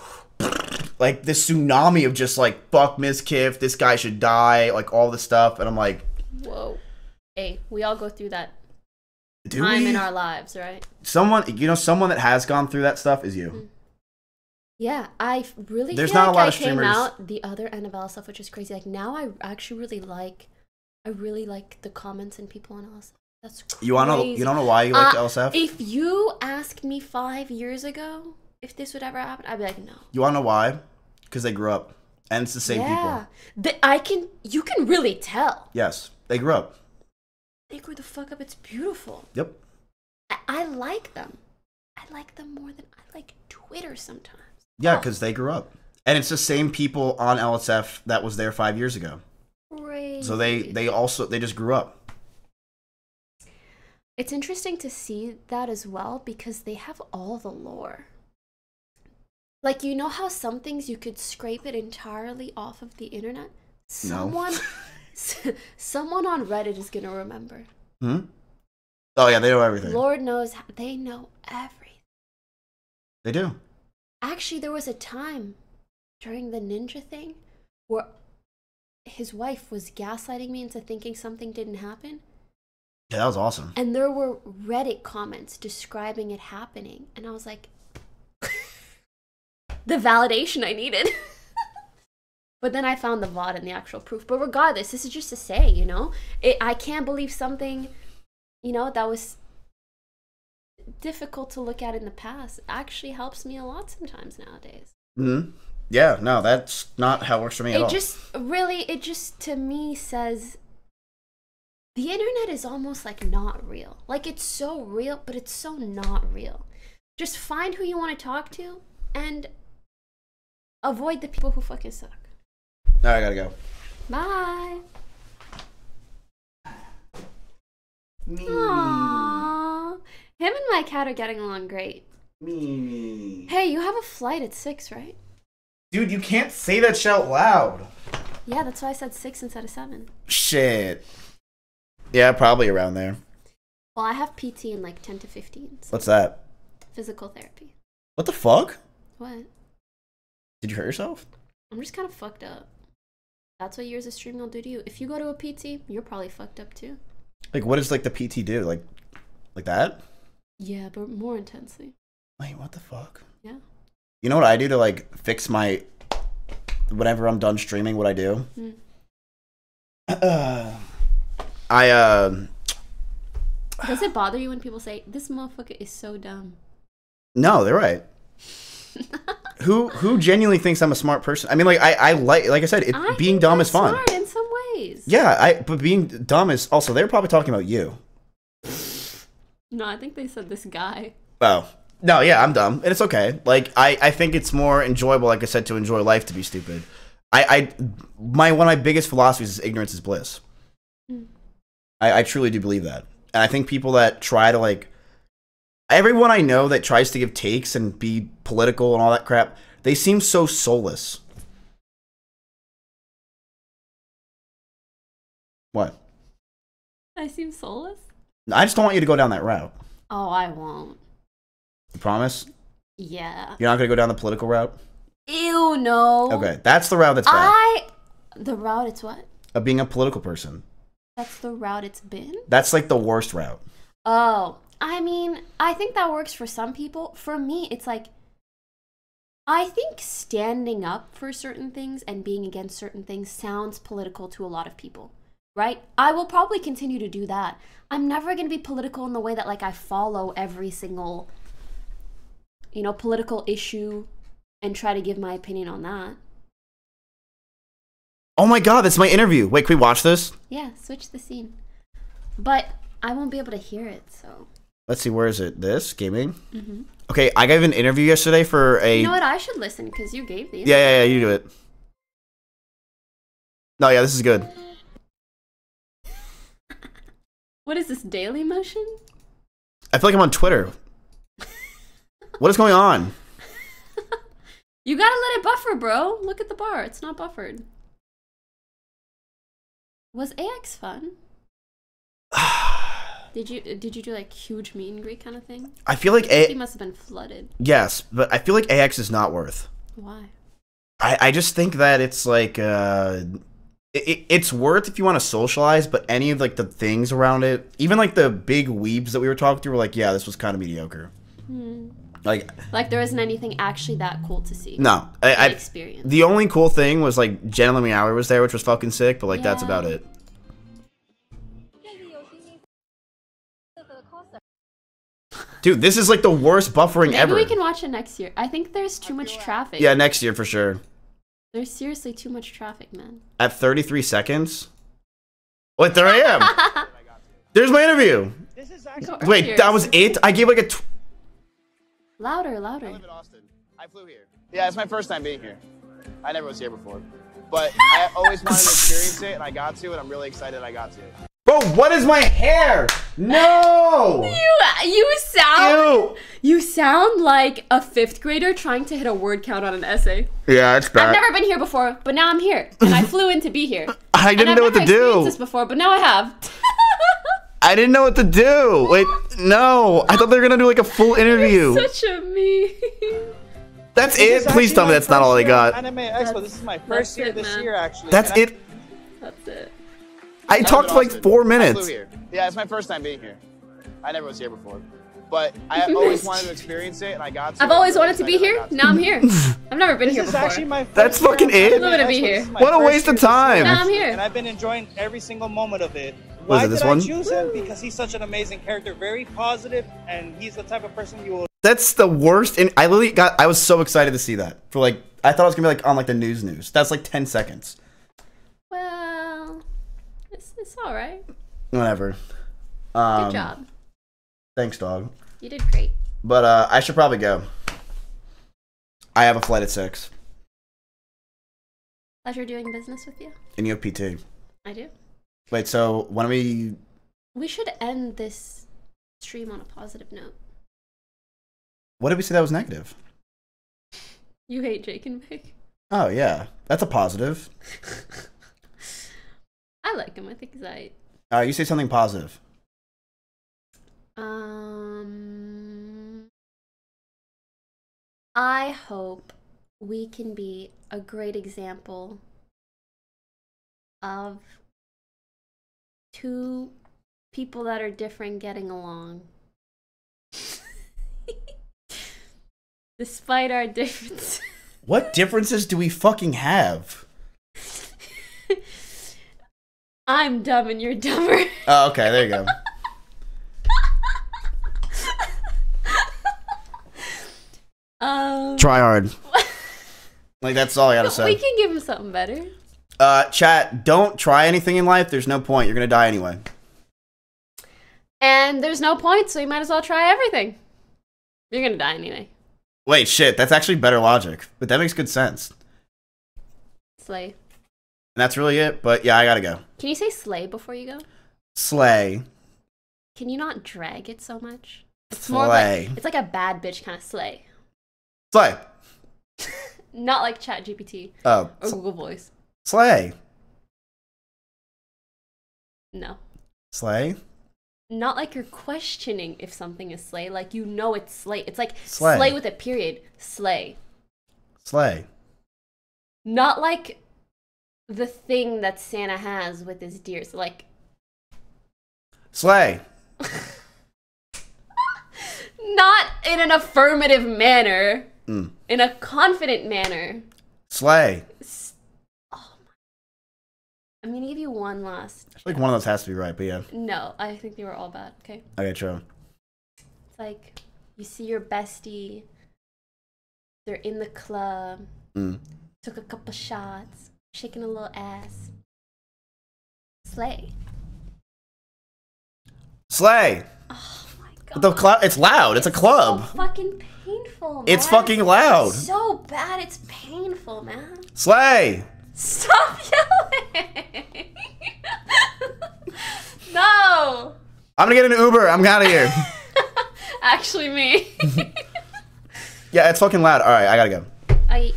like this tsunami of just like, fuck Mizkif, this guy should die, like all this stuff. And I'm like, Whoa. Hey, we all go through that do time we? in our lives, right? someone, you know, someone that has gone through that stuff is you. Yeah, I really There's feel not a like lot I of came streamers- out the other end of L stuff, which is crazy. Like now, I actually really like, I really like the comments and people on L. That's crazy. You wanna, you don't know why you like Uh, LSF? If you asked me five years ago if this would ever happen, I'd be like, no. you wanna know why? Because they grew up. And it's the same yeah, people. The- I can. You can really tell. Yes, they grew up. They grew the fuck up. It's beautiful. Yep. I, I like them. I like them more than I like Twitter sometimes. Yeah, Oh. because they grew up. And it's the same people on LSF that was there five years ago. Crazy. So they they also they just grew up. It's interesting to see that as well because they have all the lore. Like you know how some things you could scrape it entirely off of the internet? Someone someone on Reddit is going to remember. Hmm. Oh yeah, they know everything. Lord knows how, they know everything. They do. Actually, there was a time during the ninja thing where his wife was gaslighting me into thinking something didn't happen. Yeah, that was awesome. And there were Reddit comments describing it happening. And I was like, the validation I needed. but then I found the VOD and the actual proof. But regardless, this is just to say, you know, it, I can't believe something, you know, that was difficult to look at in the past actually helps me a lot sometimes nowadays. Hmm. Yeah. No, that's not how it works for me at It all. just really, it just to me says the internet is almost like not real. Like it's so real, but it's so not real. Just find who you want to talk to and avoid the people who fucking suck. All right, I gotta go. Bye. Aww. Him and my cat are getting along great. Me. Hey, you have a flight at six, right? Dude, you can't say that shit out loud. Yeah, that's why I said six instead of seven. Shit. Yeah, probably around there. Well, I have PT in like 10 to 15. So What's that? physical therapy. What the fuck? What? Did you hurt yourself? I'm just kind of fucked up. That's what years of streaming will do to you. If you go to a PT, you're probably fucked up too. Like, what does like the PT do? Like, like that? Yeah, but more intensely. Wait, what the fuck? Yeah. You know what I do to like fix my whenever I'm done streaming? What I do? Mm. I uh, Does it bother you when people say this motherfucker is so dumb? no, they're right. who who genuinely thinks I'm a smart person? I mean, like I I like like I said, it, I being dumb is fun. Smart in some ways. Yeah, I but being dumb is also they're probably talking about you. No, I think they said this guy. Oh. No, yeah, I'm dumb. And it's okay. Like I, I think it's more enjoyable, like I said, to enjoy life to be stupid. I, I my one of my biggest philosophies is ignorance is bliss. Mm. I, I truly do believe that. And I think people that try to like everyone I know that tries to give takes and be political and all that crap, they seem so soulless. What? I seem soulless. I just don't want you to go down that route. Oh, I won't. You promise? Yeah. You're not gonna go down the political route? Ew, no. Okay. That's the route that's bad. I. The route it's what? Of being a political person. That's the route it's been? That's like the worst route. Oh, I mean, I think that works for some people. For me, it's like I think standing up for certain things and being against certain things sounds political to a lot of people, right? I will probably continue to do that. I'm never going to be political in the way that like I follow every single you know, political issue and try to give my opinion on that. Oh my god, that's my interview. Wait, can we watch this? Yeah, switch the scene. But I won't be able to hear it, so. Let's see, where is it? This gaming. Mhm. Okay, I gave an interview yesterday for a. You know what? I should listen because you gave these. Yeah, yeah, yeah. You do it. No, yeah, this is good. What is this Dailymotion? I feel like I'm on Twitter. what is going on? You gotta let it buffer, bro. Look at the bar; it's not buffered. Was AX fun? Did you did you do like huge meet and greet kind of thing? I feel like He must have been flooded. Yes, but I feel like AX is not worth. Why? I, I just think that it's like uh it, it's worth if you want to socialize, but any of like the things around it, even like the big weebs that we were talking to, were like, yeah, this was kind of mediocre. Hmm. Like, Like there isn't anything actually that cool to see. no, I, I experience. the only cool thing was like Jenna Lemmy Hour was there, which was fucking sick, but like that's about it. Dude, this is like the worst buffering Maybe ever. we can watch it next year. I think there's too much traffic. yeah, next year for sure. There's seriously too much traffic, man. At 33 seconds. Wait, there I am. There's my interview. This is Wait, upstairs. that was it? I gave like a. Tw- louder, louder. I live in Austin. I flew here. Yeah, it's my first time being here. I never was here before. But I always wanted to experience it, and I got to, and I'm really excited I got to. Bro, what is my hair? No! You you sound Ew! you sound like a fifth grader trying to hit a word count on an essay. Yeah, it's bad. I've never been here before, but now I'm here, and I flew in to be here. I didn't I've know what never to experienced do. this before, but now I have. I didn't know what to do. Wait, no. I thought they were gonna do like a full interview. Such a me. That's This it. is Please tell me that's not all I first year at got. Anime Expo. This is my first year it, this man. year, actually. That's and I- it. That's it. I talked for like four I minutes. here. Yeah, it's my first time being here. I never was here before. But I always wanted to experience it, and I got to. I've always wanted to be here. to. Now I'm here. I've never been This here is before. actually my first That's fucking at it? I'm gonna be here. This is my What a waste of time. Now I'm here. And I've been enjoying every single moment of it. Was Why it this did one? I choose him? Because he's such an amazing character, very positive, and he's the type of person you will That's the worst. And I literally got. I was so excited to see that. For like, I thought it was gonna be like on like the news news. That's like ten seconds. Well, it's, all right. Whatever. Good Um, job. Thanks, dog. You did great. But uh, I should probably go. I have a flight at six, Pleasure doing business with you. and you have PT. I do. Wait, so when we? We should end this stream on a positive note. What did we say that was negative? You hate JakenBake. Oh yeah, that's a positive. I like him. I think he's right. Uh, you say something positive. Um, I hope we can be a great example of two people that are different getting along. Despite our differences. What differences do we fucking have? I'm dumb and you're dumber. Oh, okay, there you go. um, Try hard. Like that's all I gotta say. we can give him something better. Uh, chat, don't try anything in life. There's no point. You're gonna die anyway. And there's no point, so you might as well try everything. You're gonna die anyway. Wait, shit. That's actually better logic, but that makes good sense. Slay. And that's really it. But yeah, I gotta go. Can you say slay before you go? Slay. Can you not drag it so much? It's Slay. more like it's like a bad bitch kind of slay. Slay. Not like Chat GPT Oh, or Google Voice. slay. No. Slay. Not like you're questioning if something is slay, like you know it's slay. It's like Slay. slay, with a period. Slay. Slay. Not like the thing that Santa has with his deer. So like Slay. not in an affirmative manner, Mm. in a confident manner. Slay. S- Oh my. I'm gonna give you one last. I feel like one of those has to be right, but yeah. No, I think they were all bad. Okay. Okay, true. It's like you see your bestie. They're in the club. Mm. Took a couple shots. Shaking a little ass. Slay. Slay. Oh my god. The club. It's loud. It's a club. So fucking painful, man. It's fucking loud. So bad, it's painful, man. Slay. Stop yelling. no. I'm gonna get an Uber. I'm out of here. Actually, me. yeah, it's fucking loud. All right, I gotta go. I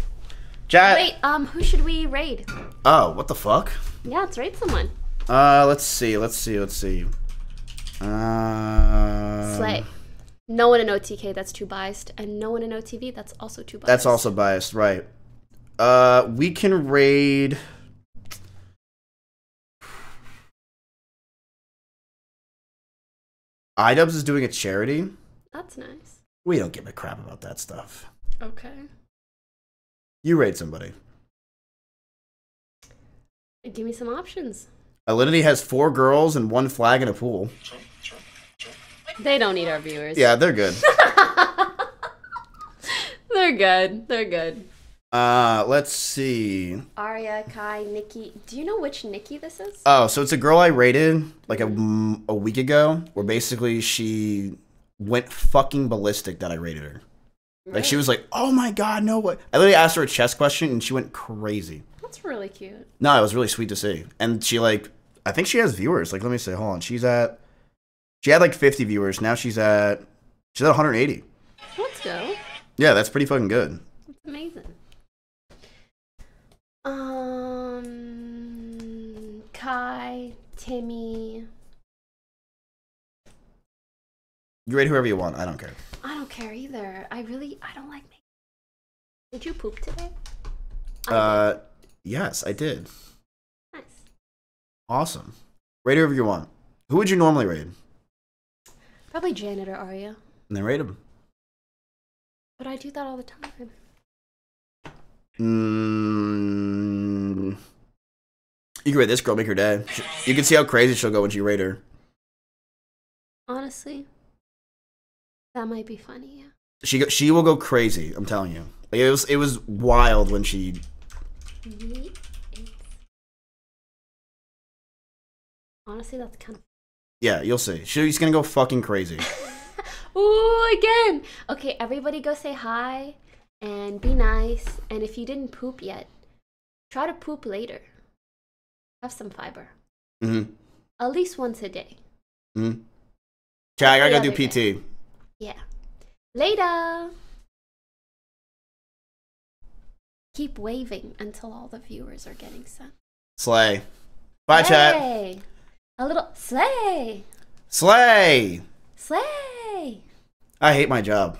Chat. wait. Um, who should we raid? Oh, what the fuck? Yeah, let's raid someone. Uh, let's see. Let's see. Let's see. Uh, Slay. No one in OTK that's too biased, and no one in OTV that's also too biased. That's also biased, right? Uh, we can raid. iDubbbz is doing a charity. That's nice. We don't give a crap about that stuff. Okay. You raid somebody. Give me some options. Alinity has four girls and one flag in a pool. They don't need our viewers. Yeah, they're good. They're good. They're good. Uh, let's see. Arya, Kai, Nikki. Do you know which Nikki this is? Oh, so it's a girl I rated like a, a week ago, where basically she went fucking ballistic that I rated her. Like she was like, "Oh my god, no way!" I literally asked her a chess question and she went crazy. That's really cute. No, it was really sweet to see. And she like, I think she has viewers. Like, let me say, Hold on. She's at, she had like 50 viewers. Now she's at, she's at 180. Let's go. Yeah, that's pretty fucking good. That's amazing. Um, Kai, Timmy. You rate whoever you want. I don't care. I don't care either. I really, I don't like. Make- Did you poop today? I Uh, yes, I did. did. nice. Awesome. Rate whoever you want. Who would you normally rate? Probably Janet or Arya, And then rate him. but I do that all the time. Mm, you can rate this girl, make her day. Sh- You can see how crazy she'll go when you rate her. Honestly, that might be funny. Yeah. She go, she will go crazy. I'm telling you. Like, it was it was wild when she. Honestly, that's kind of. Yeah, you'll see. She's gonna go fucking crazy. Ooh, again. Okay, everybody go say hi and be nice. And if you didn't poop yet, try to poop later. Have some fiber. Mm-hmm. At least once a day. Mm-hmm. Chat, I gotta go do PT. Yeah. Later. Keep waving until all the viewers are getting sent. Slay. Bye, chat. Slay. A little slay. Slay. Slay. I hate my job.